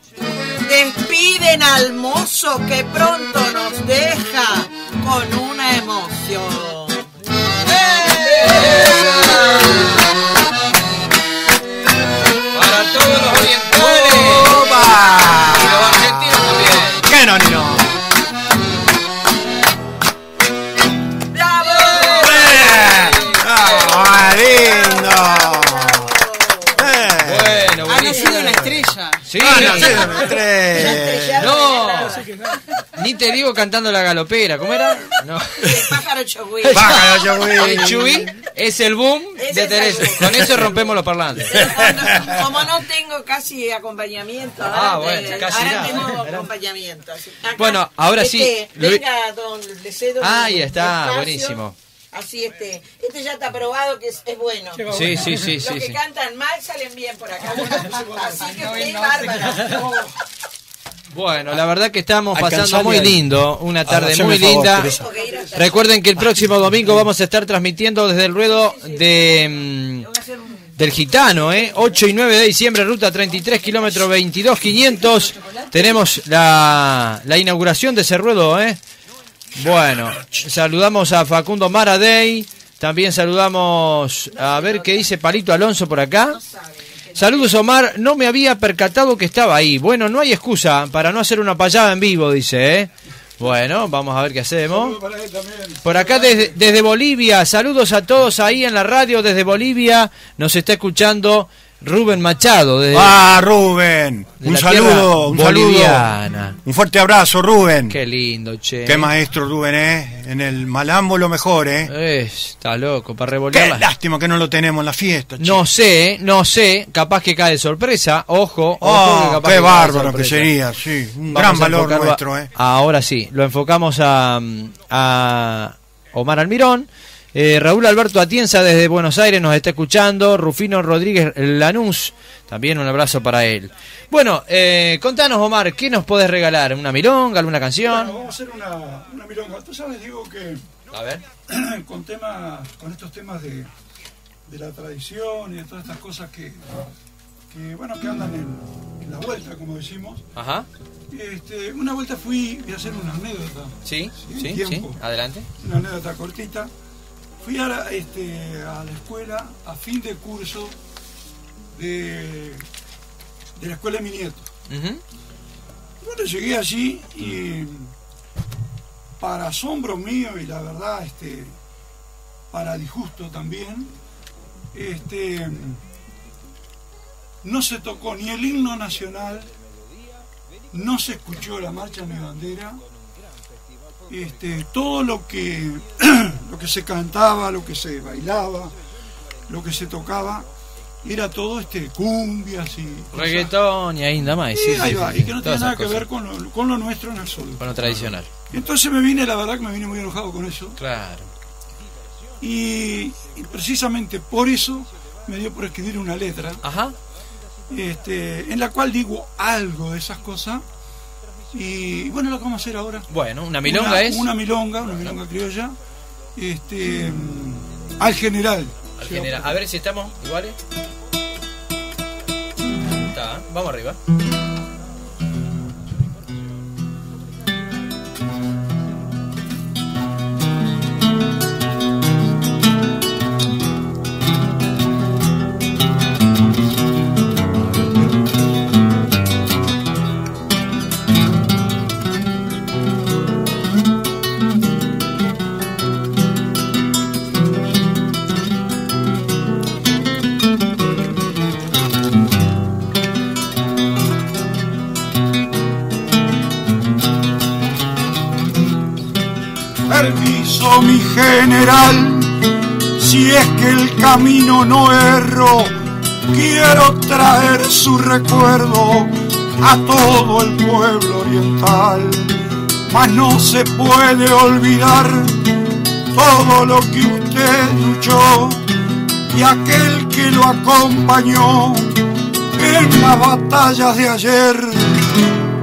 despiden al mozo que pronto nos deja con una emoción. ¡Eh! Sí, Ah, no, estrella. No, ni te digo cantando la galopera, ¿cómo era? No. Pájaro chogüí. Pájaro chogüí. El chubí es el boom de es Teresa. Con eso rompemos los parlantes. Como no tengo casi acompañamiento, Ah, ahora, bueno, te- casi ahora nada. tengo acompañamiento. Acá, Bueno, ahora sí, este, Venga, don, le cedo Ahí está, espacio. buenísimo. Así este, este ya está probado que es, es bueno. Sí, sí, sí, Los sí, que sí. cantan mal salen bien por acá. Así que es bárbara. Bueno, la verdad que estamos pasando muy lindo, una tarde muy linda. Recuerden que el próximo domingo vamos a estar transmitiendo desde el ruedo de del Gitano, ¿eh? 8 y 9 de diciembre, ruta 33, kilómetro 22, 500. Tenemos la, la inauguración de ese ruedo, ¿eh? Bueno, saludamos a Facundo Maradei, también saludamos a ver qué dice Palito Alonso por acá. Saludos Omar, no me había percatado que estaba ahí. Bueno, no hay excusa para no hacer una payada en vivo, dice, ¿eh? Bueno, vamos a ver qué hacemos. Por acá desde, desde Bolivia, saludos a todos ahí en la radio desde Bolivia. Nos está escuchando Rubén Machado. Desde, Ah, Rubén. de Un saludo, un boliviana. saludo. Un fuerte abrazo, Rubén. Qué lindo, che. Qué maestro Rubén, ¿eh? En el malambo lo mejor, ¿eh? Eh, está loco, para Qué revolver. lástima que no lo tenemos en la fiesta. che. No sé, no sé, capaz que cae de sorpresa, ojo, ojo Oh, que capaz qué que de bárbaro que sería, sí. Un Vamos gran valor nuestro, ¿eh? Ahora sí, lo enfocamos a, a Omar Almirón. Eh, Raúl Alberto Atienza desde Buenos Aires nos está escuchando. Rufino Rodríguez Lanús, también un abrazo para él. Bueno, eh, contanos Omar, ¿qué nos podés regalar? ¿Una milonga, alguna canción? Bueno, vamos a hacer una, una milonga. Tú sabes, digo que A ver. con temas, con estos temas de, de la tradición y de todas estas cosas que, que bueno, que andan en, en la vuelta, como decimos. Ajá. Este, una vuelta fui, voy a hacer una anécdota. Sí, Sí, sí, sí, adelante. Una anécdota cortita. Fui a la, este, a la escuela a fin de curso de, de la escuela de mi nieto. Ujú. Bueno, llegué allí y para asombro mío y la verdad, este, para disgusto también, este, no se tocó ni el himno nacional, no se escuchó la marcha mi bandera, este, todo lo que, lo que se cantaba, lo que se bailaba, lo que se tocaba, era todo este cumbias y. Reggaetón y ahí nada más. Sí, sí, ahí sí, va, sí, y que no tiene nada que ver con lo, con lo nuestro en absoluto. Con lo tradicional. Entonces me vine, la verdad que me vine muy enojado con eso. Claro. Y, y precisamente por eso me dio por escribir una letra. Ajá. Este, en la cual digo algo de esas cosas. Y bueno, lo que vamos a hacer ahora. Bueno, una milonga Una- es. Una milonga, una milonga criolla. Este, mm, al general. Al general. A ver si estamos iguales. Está, vamos arriba. General, si es que el camino no erro, quiero traer su recuerdo a todo el pueblo oriental. Mas no se puede olvidar todo lo que usted luchó y aquel que lo acompañó en las batallas de ayer,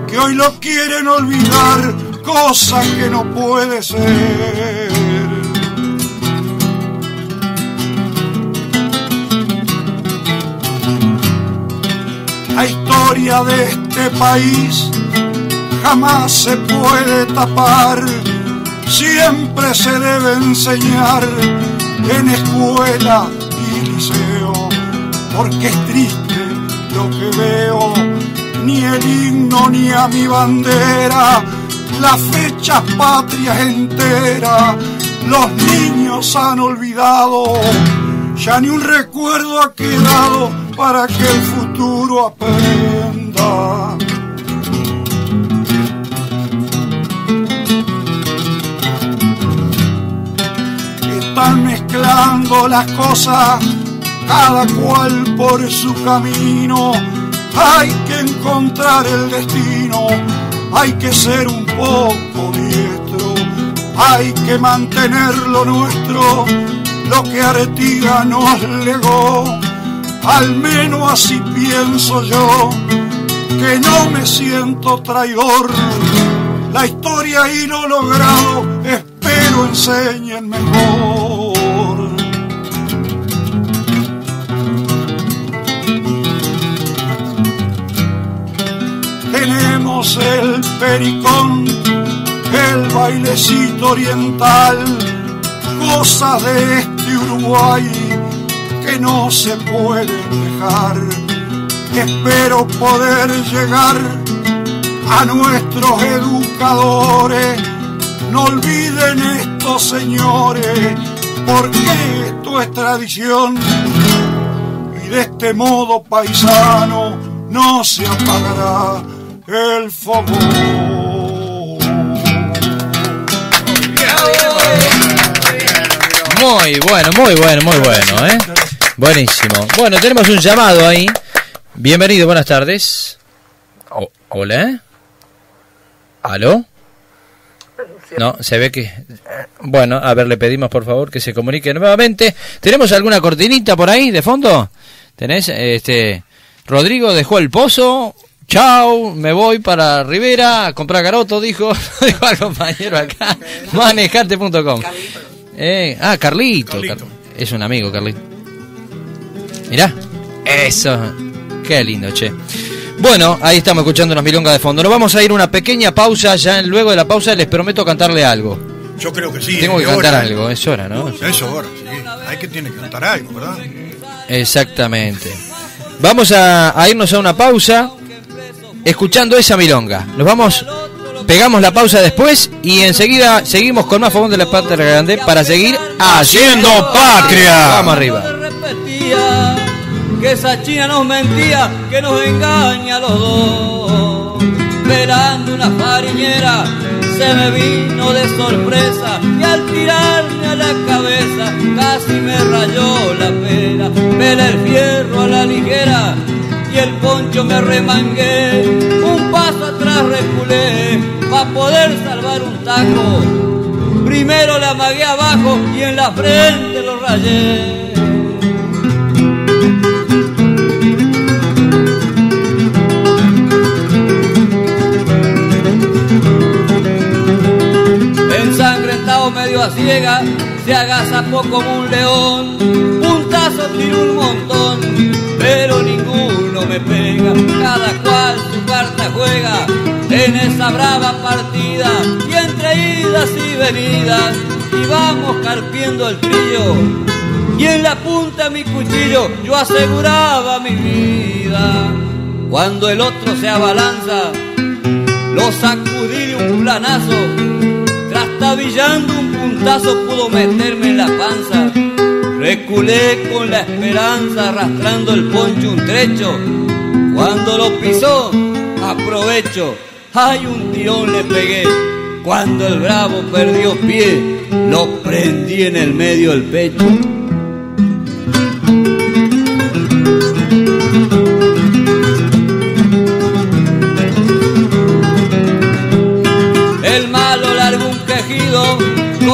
que hoy lo quieren olvidar, cosa que no puede ser. Historia de este país jamás se puede tapar, siempre se debe enseñar en escuela y liceo, porque es triste lo que veo, ni el himno ni a mi bandera, las fechas patrias enteras, los niños han olvidado, ya ni un recuerdo ha quedado para que el futuro aprenda. Están mezclando las cosas, cada cual por su camino. Hay que encontrar el destino, hay que ser un poco diestro, hay que mantener lo nuestro, lo que Artigas nos legó. Al menos así pienso yo, que no me siento traidor. La historia y lo logrado, espero enseñen mejor. Tenemos el pericón, el bailecito oriental, cosas de este Uruguay no se pueden dejar. Espero poder llegar a nuestros educadores. No olviden estos señores, porque esto es tradición. Y de este modo paisano no se apagará el fuego. Muy bueno, muy bueno, muy bueno, ¿eh? Buenísimo. Bueno, tenemos un llamado ahí. Bienvenido, buenas tardes. O- Hola. ¿Aló? No, se ve que... Bueno, a ver, le pedimos por favor que se comunique nuevamente. ¿Tenemos alguna cortinita por ahí de fondo? ¿Tenés? Este... Rodrigo dejó el pozo. Chau, me voy para Rivera a comprar garoto, dijo, dijo al compañero acá. Manejarte.com. Eh, ah, Carlito. Car- es un amigo, Carlito. Mirá. Eso. Qué lindo, che. Bueno, ahí estamos escuchando unas milongas de fondo. Nos vamos a ir a una pequeña pausa. Ya luego de la pausa les prometo cantarle algo. Yo creo que sí. Tengo que cantar hora. algo, es hora, ¿no? Es hora, sí. Hay que tiene que cantar algo, ¿verdad? Exactamente. Vamos a, a irnos a una pausa escuchando esa milonga. Nos vamos, pegamos la pausa después y enseguida seguimos con más Fogón de la Patria Grande para seguir haciendo patria. Vamos arriba. Que esa china nos mentía, que nos engaña a los dos. Velando una fariñera se me vino de sorpresa y al tirarme a la cabeza casi me rayó la pera. Vela el fierro a la ligera y el poncho me remangué. Un paso atrás reculé para poder salvar un taco. Primero la amagué abajo y en la frente lo rayé. A se agazapó como un león. Puntazo tiró un montón, pero ninguno me pega. Cada cual su carta juega en esa brava partida. Y entre idas y venidas, y vamos carpiendo el trillo. Y en la punta mi cuchillo yo aseguraba mi vida. Cuando el otro se abalanza, lo sacudí de un planazo Trastabillando un puntazo pudo meterme en la panza. Reculé con la esperanza arrastrando el poncho un trecho. Cuando lo pisó, aprovecho. Hay un tirón le pegué. Cuando el bravo perdió pie, lo prendí en el medio del pecho.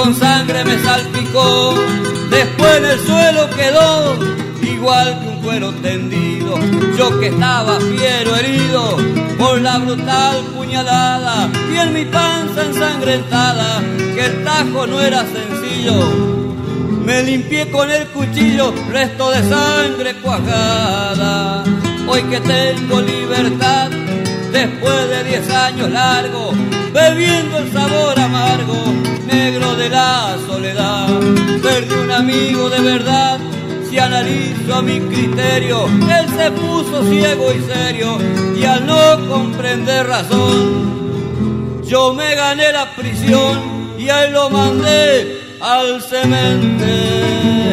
Con sangre me salpicó. Después en el suelo quedó, igual que un cuero tendido. Yo que estaba fiero herido por la brutal puñalada y en mi panza ensangrentada, que el tajo no era sencillo. Me limpié con el cuchillo, resto de sangre cuajada. hoy que tengo libertad, después de diez años largos, bebiendo el sabor amargo, negro de la soledad, perdí un amigo de verdad. Si analizo a mi criterio, él se puso ciego y serio y al no comprender razón, yo me gané la prisión y a él lo mandé al cementerio.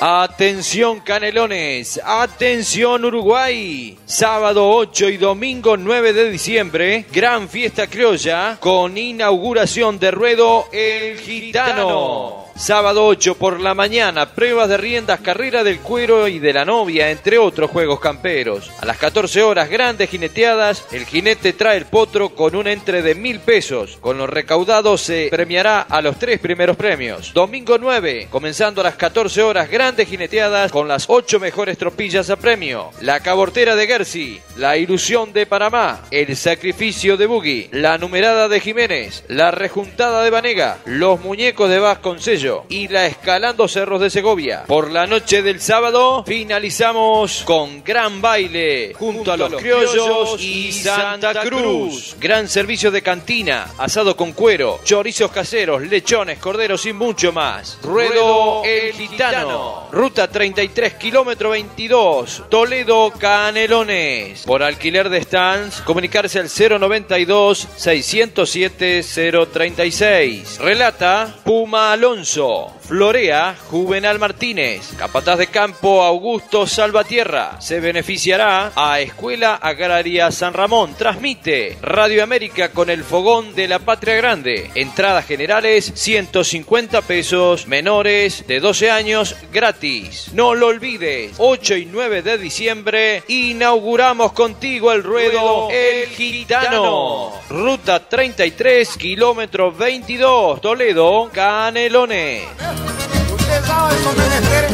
Atención Canelones, atención Uruguay. Sábado 8 y domingo 9 de diciembre, gran fiesta criolla con inauguración de ruedo El Gitano. Sábado 8 por la mañana, pruebas de riendas, carrera del cuero y de la novia, entre otros juegos camperos. A las 14 horas, grandes jineteadas, el jinete trae el potro con un entre de mil pesos. Con los recaudados se premiará a los tres primeros premios. Domingo 9, comenzando a las 14 horas, grandes jineteadas con las 8 mejores tropillas a premio. La cabortera de Gersi, la ilusión de Panamá, el sacrificio de Buggy, la numerada de Jiménez, la rejuntada de Vanega, los muñecos de Y la Escalando Cerros de Segovia. Por la noche del sábado finalizamos con gran baile junto a los criollos y Santa Cruz. Gran servicio de cantina, asado con cuero, chorizos caseros, lechones, corderos y mucho más. Ruedo El Gitano. Ruta 33, kilómetro 22, Toledo Canelones. Por alquiler de stands, comunicarse al 092 607 036. Relata Puma Alonso. Ocho. Florea Juvenal Martínez. Capataz de campo Augusto Salvatierra. Se beneficiará a Escuela Agraria San Ramón. Transmite Radio América con el fogón de la Patria Grande. Entradas generales 150 pesos. Menores de 12 años gratis. No lo olvides. 8 y 9 de diciembre inauguramos contigo el ruedo El Gitano. Ruta 33, kilómetro 22, Toledo, Canelones. Menesteres.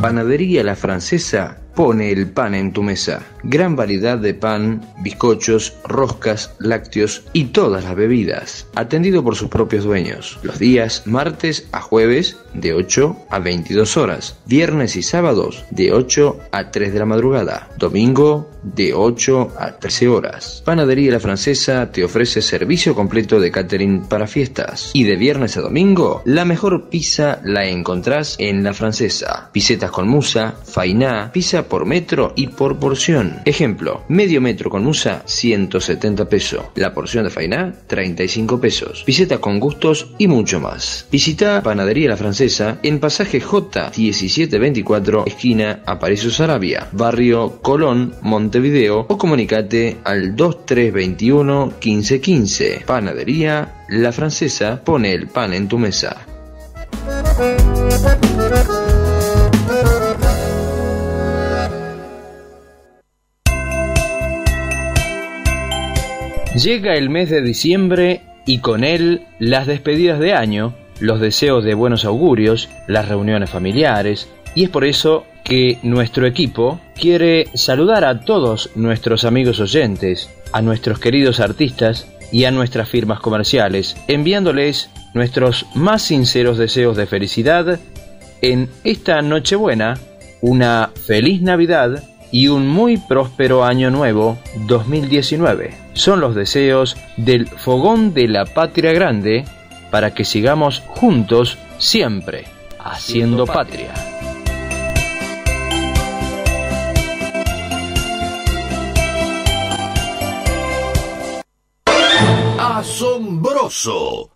Panadería La Francesa pone el pan en tu mesa. Gran variedad de pan, bizcochos, roscas, lácteos y todas las bebidas. Atendido por sus propios dueños. Los días martes a jueves de 8 a 22 horas. Viernes y sábados de 8 a 3 de la madrugada. Domingo de 8 a 13 horas. Panadería La Francesa te ofrece servicio completo de catering para fiestas. Y de viernes a domingo, la mejor pizza la encontrás en La Francesa. Pisetas con musa, fainá, pizza por metro y por porción. Ejemplo, medio metro con musa, 170 pesos. La porción de fainá, 35 pesos. Piseta con gustos y mucho más. Visita Panadería La Francesa en pasaje J 1724, esquina Aparicio Sarabia, barrio Colón, Montevideo o comunicate al 2321 1515. Panadería La Francesa pone el pan en tu mesa. Llega el mes de diciembre y con él las despedidas de año, los deseos de buenos augurios, las reuniones familiares, y es por eso que nuestro equipo quiere saludar a todos nuestros amigos oyentes, a nuestros queridos artistas y a nuestras firmas comerciales, enviándoles nuestros más sinceros deseos de felicidad en esta Nochebuena, una feliz Navidad y un muy próspero año nuevo 2019. Son los deseos del Fogón de la Patria Grande para que sigamos juntos siempre haciendo patria.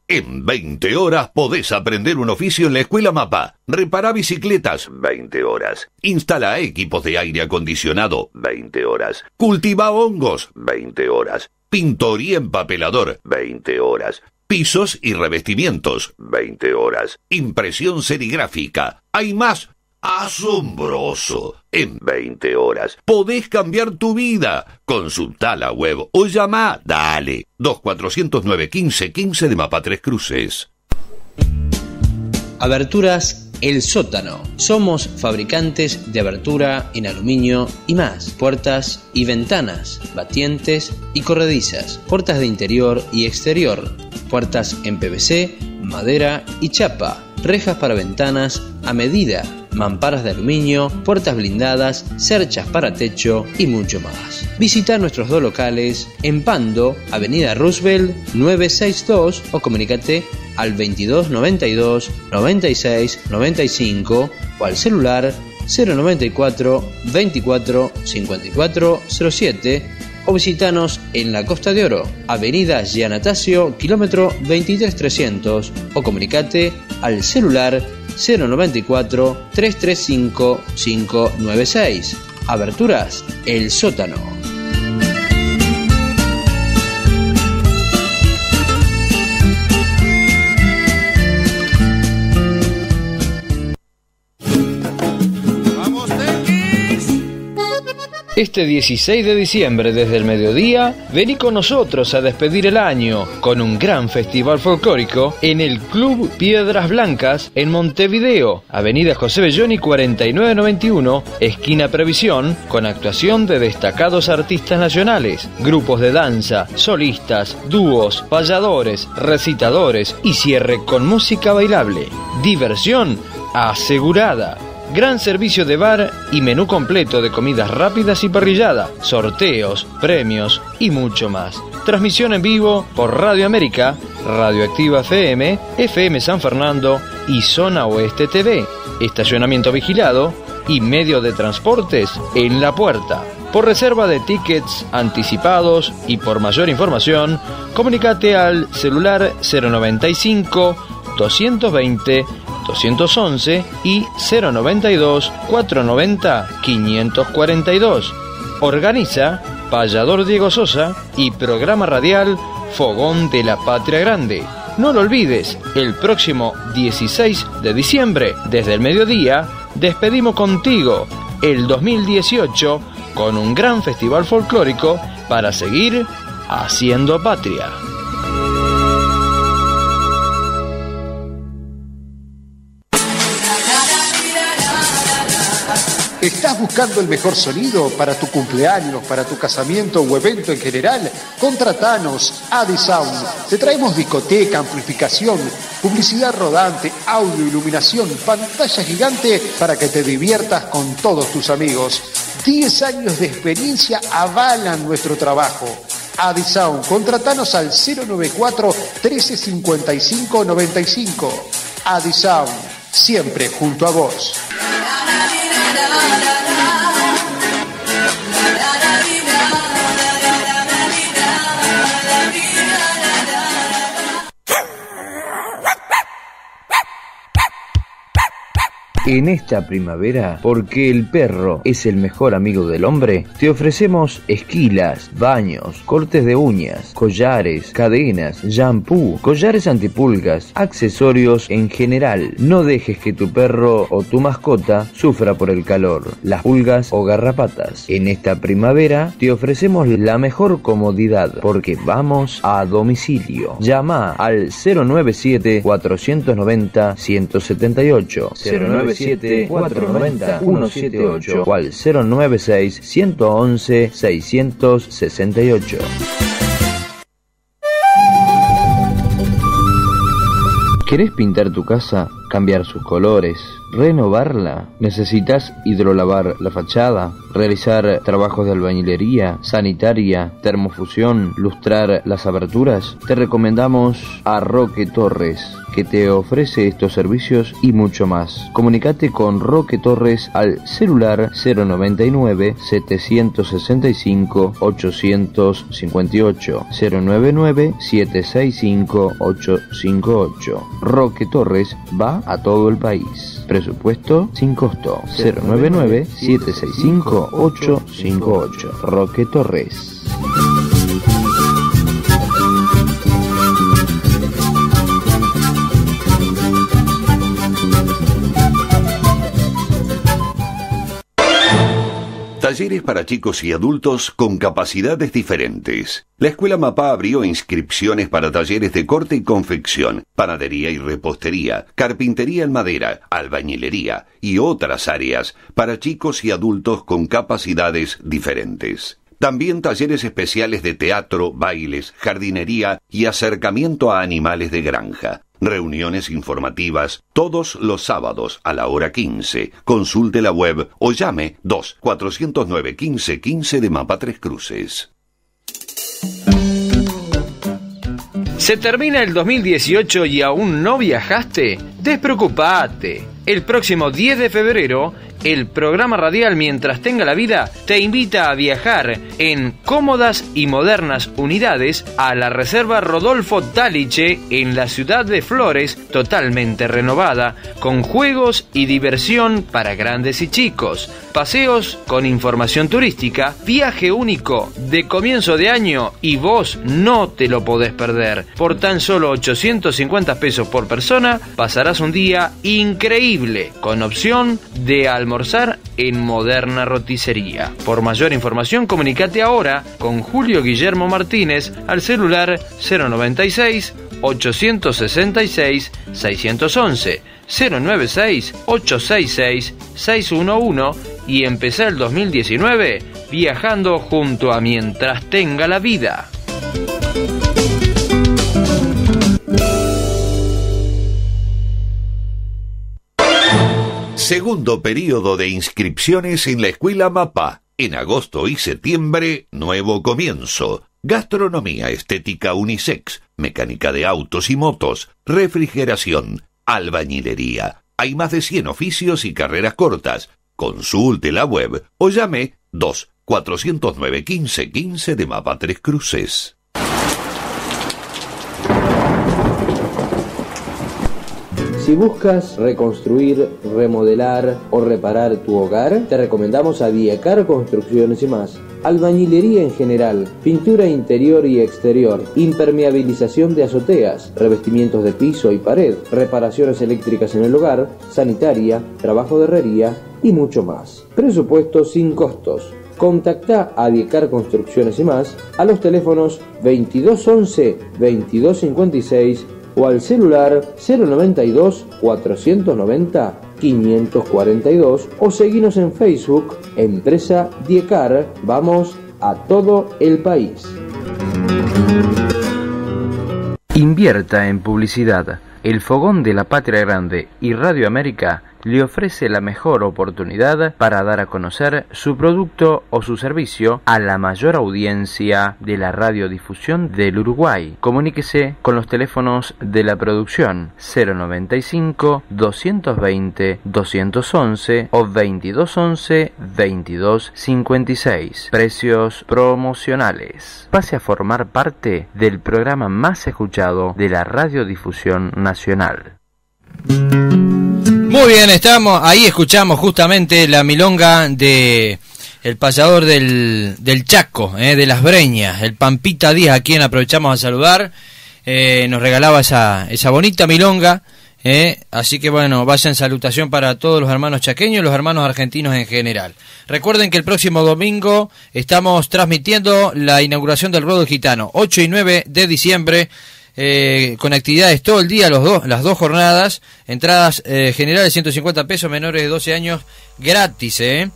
En 20 horas podés aprender un oficio en la Escuela Mapa. Repara bicicletas, 20 horas. Instala equipos de aire acondicionado, 20 horas. Cultiva hongos, 20 horas. Pintor y empapelador, 20 horas. Pisos y revestimientos, 20 horas. Impresión serigráfica. ¿Hay más? Asombroso. En 20 horas podés cambiar tu vida. Consulta la web o llama, dale, 2409 15 15 de Mapa Tres Cruces. Aberturas El Sótano. Somos fabricantes de abertura en aluminio y más. Puertas y ventanas, batientes y corredizas. Puertas de interior y exterior. Puertas en PVC, madera y chapa. Rejas para ventanas a medida. Mamparas de aluminio, puertas blindadas, cerchas para techo y mucho más. Visita nuestros dos locales en Pando, Avenida Roosevelt 962 o comunícate al 22 92 96 95 o al celular 094 24 54 07 o visitanos en la Costa de Oro, Avenida Giannatasio, kilómetro 23300 o comunicate al celular 094 335 596. Aberturas El Sótano. Este 16 de diciembre desde el mediodía, vení con nosotros a despedir el año con un gran festival folclórico en el Club Piedras Blancas en Montevideo, Avenida José Belloni 4991, esquina Previsión, con actuación de destacados artistas nacionales, grupos de danza, solistas, dúos, payadores, recitadores y cierre con música bailable. Diversión asegurada. Gran servicio de bar y menú completo de comidas rápidas y parrillada, sorteos, premios y mucho más. Transmisión en vivo por Radio América, Radioactiva FM, FM San Fernando y Zona Oeste TV. Estacionamiento vigilado y medio de transportes en la puerta. Por reserva de tickets anticipados y por mayor información, comunícate al celular 095 220 211 y 092 490 542. Organiza Payador Diego Sosa y programa radial Fogón de la Patria Grande. No lo olvides, el próximo 16 de diciembre, desde el mediodía, despedimos contigo el 2018 con un gran festival folclórico para seguir haciendo patria. ¿Estás buscando el mejor sonido para tu cumpleaños, para tu casamiento o evento en general? Contratanos Adisound. Te traemos discoteca, amplificación, publicidad rodante, audio, iluminación, pantalla gigante para que te diviertas con todos tus amigos. 10 años de experiencia avalan nuestro trabajo. Adisound, contratanos al 094 1355 95. Adisound, siempre junto a vos. la la En esta primavera, porque el perro es el mejor amigo del hombre, te ofrecemos esquilas, baños, cortes de uñas, collares, cadenas, shampoo, collares antipulgas, accesorios en general. No dejes que tu perro o tu mascota sufra por el calor, las pulgas o garrapatas. En esta primavera te ofrecemos la mejor comodidad porque vamos a domicilio. Llama al 097 490 178 097 490 178 o al 096 111 668. ¿Querés pintar tu casa, cambiar sus colores, renovarla? ¿Necesitas hidrolavar la fachada, realizar trabajos de albañilería, sanitaria, termofusión, lustrar las aberturas? Te recomendamos a Roque Torres, que te ofrece estos servicios y mucho más. Comunicate con Roque Torres al celular 099 765 858 099 765 858 Roque Torres va a todo el país. Presupuesto sin costo 099 765 858 Roque Torres. Talleres para chicos y adultos con capacidades diferentes. La Escuela Mapá abrió inscripciones para talleres de corte y confección, panadería y repostería, carpintería en madera, albañilería y otras áreas para chicos y adultos con capacidades diferentes. También talleres especiales de teatro, bailes, jardinería y acercamiento a animales de granja. Reuniones informativas todos los sábados a la hora 15. Consulte la web o llame 2 409 15 15 de Mapa Tres Cruces. ¿Se termina el 2018 y aún no viajaste? Despreocupate. El próximo 10 de febrero, el programa radial Mientras tenga la vida te invita a viajar en cómodas y modernas unidades a la Reserva Rodolfo Taliche en la ciudad de Flores, totalmente renovada, con juegos y diversión para grandes y chicos, paseos con información turística, viaje único de comienzo de año y vos no te lo podés perder. Por tan solo 850 pesos por persona pasarás un día increíble con opción de almorzar en moderna roticería. Por mayor información comunicate ahora con Julio Guillermo Martínez al celular 096 866 611 096 866 611 y empezar el 2019 viajando junto a Mientras tenga la vida. Segundo periodo de inscripciones en la Escuela Mapa. En agosto y septiembre, nuevo comienzo. Gastronomía estética unisex, mecánica de autos y motos, refrigeración, albañilería. Hay más de 100 oficios y carreras cortas. Consulte la web o llame 2 409 15 15 de Mapa Tres Cruces. Si buscas reconstruir, remodelar o reparar tu hogar, te recomendamos a Diecar Construcciones y más. Albañilería en general, pintura interior y exterior, impermeabilización de azoteas, revestimientos de piso y pared, reparaciones eléctricas en el hogar, sanitaria, trabajo de herrería y mucho más. Presupuesto sin costos. Contacta a Diecar Construcciones y más a los teléfonos 2211 2256 o al celular 092 490 542 o seguinos en Facebook, Empresa Diecar, vamos a todo el país. Invierta en publicidad. El Fogón de la Patria Grande y Radio América le ofrece la mejor oportunidad para dar a conocer su producto o su servicio a la mayor audiencia de la radiodifusión del Uruguay. Comuníquese con los teléfonos de la producción 095 220 211 o 2211 2256. Precios promocionales. Pase a formar parte del programa más escuchado de la radiodifusión nacional. Muy bien, estamos ahí escuchamos justamente la milonga de el payador del, del Chaco, eh, de las Breñas, el Pampita Díaz, a quien aprovechamos a saludar, eh, nos regalaba esa, esa bonita milonga, eh, así que bueno, vaya en salutación para todos los hermanos chaqueños y los hermanos argentinos en general. Recuerden que el próximo domingo estamos transmitiendo la inauguración del Rodo Gitano, 8 y 9 de diciembre eh, con actividades todo el día, los dos, las dos jornadas, entradas eh, generales 150 pesos, menores de 12 años gratis, ¿eh?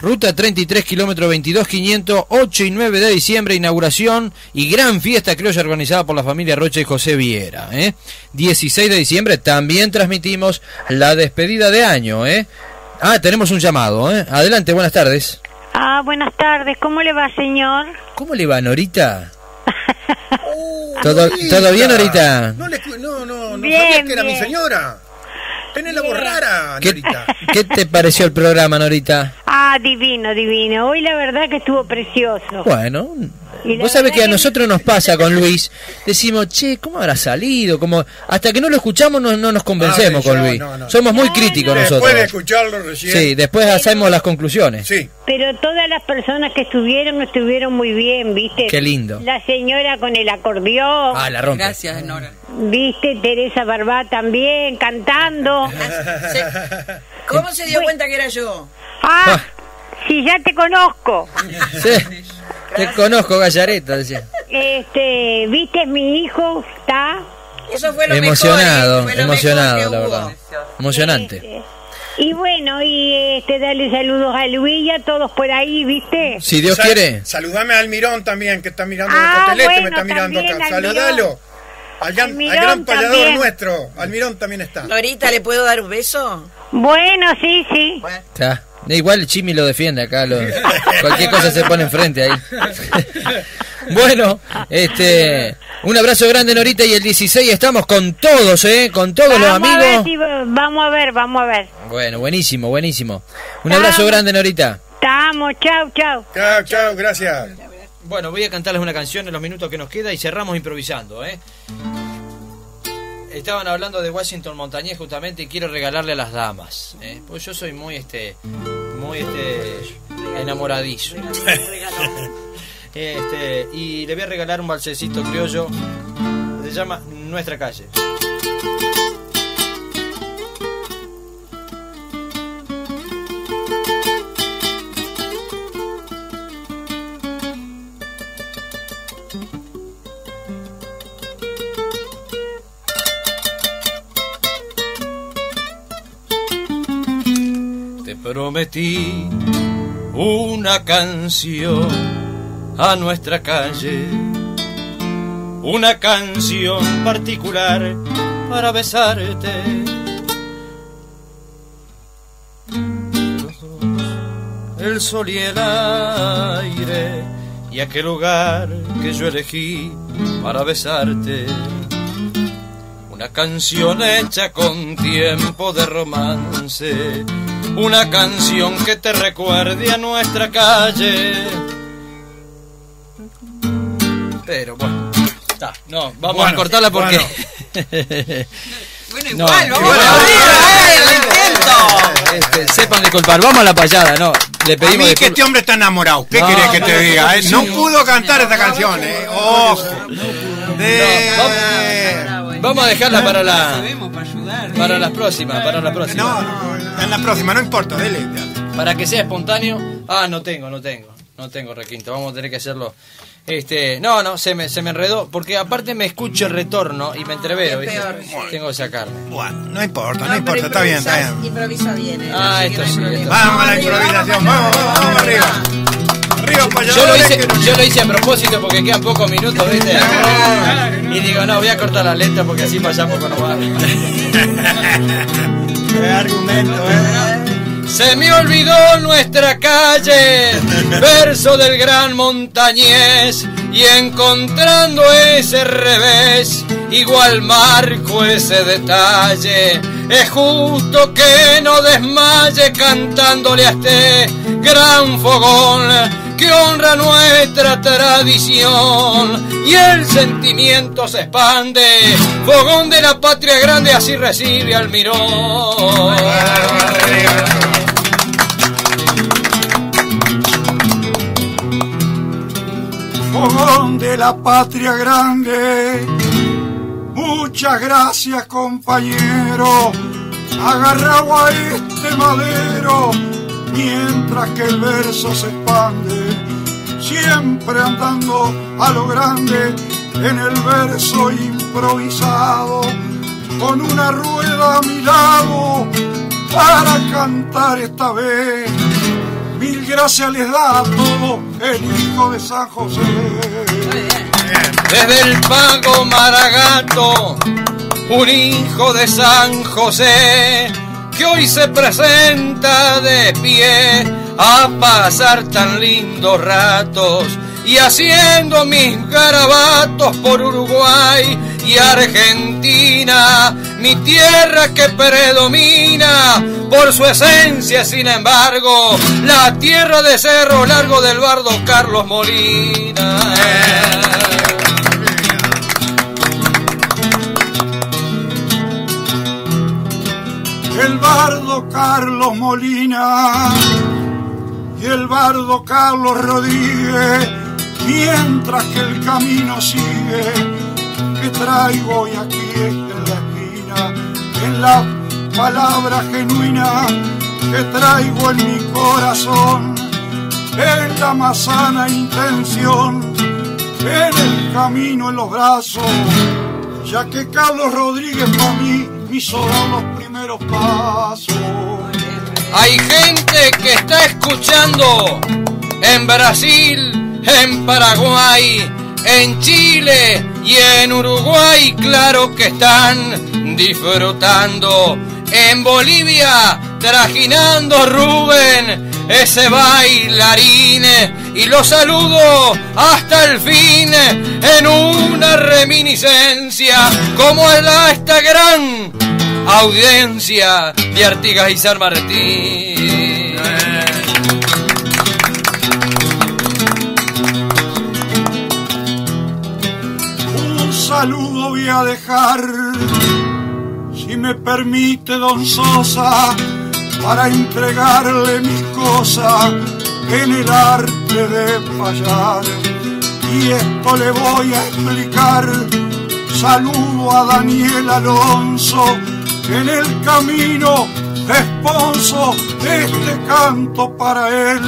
Ruta 33, kilómetro 22, 500, 8 y 9 de diciembre, inauguración y gran fiesta criolla organizada por la familia Rocha y José Viera. ¿eh? 16 de diciembre también transmitimos la despedida de año. ¿eh? Ah, tenemos un llamado. ¿eh? Adelante, buenas tardes. Ah, buenas tardes. ¿Cómo le va, señor? ¿Cómo le va, Norita? ¿Todo, ¿Todo bien, Norita? No, le, escu- no, no, no Bien, sabía que era mi bien. señora. La ¿Qué, Norita. qué te pareció el programa, Norita? Ah, divino, divino. Hoy la verdad que estuvo precioso. Bueno, Y la vos sabés que a nosotros nos pasa con Luis. Decimos, che, ¿cómo habrá salido? Como Hasta que no lo escuchamos no, no nos convencemos Ah, con yo, Luis. no, no. Somos muy críticos Después de nosotros. escucharlo recién. Sí, después hacemos las conclusiones. Sí. Pero todas las personas que estuvieron estuvieron muy bien, ¿viste? Qué lindo. La señora con el acordeón. Ah, la rompe. Gracias, Nora. ¿Viste? Teresa Barbá también cantando. ¿Cómo se dio cuenta que era yo? Ah, si ya te conozco. Sí, te conozco, Gallareta, decía. Este, viste, mi hijo está. Eso fue Emocionado, mejor, ¿eh? Fue lo emocionado, mejor que la hubo. verdad. Emocionante. Este, y bueno, y este, dale saludos a Luis y a todos por ahí, ¿viste? Si Dios quiere. Saludame a Almirón también, que está mirando Ah, el cotelete, me bueno, está mirando acá. Almirón. Saludalo. Al gran, al gran payador también. nuestro. Almirón también está. Norita, ¿le puedo dar un beso? Bueno, sí, sí. Está. Igual Chimi lo defiende acá, lo- cualquier cosa se pone enfrente ahí. bueno, este, un abrazo grande Norita y el 16 estamos con todos, eh, con todos los Vamos a, ver amigos. si- vamos a ver, vamos a ver. Bueno, buenísimo, buenísimo. Un abrazo grande Norita. Estamos, chau, chau. Chao, chao, gracias. Bueno, voy a cantarles una canción en los minutos que nos queda y cerramos improvisando, ¿eh? Estaban hablando de Washington Montañés justamente y quiero regalarle a las damas, ¿eh? Pues yo soy muy, este, muy, este, enamoradizo. Este, y le voy a regalar un balsecito criollo, se llama Nuestra Calle. Prometí una canción a nuestra calle, una canción particular para besarte. El sol y el aire y aquel lugar que yo elegí para besarte. Una canción hecha con tiempo de romance. Una canción que te recuerde a nuestra calle. Pero bueno, está. No, vamos a cortarla porque. Bueno, No, igual, vamos igual, a. ¡Eh, lo intento! Este, sepan disculpar, vamos a la payada, no. Le A pedimos mí que este hombre está enamorado. ¿Qué No, querés que te diga? eh? No pudo cantar esta canción, ¿eh? Ojo. De- vamos, a dejarla para la Sabemos para ayudar. para las próximas, para la próxima. No, no, en la próxima, no importa, dele. Para que sea espontáneo. Ah, no tengo, no tengo. No tengo requinto. Vamos a tener que hacerlo. Este, no, no, se me, se me enredó. Porque aparte me escucho el retorno y me entrevero. Es ¿viste? Tengo que sacarme. Bueno, no importa, no, importa, está bien, está bien. Improvisa bien. ¿eh? Ah, esto no sí, Vamos a la improvisación, vamos, vamos, vamos arriba. Arriba, Yo lo, hice, yo lo hice a propósito porque quedan pocos minutos, ¿viste? Y digo, no, voy a cortar la letra porque así pasamos con nomás. Qué argumento, ¿eh? Se me olvidó nuestra calle, verso del gran montañés, y encontrando ese revés, igual marco ese detalle. Es justo que no desmaye cantándole a este gran fogón que honra nuestra tradición y el sentimiento se expande. Fogón de la patria grande así recibe al mirón. fogón de la patria grande. Muchas gracias compañero, agarrado a este madero, mientras que el verso se expande, siempre andando a lo grande en el verso improvisado, con una rueda a mi lado para cantar esta vez. Mil gracias les da a todo el hijo de San José. Desde el pago Maragato, un hijo de San José, que hoy se presenta de pie a pasar tan lindos ratos y haciendo mis garabatos por Uruguay y Argentina, mi tierra que predomina por su esencia, sin embargo, la tierra de Cerro Largo del Bardo Carlos Molina. Bardo Carlos Molina y el bardo Carlos Rodríguez, mientras que el camino sigue, que traigo hoy aquí en la esquina, en la palabra genuina que traigo en mi corazón, en la más sana intención, en el camino, en los brazos, ya que Carlos Rodríguez para mí dar los Hay gente que está escuchando en Brasil, en Paraguay, en Chile y en Uruguay, claro que están disfrutando. En Bolivia, trajinando Rubén, ese bailarín, y lo saludo hasta el fin en una reminiscencia, como es la esta gran audiencia de Artigas y San Martín. Un saludo voy a dejar, si me permite, don Sosa, para entregarle mis cosas en el arte de fallar. Y esto le voy a explicar. Saludo a Daniel Alonso en el camino esposo de este canto para él.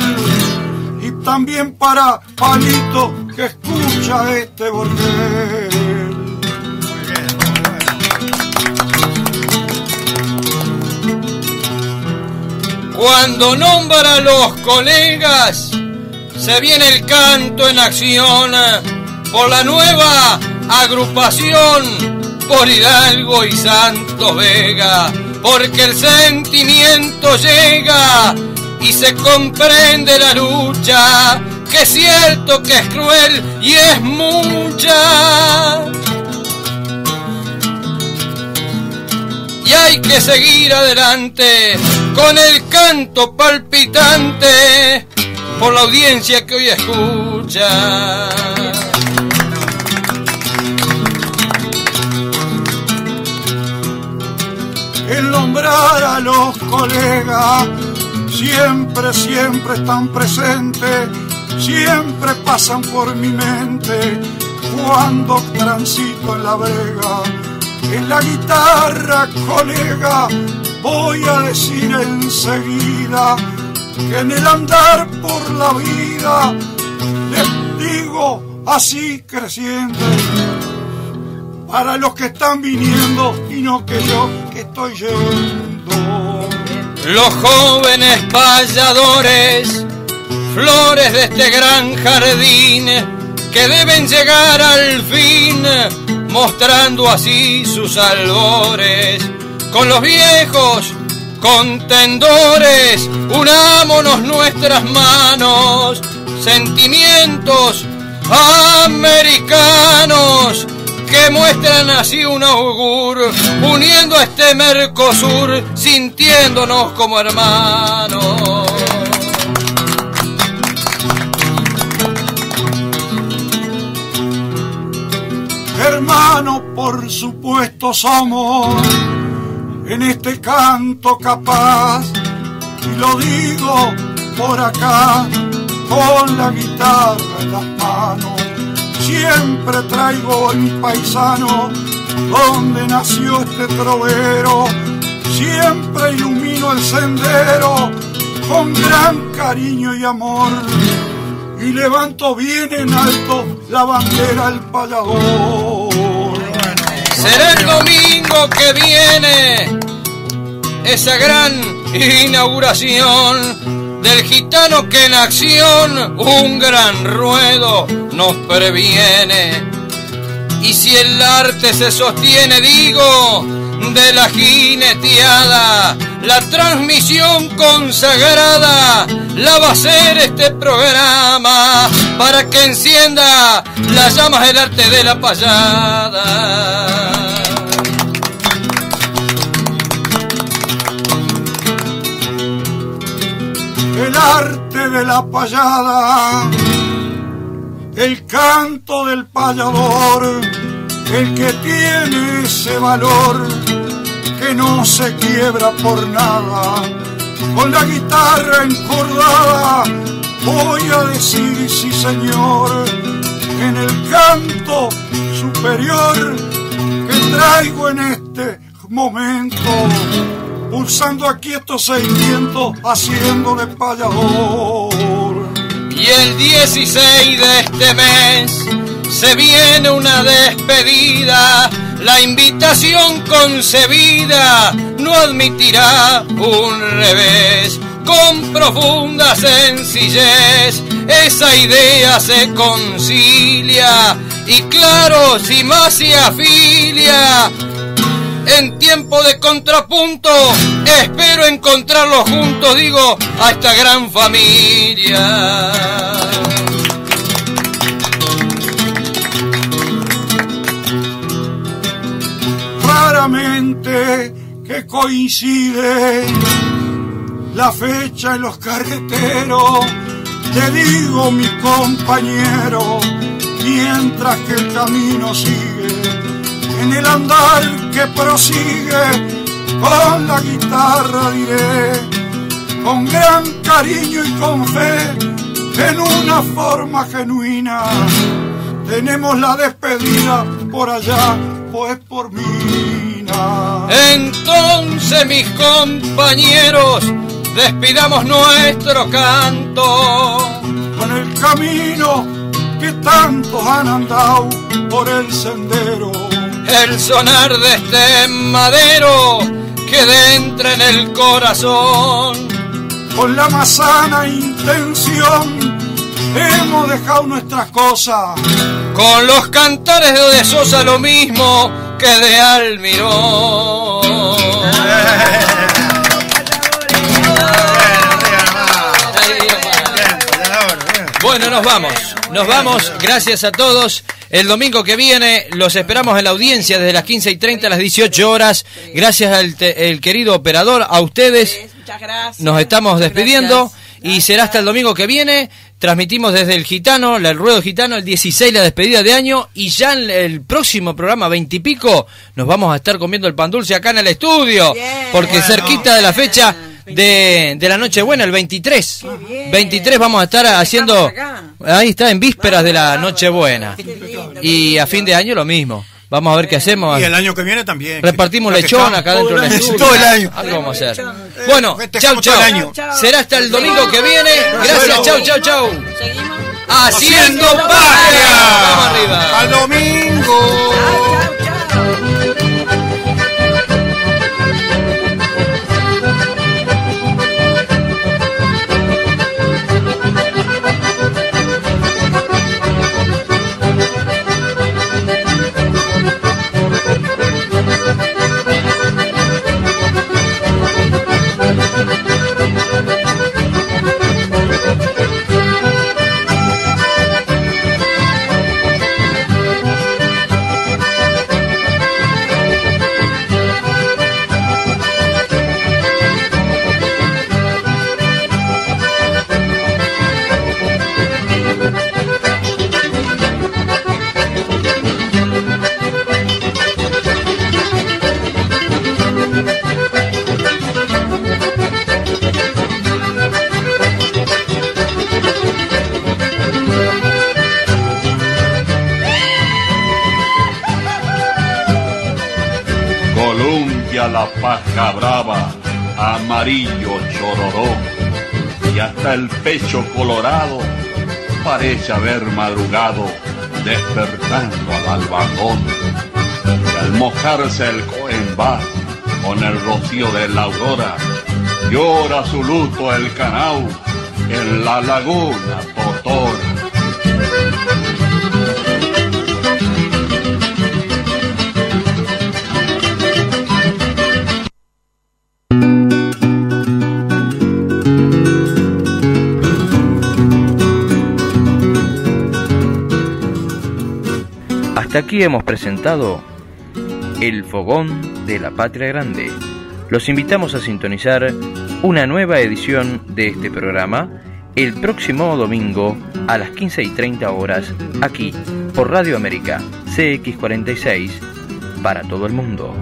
Y también para Palito que escucha este bordel. Cuando nombra a los colegas, se viene el canto en acción por la nueva agrupación por Hidalgo y Santos Vega, porque el sentimiento llega y se comprende la lucha, que es cierto que es cruel y es mucha. Y hay que seguir adelante con el canto palpitante por la audiencia que hoy escucha. El nombrar a los colegas siempre, siempre están presentes, siempre pasan por mi mente cuando transito en la brega. En la guitarra, colega, voy a decir enseguida que en el andar por la vida les digo así creciendo para los que están viniendo y no que yo Los jóvenes payadores, flores de este gran jardín, que deben llegar al fin, mostrando así sus albores. Con los viejos contendores, unámonos nuestras manos, sentimientos americanos que muestran así un augur, uniendo a este Mercosur, sintiéndonos como hermanos. Hermanos, por supuesto somos en este canto capaz, y lo digo por acá, con la guitarra en las manos siempre traigo mi paisano donde nació este trovero. Siempre ilumino el sendero con gran cariño y amor. Y levanto bien en alto la bandera del payador. Será el domingo que viene esa gran inauguración del gitano que en acción un gran ruedo nos previene. Y si el arte se sostiene, digo, de la jineteada, la transmisión consagrada la va a hacer este programa para que encienda las llamas del arte de la payada. El arte de la payada el canto del payador, el que tiene ese valor que no se quiebra por nada. Con la guitarra encordada voy a decir sí señor, en el canto superior que traigo en este momento, pulsando aquí estos seiscientos haciendo de payador. Y el 16 de este mes se viene una despedida. La invitación concebida no admitirá un revés. Con profunda sencillez esa idea se concilia y claro, si más se afilia en tiempo de contrapunto, espero encontrarlos juntos, digo, a esta gran familia. Raramente que coincide la fecha en los carreteros, te digo mi compañero, mientras que el camino sigue en el andar que prosigue con la guitarra diré con gran cariño y con fe en una forma genuina. Tenemos la despedida por allá pues por mina. Entonces mis compañeros despidamos nuestro canto. Con el camino que tantos han andado por el sendero el sonar de este madero que entra en el corazón. Con la más sana intención hemos dejado nuestras cosas. Con los cantares de De Sosa lo mismo que de Almirón. Bueno, nos vamos. Nos vamos. Gracias a todos. El domingo que viene los esperamos en la audiencia desde las 15 y 30 a las 18 horas. Gracias al el querido operador, a ustedes. Nos estamos despidiendo y será hasta el domingo que viene. Transmitimos desde el Gitano, el Ruedo Gitano, el 16, la despedida de año. Y ya en el próximo programa, 20 y pico, nos vamos a estar comiendo el pan dulce acá en el estudio. Porque cerquita de la fecha de, de la Nochebuena, el 23. 23 vamos a estar haciendo... Ahí está, en vísperas de la Nochebuena. Y a fin de año lo mismo. Vamos a ver qué hacemos. Y el año que viene también. Repartimos lechón acá dentro estudio. Todo el año. Algo vamos a hacer. Bueno, chau, chau. Será hasta el domingo que viene. Gracias, chau, chau, chau. Haciendo patria. Vamos arriba. Al domingo. Amarillo chororó, y hasta el pecho colorado parece haber madrugado despertando al albacón. Y al mojarse el coemba con el rocío de la aurora, llora su luto el canao en la laguna aquí hemos presentado El Fogón de la Patria Grande. Los invitamos a sintonizar una nueva edición de este programa el próximo domingo a las 15 y 30 horas aquí por Radio América CX46 para todo el mundo.